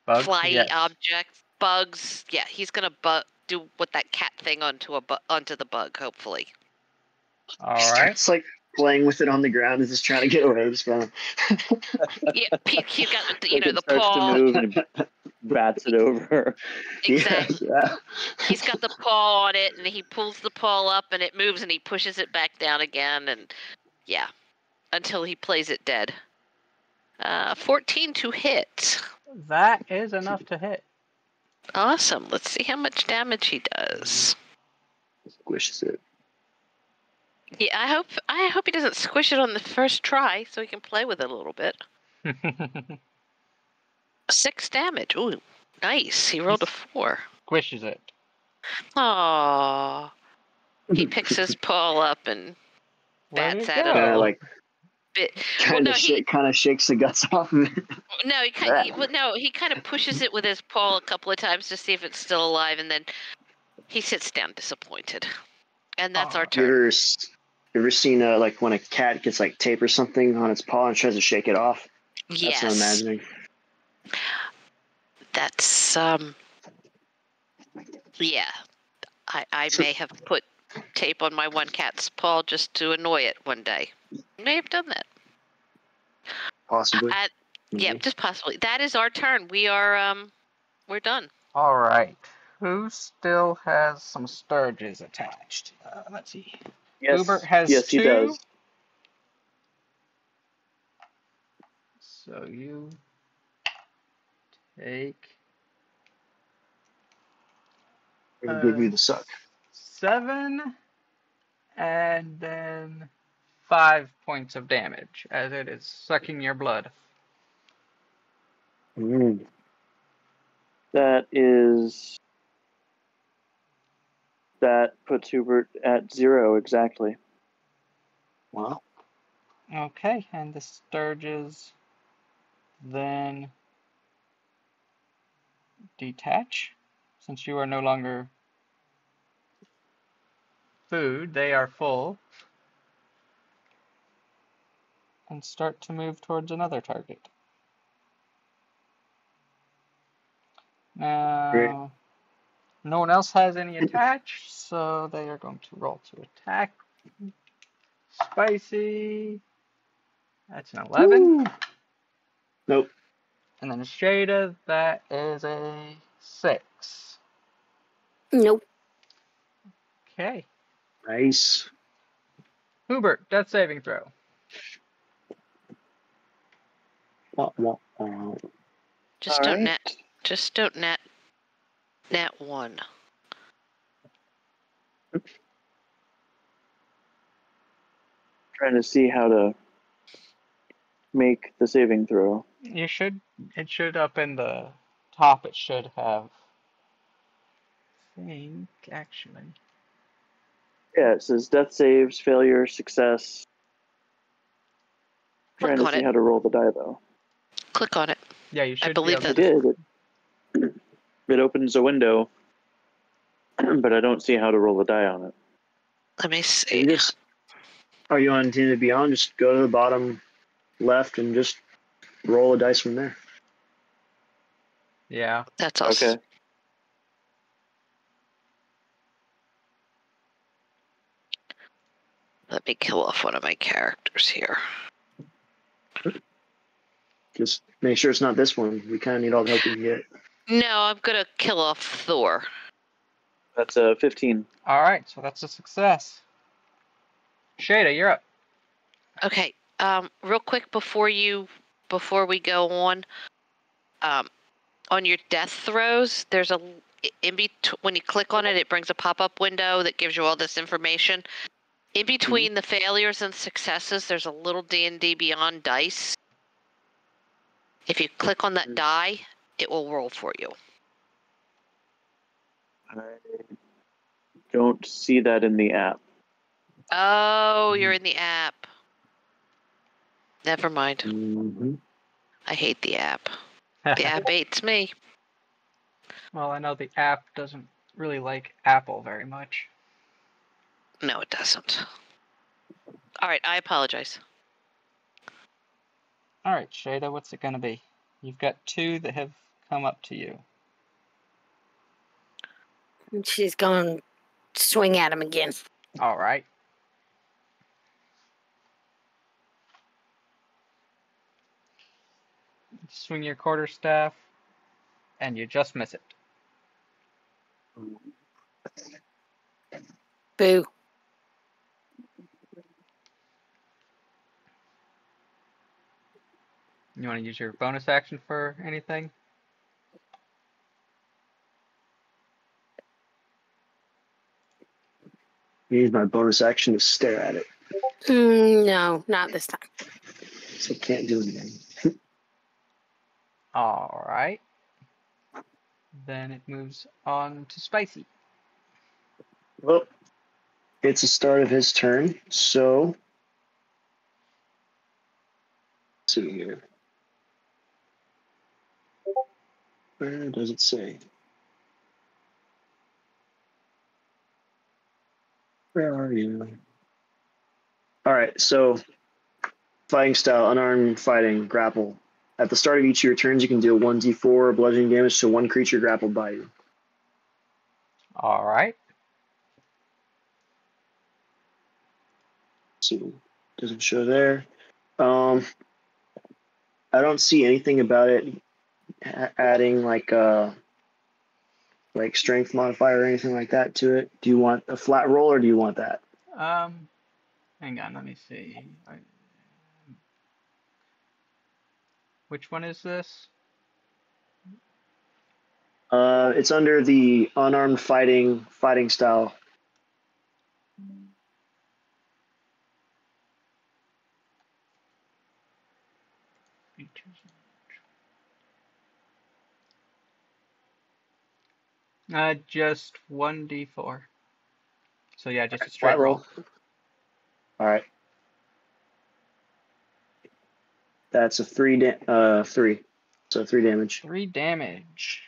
Bugs? flyy Yes. objects, bugs. Yeah, he's gonna bu- do what that cat thing onto a bu- onto the bug. Hopefully. All right. It's like playing with it on the ground and just trying to get away. Just kind of. Yeah, he, he got the, you Like know it the starts paw. to move and it bats it over. Exactly. Yeah. He's got the paw on it, and he pulls the paw up, and it moves, and he pushes it back down again, and yeah, until he plays it dead. Uh, 14 to hit. That is enough to hit. Awesome. Let's see how much damage he does. squishes it. Yeah, I hope I hope he doesn't squish it on the first try, so he can play with it a little bit. Six damage. Ooh, nice. He rolled a four. Squishes it. Aww. He picks his paw up and Bats at him. go. Like bit. kind no, of he- shake, kind of shakes the guts off of it. No, he kind well, no, he kind of pushes it with his paw a couple of times to see if it's still alive, and then he sits down disappointed. And that's Aw. our You turn. ever, s- you ever seen uh, like when a cat gets like tape or something on its paw and tries to shake it off? That's what I'm yes, imagining. that's um. Yeah, I I may have put tape on my one cat's paw just to annoy it one day. May have done that. Possibly. At, yeah, just possibly. That is our turn. We are um, we're done. All right. Who still has some stirges attached? Uh, let's see. Yes, Hubert has yes, he does. So you take It'll give uh, you the suck. Seven and then five points of damage as it is sucking your blood. Mm. That is. That puts Hubert at zero exactly. Wow. Okay, and the stirges then detach. Since you are no longer food, they are full. And start to move towards another target. Now, no one else has any attached, so they are going to roll to attack. Spicy. That's an 11. Nope. And then Shada, that is a 6. Nope. Okay. Nice. Hubert, death saving throw. Wah, wah, wah. Just All don't right. net. Just don't net. Net one. Trying to see how to make the saving throw. You should, it should up in the top, it should have. I think, actually. Yeah, it says death saves, failure, success. Click Trying to on see it. how to roll the die though. Click on it. Yeah, you should be believe able I did. It, it opens a window, but I don't see how to roll the die on it. Let me You see. just are you on D and D Beyond? Just go to the bottom left and just roll a dice from there. Yeah. That's us. Okay. Let me kill off one of my characters here. Just make sure it's not this one. We kind of need all the help we can get. No, I'm gonna kill off Thor. That's a 15. All right, so that's a success. Shada, you're up. Okay. Um, real quick before you before we go on, um, on your death throws, there's a in between when you click on it, it brings a pop-up window that gives you all this information. In between the failures and successes, there's a little D and D Beyond dice. If you click on that Mhm. die, it will roll for you. I don't see that in the app. Oh, you're in the app. Never mind. Mm-hmm. I hate the app. The app hates me. well, I know the app doesn't really like Apple very much. No, it doesn't. All right, I apologize. All right, Shada, what's it going to be? You've got two that have come up to you. She's going to swing at him again. All right. Swing your quarterstaff, and you just miss it. Boo. You want to use your bonus action for anything? use my bonus action to stare at it. Mm, no, not this time. So can't do anything. All right. Then it moves on to Spicy. Well, it's the start of his turn, so let's see here. Where does it say? Where are you? All right, so fighting style, unarmed fighting, grapple. At the start of each of your turns, you can deal 1d4 bludgeoning damage to one creature grappled by you. All right. see doesn't show there um i don't see anything about it adding like uh like strength modifier or anything like that to it do you want a flat roll or do you want that Um, hang on. Let me see. I- Which one is this? uh it's under the unarmed fighting fighting style Uh, just one d4. So yeah, just a straight flat roll all right that's a three da- uh three so three damage Three damage.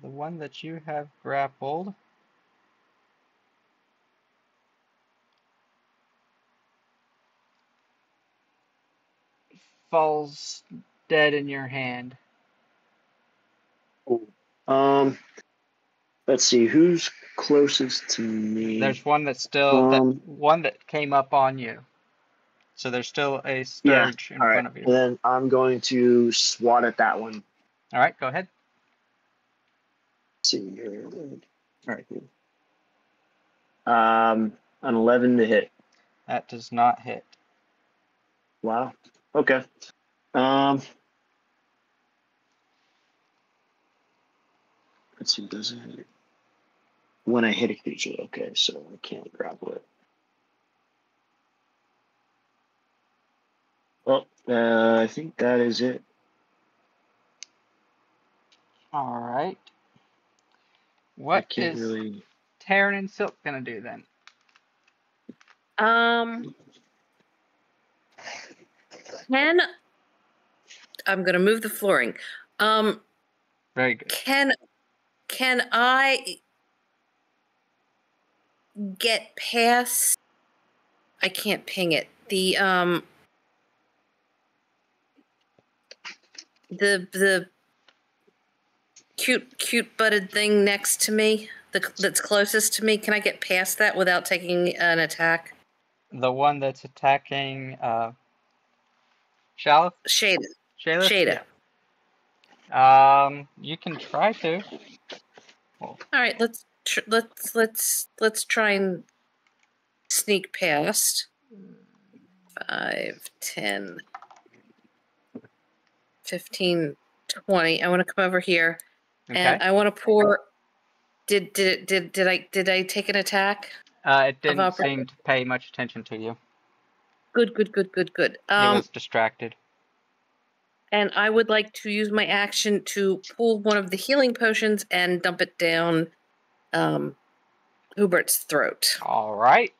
The one that you have grappled. Falls dead in your hand. um let's see who's closest to me There's one that's still that Um, one that came up on you. So there's still a Yeah, in right, front of you. then I'm going to swat at that one. All right, go ahead. Let's see here. All right. Um, an 11 to hit. That does not hit. Wow. Okay. Um, let's see. Does it hit? When I hit a creature, okay, so I can't grapple it. Well, uh, I think that is it. All right. I What can't really. Taryn and Silk gonna do then? Um, can I'm gonna move the flooring. Um, Very good. can can I get past? I can't ping it. The um the the cute cute butted thing next to me the, that's closest to me can i get past that without taking an attack The one that's attacking uh Shalith? shade Shayla? Shada. Um, you can try to. All right let's tr- let's let's let's try and sneak past Five, ten, fifteen, twenty. i want to come over here Okay. and i want to pour did did did did i did i take an attack uh, it didn't seem to pay much attention to you. good good good good good it um was distracted. And I would like to use my action to pull one of the healing potions and dump it down um, Hubert's throat. All right.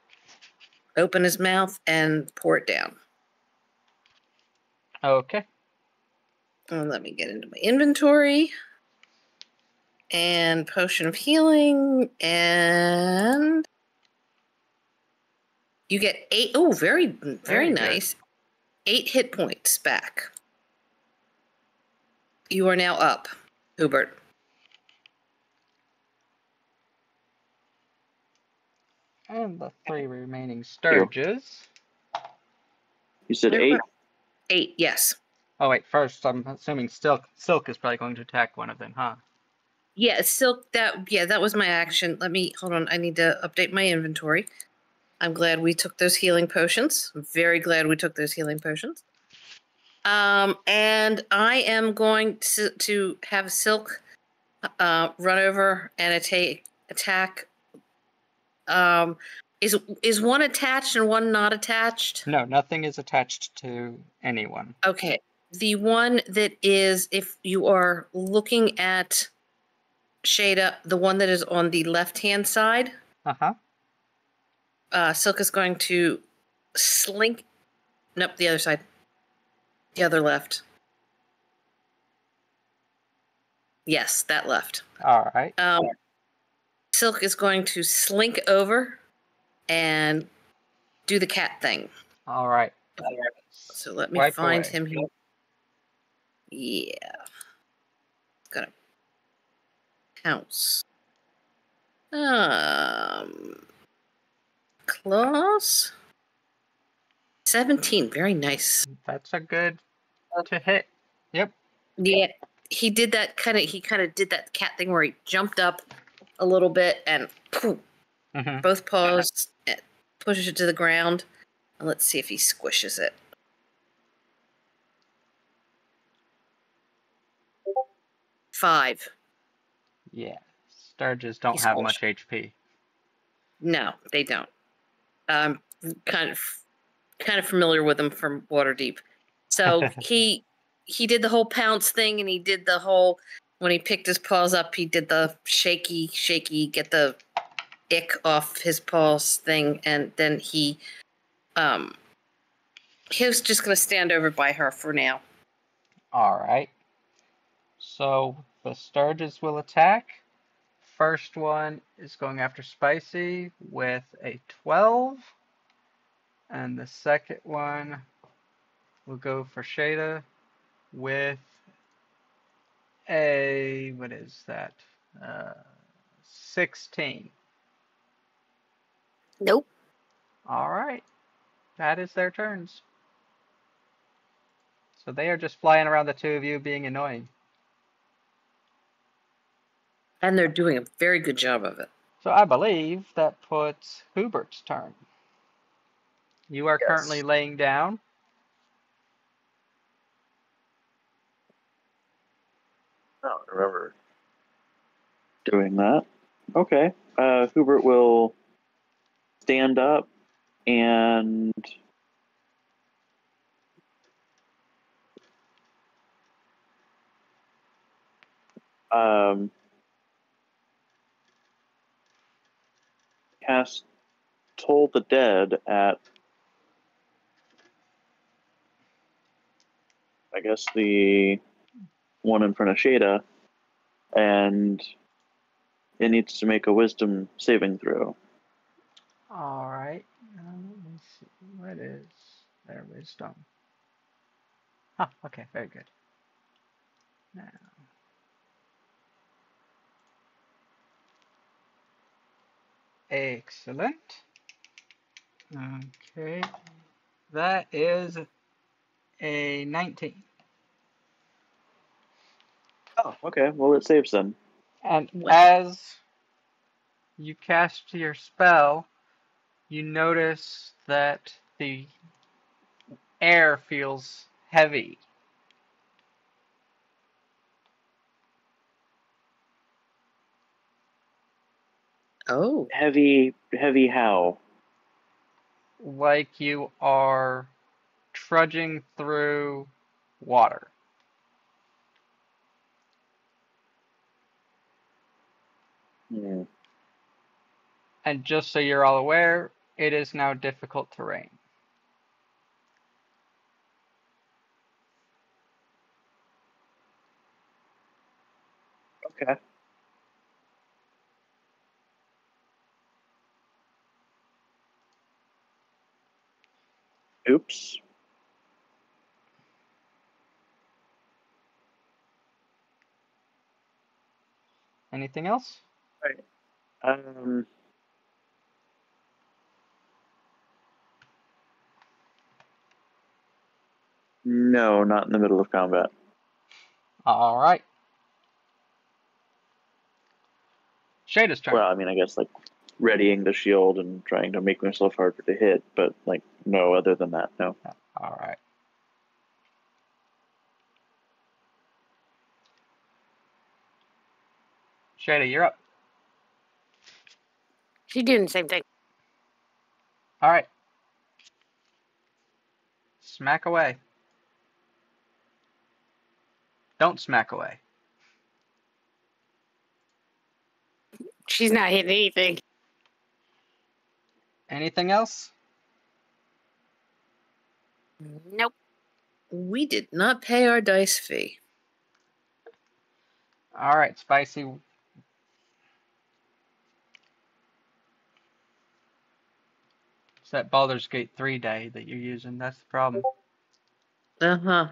Open his mouth and pour it down. Okay. And let me get into my inventory. And potion of healing. And you get eight. Oh, very, very, Very good. nice. Eight hit points back. You are now up, Hubert. And the three remaining stirges. You said They're eight. Eight, yes. Oh wait, first I'm assuming Silk Silk is probably going to attack one of them, huh? Yeah, silk. That yeah, that was my action. Let me hold on. I need to update my inventory. I'm glad we took those healing potions. I'm very glad we took those healing potions. Um, and I am going to to have silk uh, run over and attack. Attack. Um, is is one attached and one not attached? No, nothing is attached to anyone. Okay. The one that is, if you are looking at Shada, the one that is on the left hand side, Uh huh. uh, Silk is going to slink. Nope, the other side. The other left. Yes, that left. All right. Um, Silk is going to slink over and do the cat thing. All right. So let me Wipe find away. him here. Yeah. Gotta pounce. Um claws. 17. Very nice. That's a good to hit. Yep. Yeah. He did that kind of he kind of did that cat thing where he jumped up a little bit and poof, hmm both paws eh, pushes it to the ground. And let's see if he squishes it. Five. Yeah. Stirges don't He's have much HP. No, they don't. I'm kind of kind of familiar with them from Waterdeep. So he he did the whole pounce thing, and he did the whole when he picked his paws up, he did the shaky, shaky, get the ick off his paws thing, and then he um he was just gonna stand over by her for now. All right. So the Stirges will attack. First one is going after Spicy with a 12. And the second one will go for Shada with a, what is that? Uh, 16. Nope. All right. That is their turns. So they are just flying around the two of you being annoying. And they're doing a very good job of it. So I believe that puts Hubert's turn. You are Yes. currently laying down. I don't remember doing that. Okay. Uh, Hubert will stand up and um, cast Toll the Dead at I guess the one in front of Shada, and it needs to make a wisdom saving throw. All right. Uh, let me see. What is their wisdom? Huh, okay, very good. Now. Excellent. Okay. That is a 19. Oh, okay. Well, it saves then. And as you cast your spell, you notice that the air feels heavy. Oh. Heavy, heavy. How? like you are trudging through water. Hmm. And just so you're all aware, it is now difficult terrain. Okay. Oops. Anything else? Um. No, not in the middle of combat. All right. Shada's turn. Well, I mean, I guess like readying the shield and trying to make myself harder to hit, but like no other than that, no. All right. Shada, you're up. She's doing the same thing. All right. Smack away. Don't smack away. She's not hitting anything. Anything else? Nope. We did not pay our dice fee. All right, Spicy. It's that Baldur's Gate 3 day that you're using. That's the problem. Uh huh.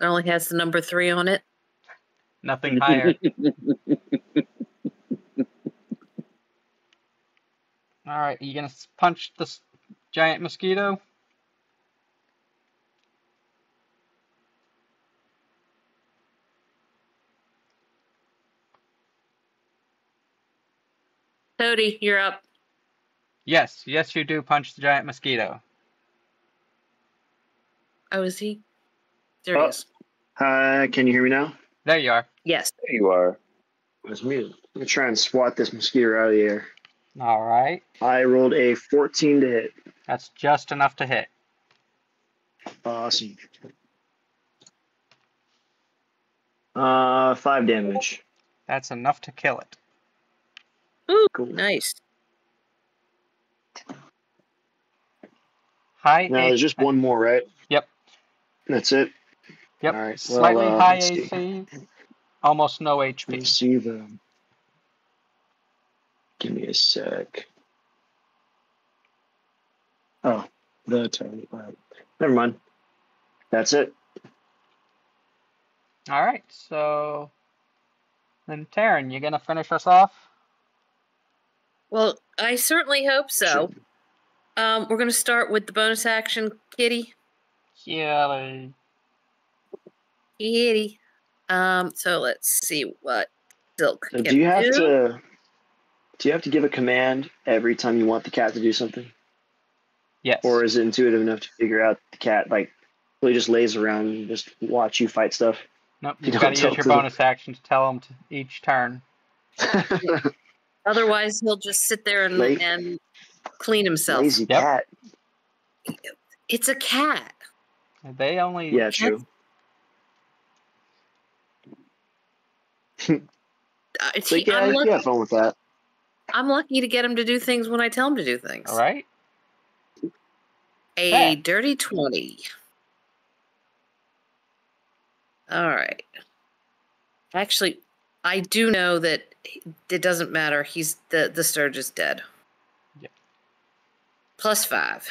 It only has the number three on it. Nothing higher. All right, are you gonna punch this giant mosquito? Cody, you're up. Yes, yes, you do punch the giant mosquito. Oh, is he? There he Oh. is. Hi, can you hear me now? There you are. Yes. There you are. It's me. I'm gonna try and swat this mosquito out of the air. All right, I rolled a 14 to hit. that's just enough to hit. Awesome. Uh, five damage. That's enough to kill it. Ooh, Cool. nice. High. Now A- there's just one more, right? Yep. That's it. Yep. All right. Slightly well, uh, high let's see. AC. Almost no HP. Let's see the. Give me a sec. Oh, the tiny. Wow. Never mind. That's it. All right, so then Taryn, you gonna finish us off? Well, I certainly hope so. Sure. Um, we're going to start with the bonus action, Kitty. Yeah. Kitty. Um, so let's see what Silk So can do you have do. to? Do you have to give a command every time you want the cat to do something, Yes. or is it intuitive enough to figure out the cat like really just lays around and just watch you fight stuff? nope. you You've don't got to use your to the- bonus action to tell him to each turn. Otherwise, he'll just sit there and, and clean himself. Lazy Yep. cat. It's a cat. They only. Yeah, true. Uh, Like, he- yeah, I'm, lucky, have fun with that. I'm lucky to get him to do things when I tell him to do things. All right. A Yeah. dirty 20. All right. Actually, I do know that it doesn't matter. He's the the Stirge is dead. Yep. Plus five.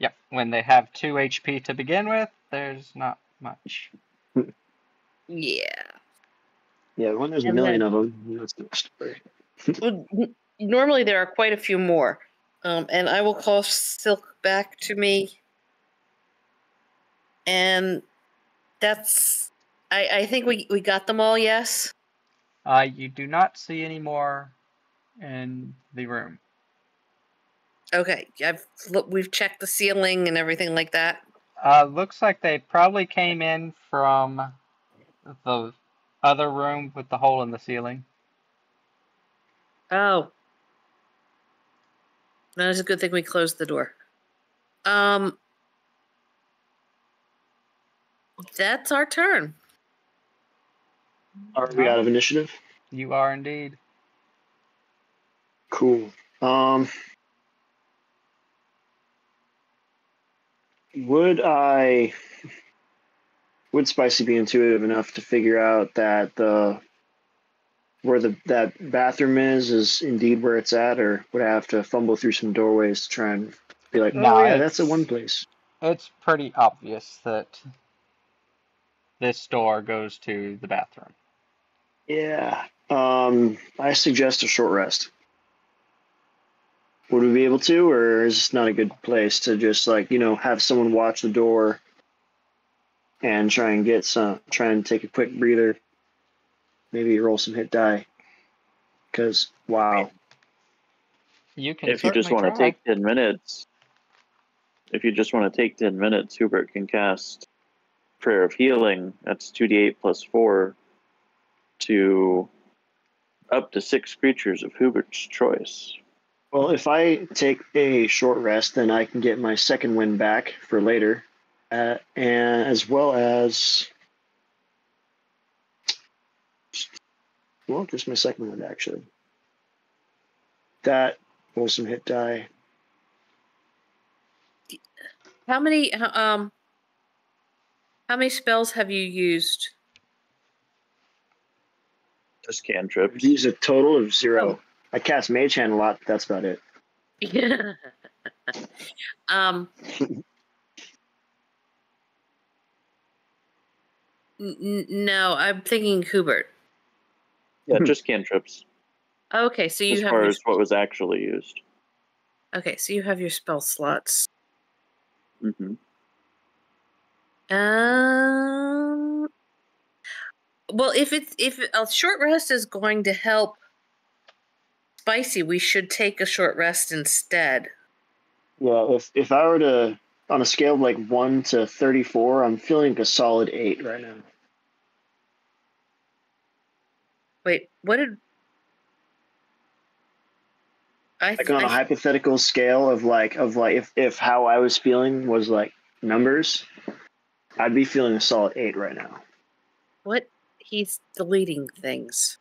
Yep. When they have two HP to begin with, there's not much. Yeah. Yeah, when there's a million then- of them, that's the story. Well, normally there are quite a few more, um, and I will call Silk back to me, and that's. I, I think we, we got them all. Yes. Uh, you do not see any more in the room. Okay. I've look, we've checked the ceiling and everything like that. Uh, looks like they probably came in from the other room with the hole in the ceiling. Oh. That is a good thing we closed the door. Um. That's our turn. Are we out of initiative? You are indeed. Cool. Um, would I? Would Spicy be intuitive enough to figure out that the where the that bathroom is is indeed where it's at, or would I have to fumble through some doorways to try and be like, No, oh yeah, that's the one place. It's pretty obvious that this door goes to the bathroom. Yeah. Um, I suggest a short rest. Would we be able to, or is this not a good place to just like you know have someone watch the door and try and get some, try and take a quick breather, maybe roll some hit die. Because wow, You can If you just certainly want to try. take 10 minutes, if you just want to take 10 minutes, Hubert can cast Prayer of Healing. That's 2d8 plus 4 to up to six creatures of Hubert's choice. Well, if I take a short rest, then I can get my second wind back for later, uh, and as well as, well, just my second wind actually. That roll some hit die. How many um how many spells have you used? Just cantrips. Use a total of zero. Oh. I cast Mage Hand a lot. But that's about it. um n- n- no, I'm thinking Hubert. Yeah, just cantrips. Okay, so you as have far your, as what was actually used. okay, so you have your spell slots. hmm Um. Well, if it's if a short rest is going to help spicy, we should take a short rest instead. Yeah, if if I were to on a scale of like one to thirty four, I'm feeling a solid eight right now. Wait, what did I? Like on a I- hypothetical scale of like of like if if how I was feeling was like numbers, I'd be feeling a solid eight right now. what? He's deleting things.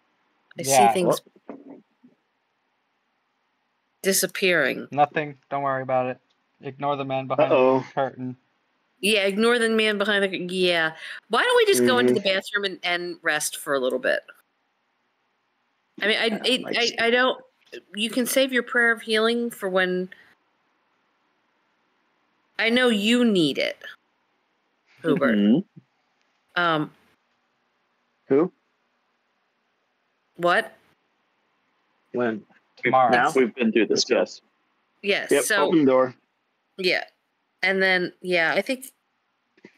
I Yeah. see things disappearing. Nothing. Don't worry about it. Ignore the man behind Uh-oh. the curtain. Yeah, ignore the man behind the. Curtain. Yeah, why don't we just go into the bathroom and, and rest for a little bit? I mean, I, Yeah, it, might I, just- I don't. You can save your prayer of healing for when. I know you need it, Hubert. Mhm. Um, Who? what? When? Tomorrow. Now? We've been through this, yes. Yes. Yep. so open the door. yeah, and then yeah, I think.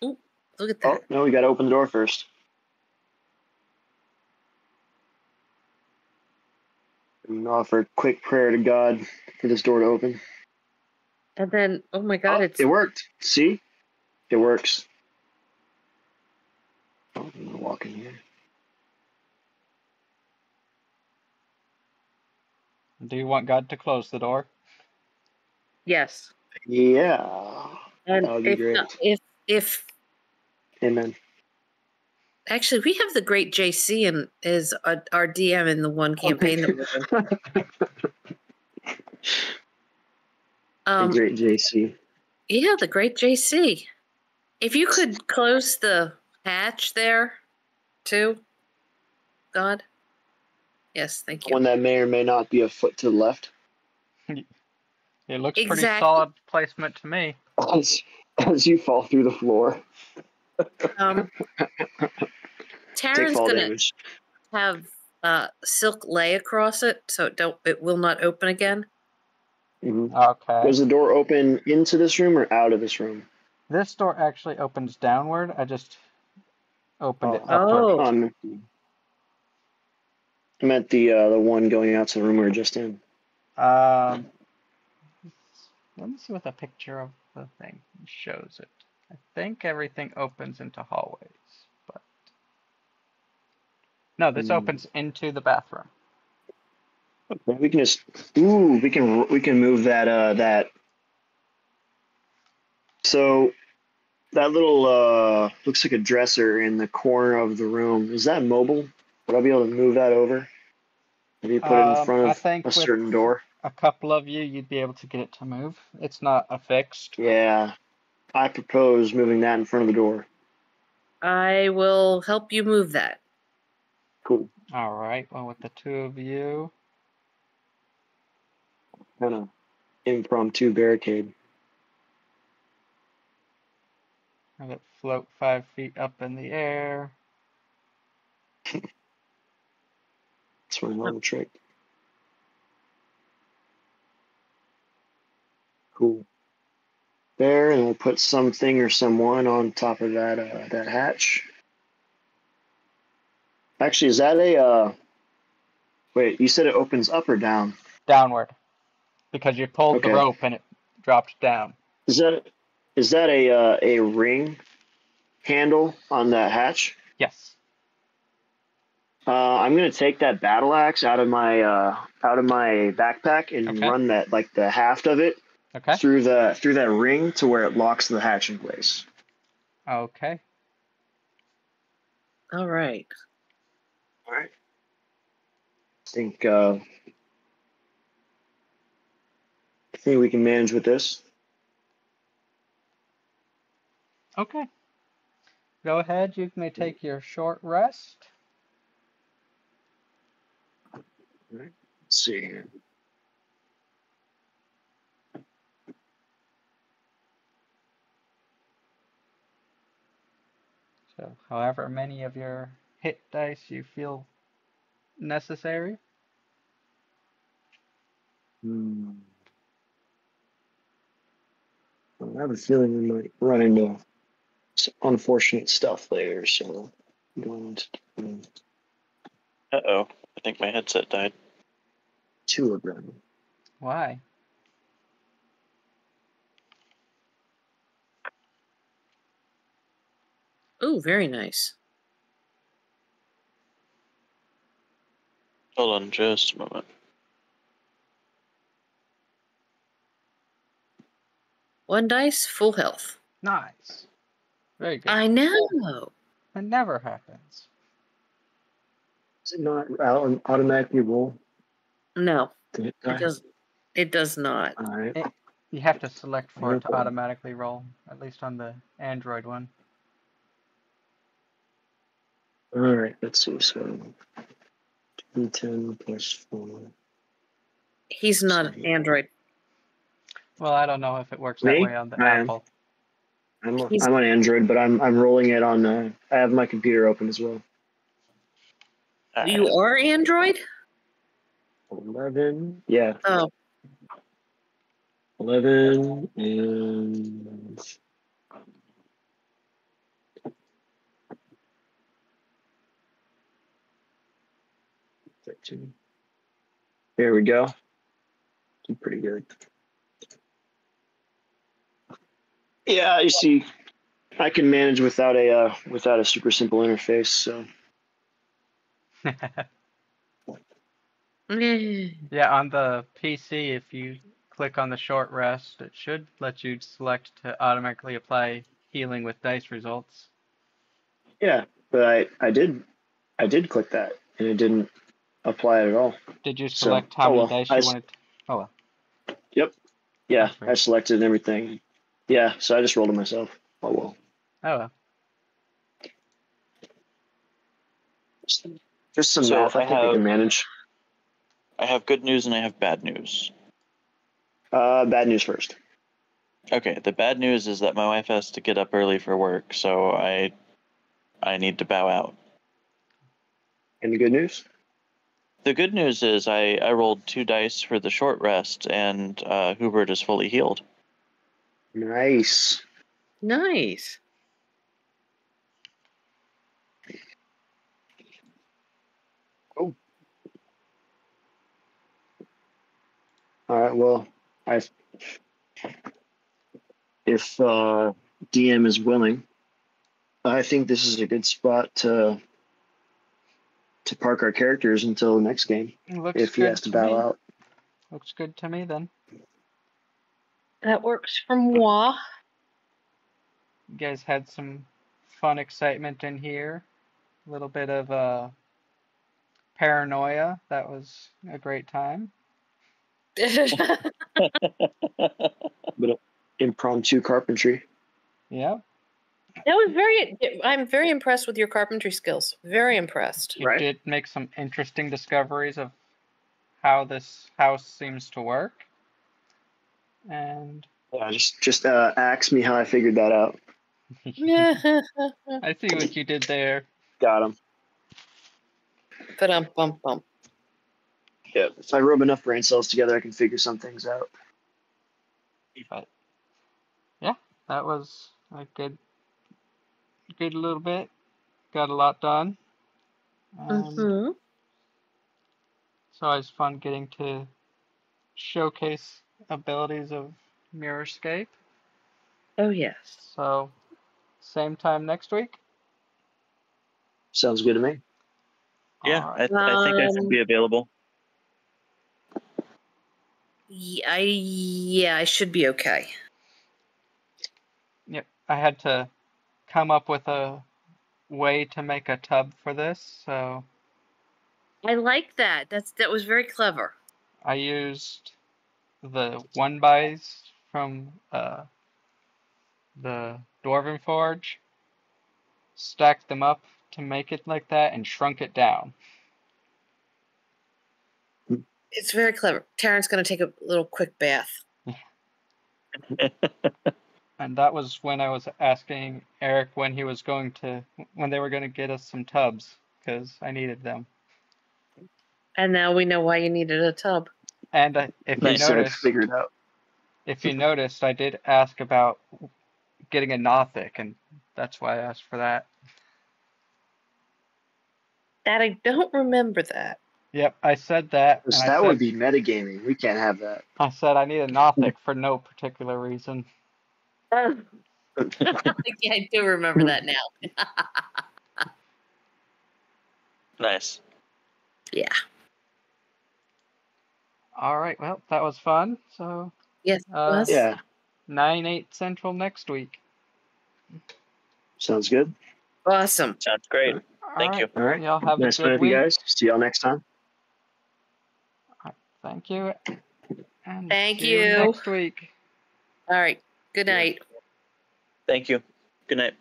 Ooh, look at Oh that. no, we got to open the door first. And offer a quick prayer to God for this door to open. And then, oh my God, Oh, it's it worked. See, it works. Oh, I'm gonna walk in here. Do you want God to close the door? yes. Yeah. And That would be if great. not- if if Amen. Actually, we have the great JC and is our, our DM in the one campaign that we're in. The Um, great JC. yeah, the great JC. If you could close the hatch there, too, God. Yes, thank you. One that may or may not be a foot to the left. It looks pretty solid placement to me. As, as you fall through the floor. Um, Take Taryn's gonna damage. have uh, silk lay across it, so it don't it will not open again. Mhm. Okay. Was the door open into this room or out of this room? This door actually opens downward. I just opened it Oh. upward. Oh. I meant the, the uh, the one going out to the room we were just in. Um, let me see what the picture of the thing shows it. I think everything opens into hallways, but no, this Hmm. opens into the bathroom. Okay, we can just ooh, we can we can move that uh that. So that little uh looks like a dresser in the corner of the room. Is that mobile? Would I be able to move that over? Maybe put it in Um, front I of think a certain door. A couple of you, you'd be able to get it to move. It's not affixed. Yeah. I propose moving that in front of the door. I will help you move that. Cool. All right. Well, with the two of you, Kind of impromptu barricade. have it float five feet up in the air. That's my normal trick. Cool. There, and we'll put something or someone on top of that uh, that hatch. Actually, is that a? Uh, wait, you said it opens up or down? Downward. Because you pulled Okay. the rope and it dropped down. Is that is that a uh, a ring handle on that hatch? Yes. Uh, I'm gonna take that battle axe out of my uh, out of my backpack and Okay. run that like the haft of it Okay. through the through that ring to where it locks the hatch in place. Okay. All right. All right. I think uh, I think we can manage with this. Okay. Go ahead. You may take your short rest. Let's see here. So, however many of your hit dice you feel necessary. Hmm. I have a feeling we might run into some unfortunate stuff later, so I'm going to Uh oh. I think my headset died. Two of them. Why? Oh, very nice. Hold on just a moment. One dice, full health. Nice. Very good. I know. It never happens. Is it not au- automatically roll? No, the it die? does. It does not. All right. You have to select for it to Okay. automatically roll, at least on the Android one. All right. Let's see. So, D10 plus four. He's not Sorry. Android. Well, I don't know if it works that way on the I am. Apple. I'm on, He's- I'm on Android, but I'm I'm rolling it on. Uh, I have my computer open as well. You are Android? Eleven. Yeah. Oh, 11 and thirteen. There we go. Did Pretty good. Yeah, you see, I can manage without a uh, without a super simple interface. So yeah. yeah, on the PC, if you click on the short rest, it should let you select to automatically apply healing with dice results. yeah, but I I did I did click that and it didn't apply it at all. Did you So- select how oh many well, dice I you s- wanted? Oh well. Yep. Yeah, That's I selected everything. Yeah, so I just rolled it myself. Oh well. Oh well. Just, just some So math I, I think I have- can manage. I have good news and I have bad news. Uh, bad news first. Okay, the bad news is that my wife has to get up early for work, so I I need to bow out. And the good news? The good news is I, I rolled two dice for the short rest and uh, Hubert is fully healed. Nice. Nice. All right. Well, I if uh, DM is willing, I think this is a good spot to to park our characters until the next game. Looks if he good has to bow me. out. Looks good to me then. That works for moi. You guys had some fun excitement in here. A little bit of uh, paranoia. That was a great time. But impromptu carpentry. Yeah. That was very. I'm very impressed with your carpentry skills. Very impressed. You Right. did make some interesting discoveries of how this house seems to work. And Yeah, just just uh, ask me how I figured that out. I see what you did there. Got him. but um, bum bum. Yeah. If I rub enough brain cells together, I can figure some things out. But yeah, that was a good, good little bit. Got a lot done. And hmm It's always fun getting to showcase abilities of Mirrorscape. Oh yes. So, same time next week. Sounds good to me. Yeah, All I, right. th- I think I should be available. Yeah, I, yeah, I should be okay. Yep, I had to come up with a way to make a tub for this, so I like that. That's that was very clever. I used the one buys from uh, the Dwarven Forge, stacked them up to make it like that, and shrunk it down. It's very clever. Taryn's going to take a little quick bath. And that was when I was asking Eric when he was going to, when they were going to get us some tubs, because I needed them. And now we know why you needed a tub. And I, if you Nice. So I noticed, figured out. if you noticed, I did ask about getting a Nothic, and that's why I asked for that. That I don't remember that. Yep, I said that. Because that said, would be metagaming. We can't have that. I said I need a Nothic for no particular reason. yeah, I do remember that now. nice. Yeah. All right, well, that was fun. So, Yes. it Uh, was. Yeah, 9 8 Central next week. sounds good. Awesome. Sounds great. All Thank right, you. All right. Y'all have nice a meeting good week. you guys. See y'all next time. Thank you. And Thank see you. next week. All right. Good night. Thank you. Good night.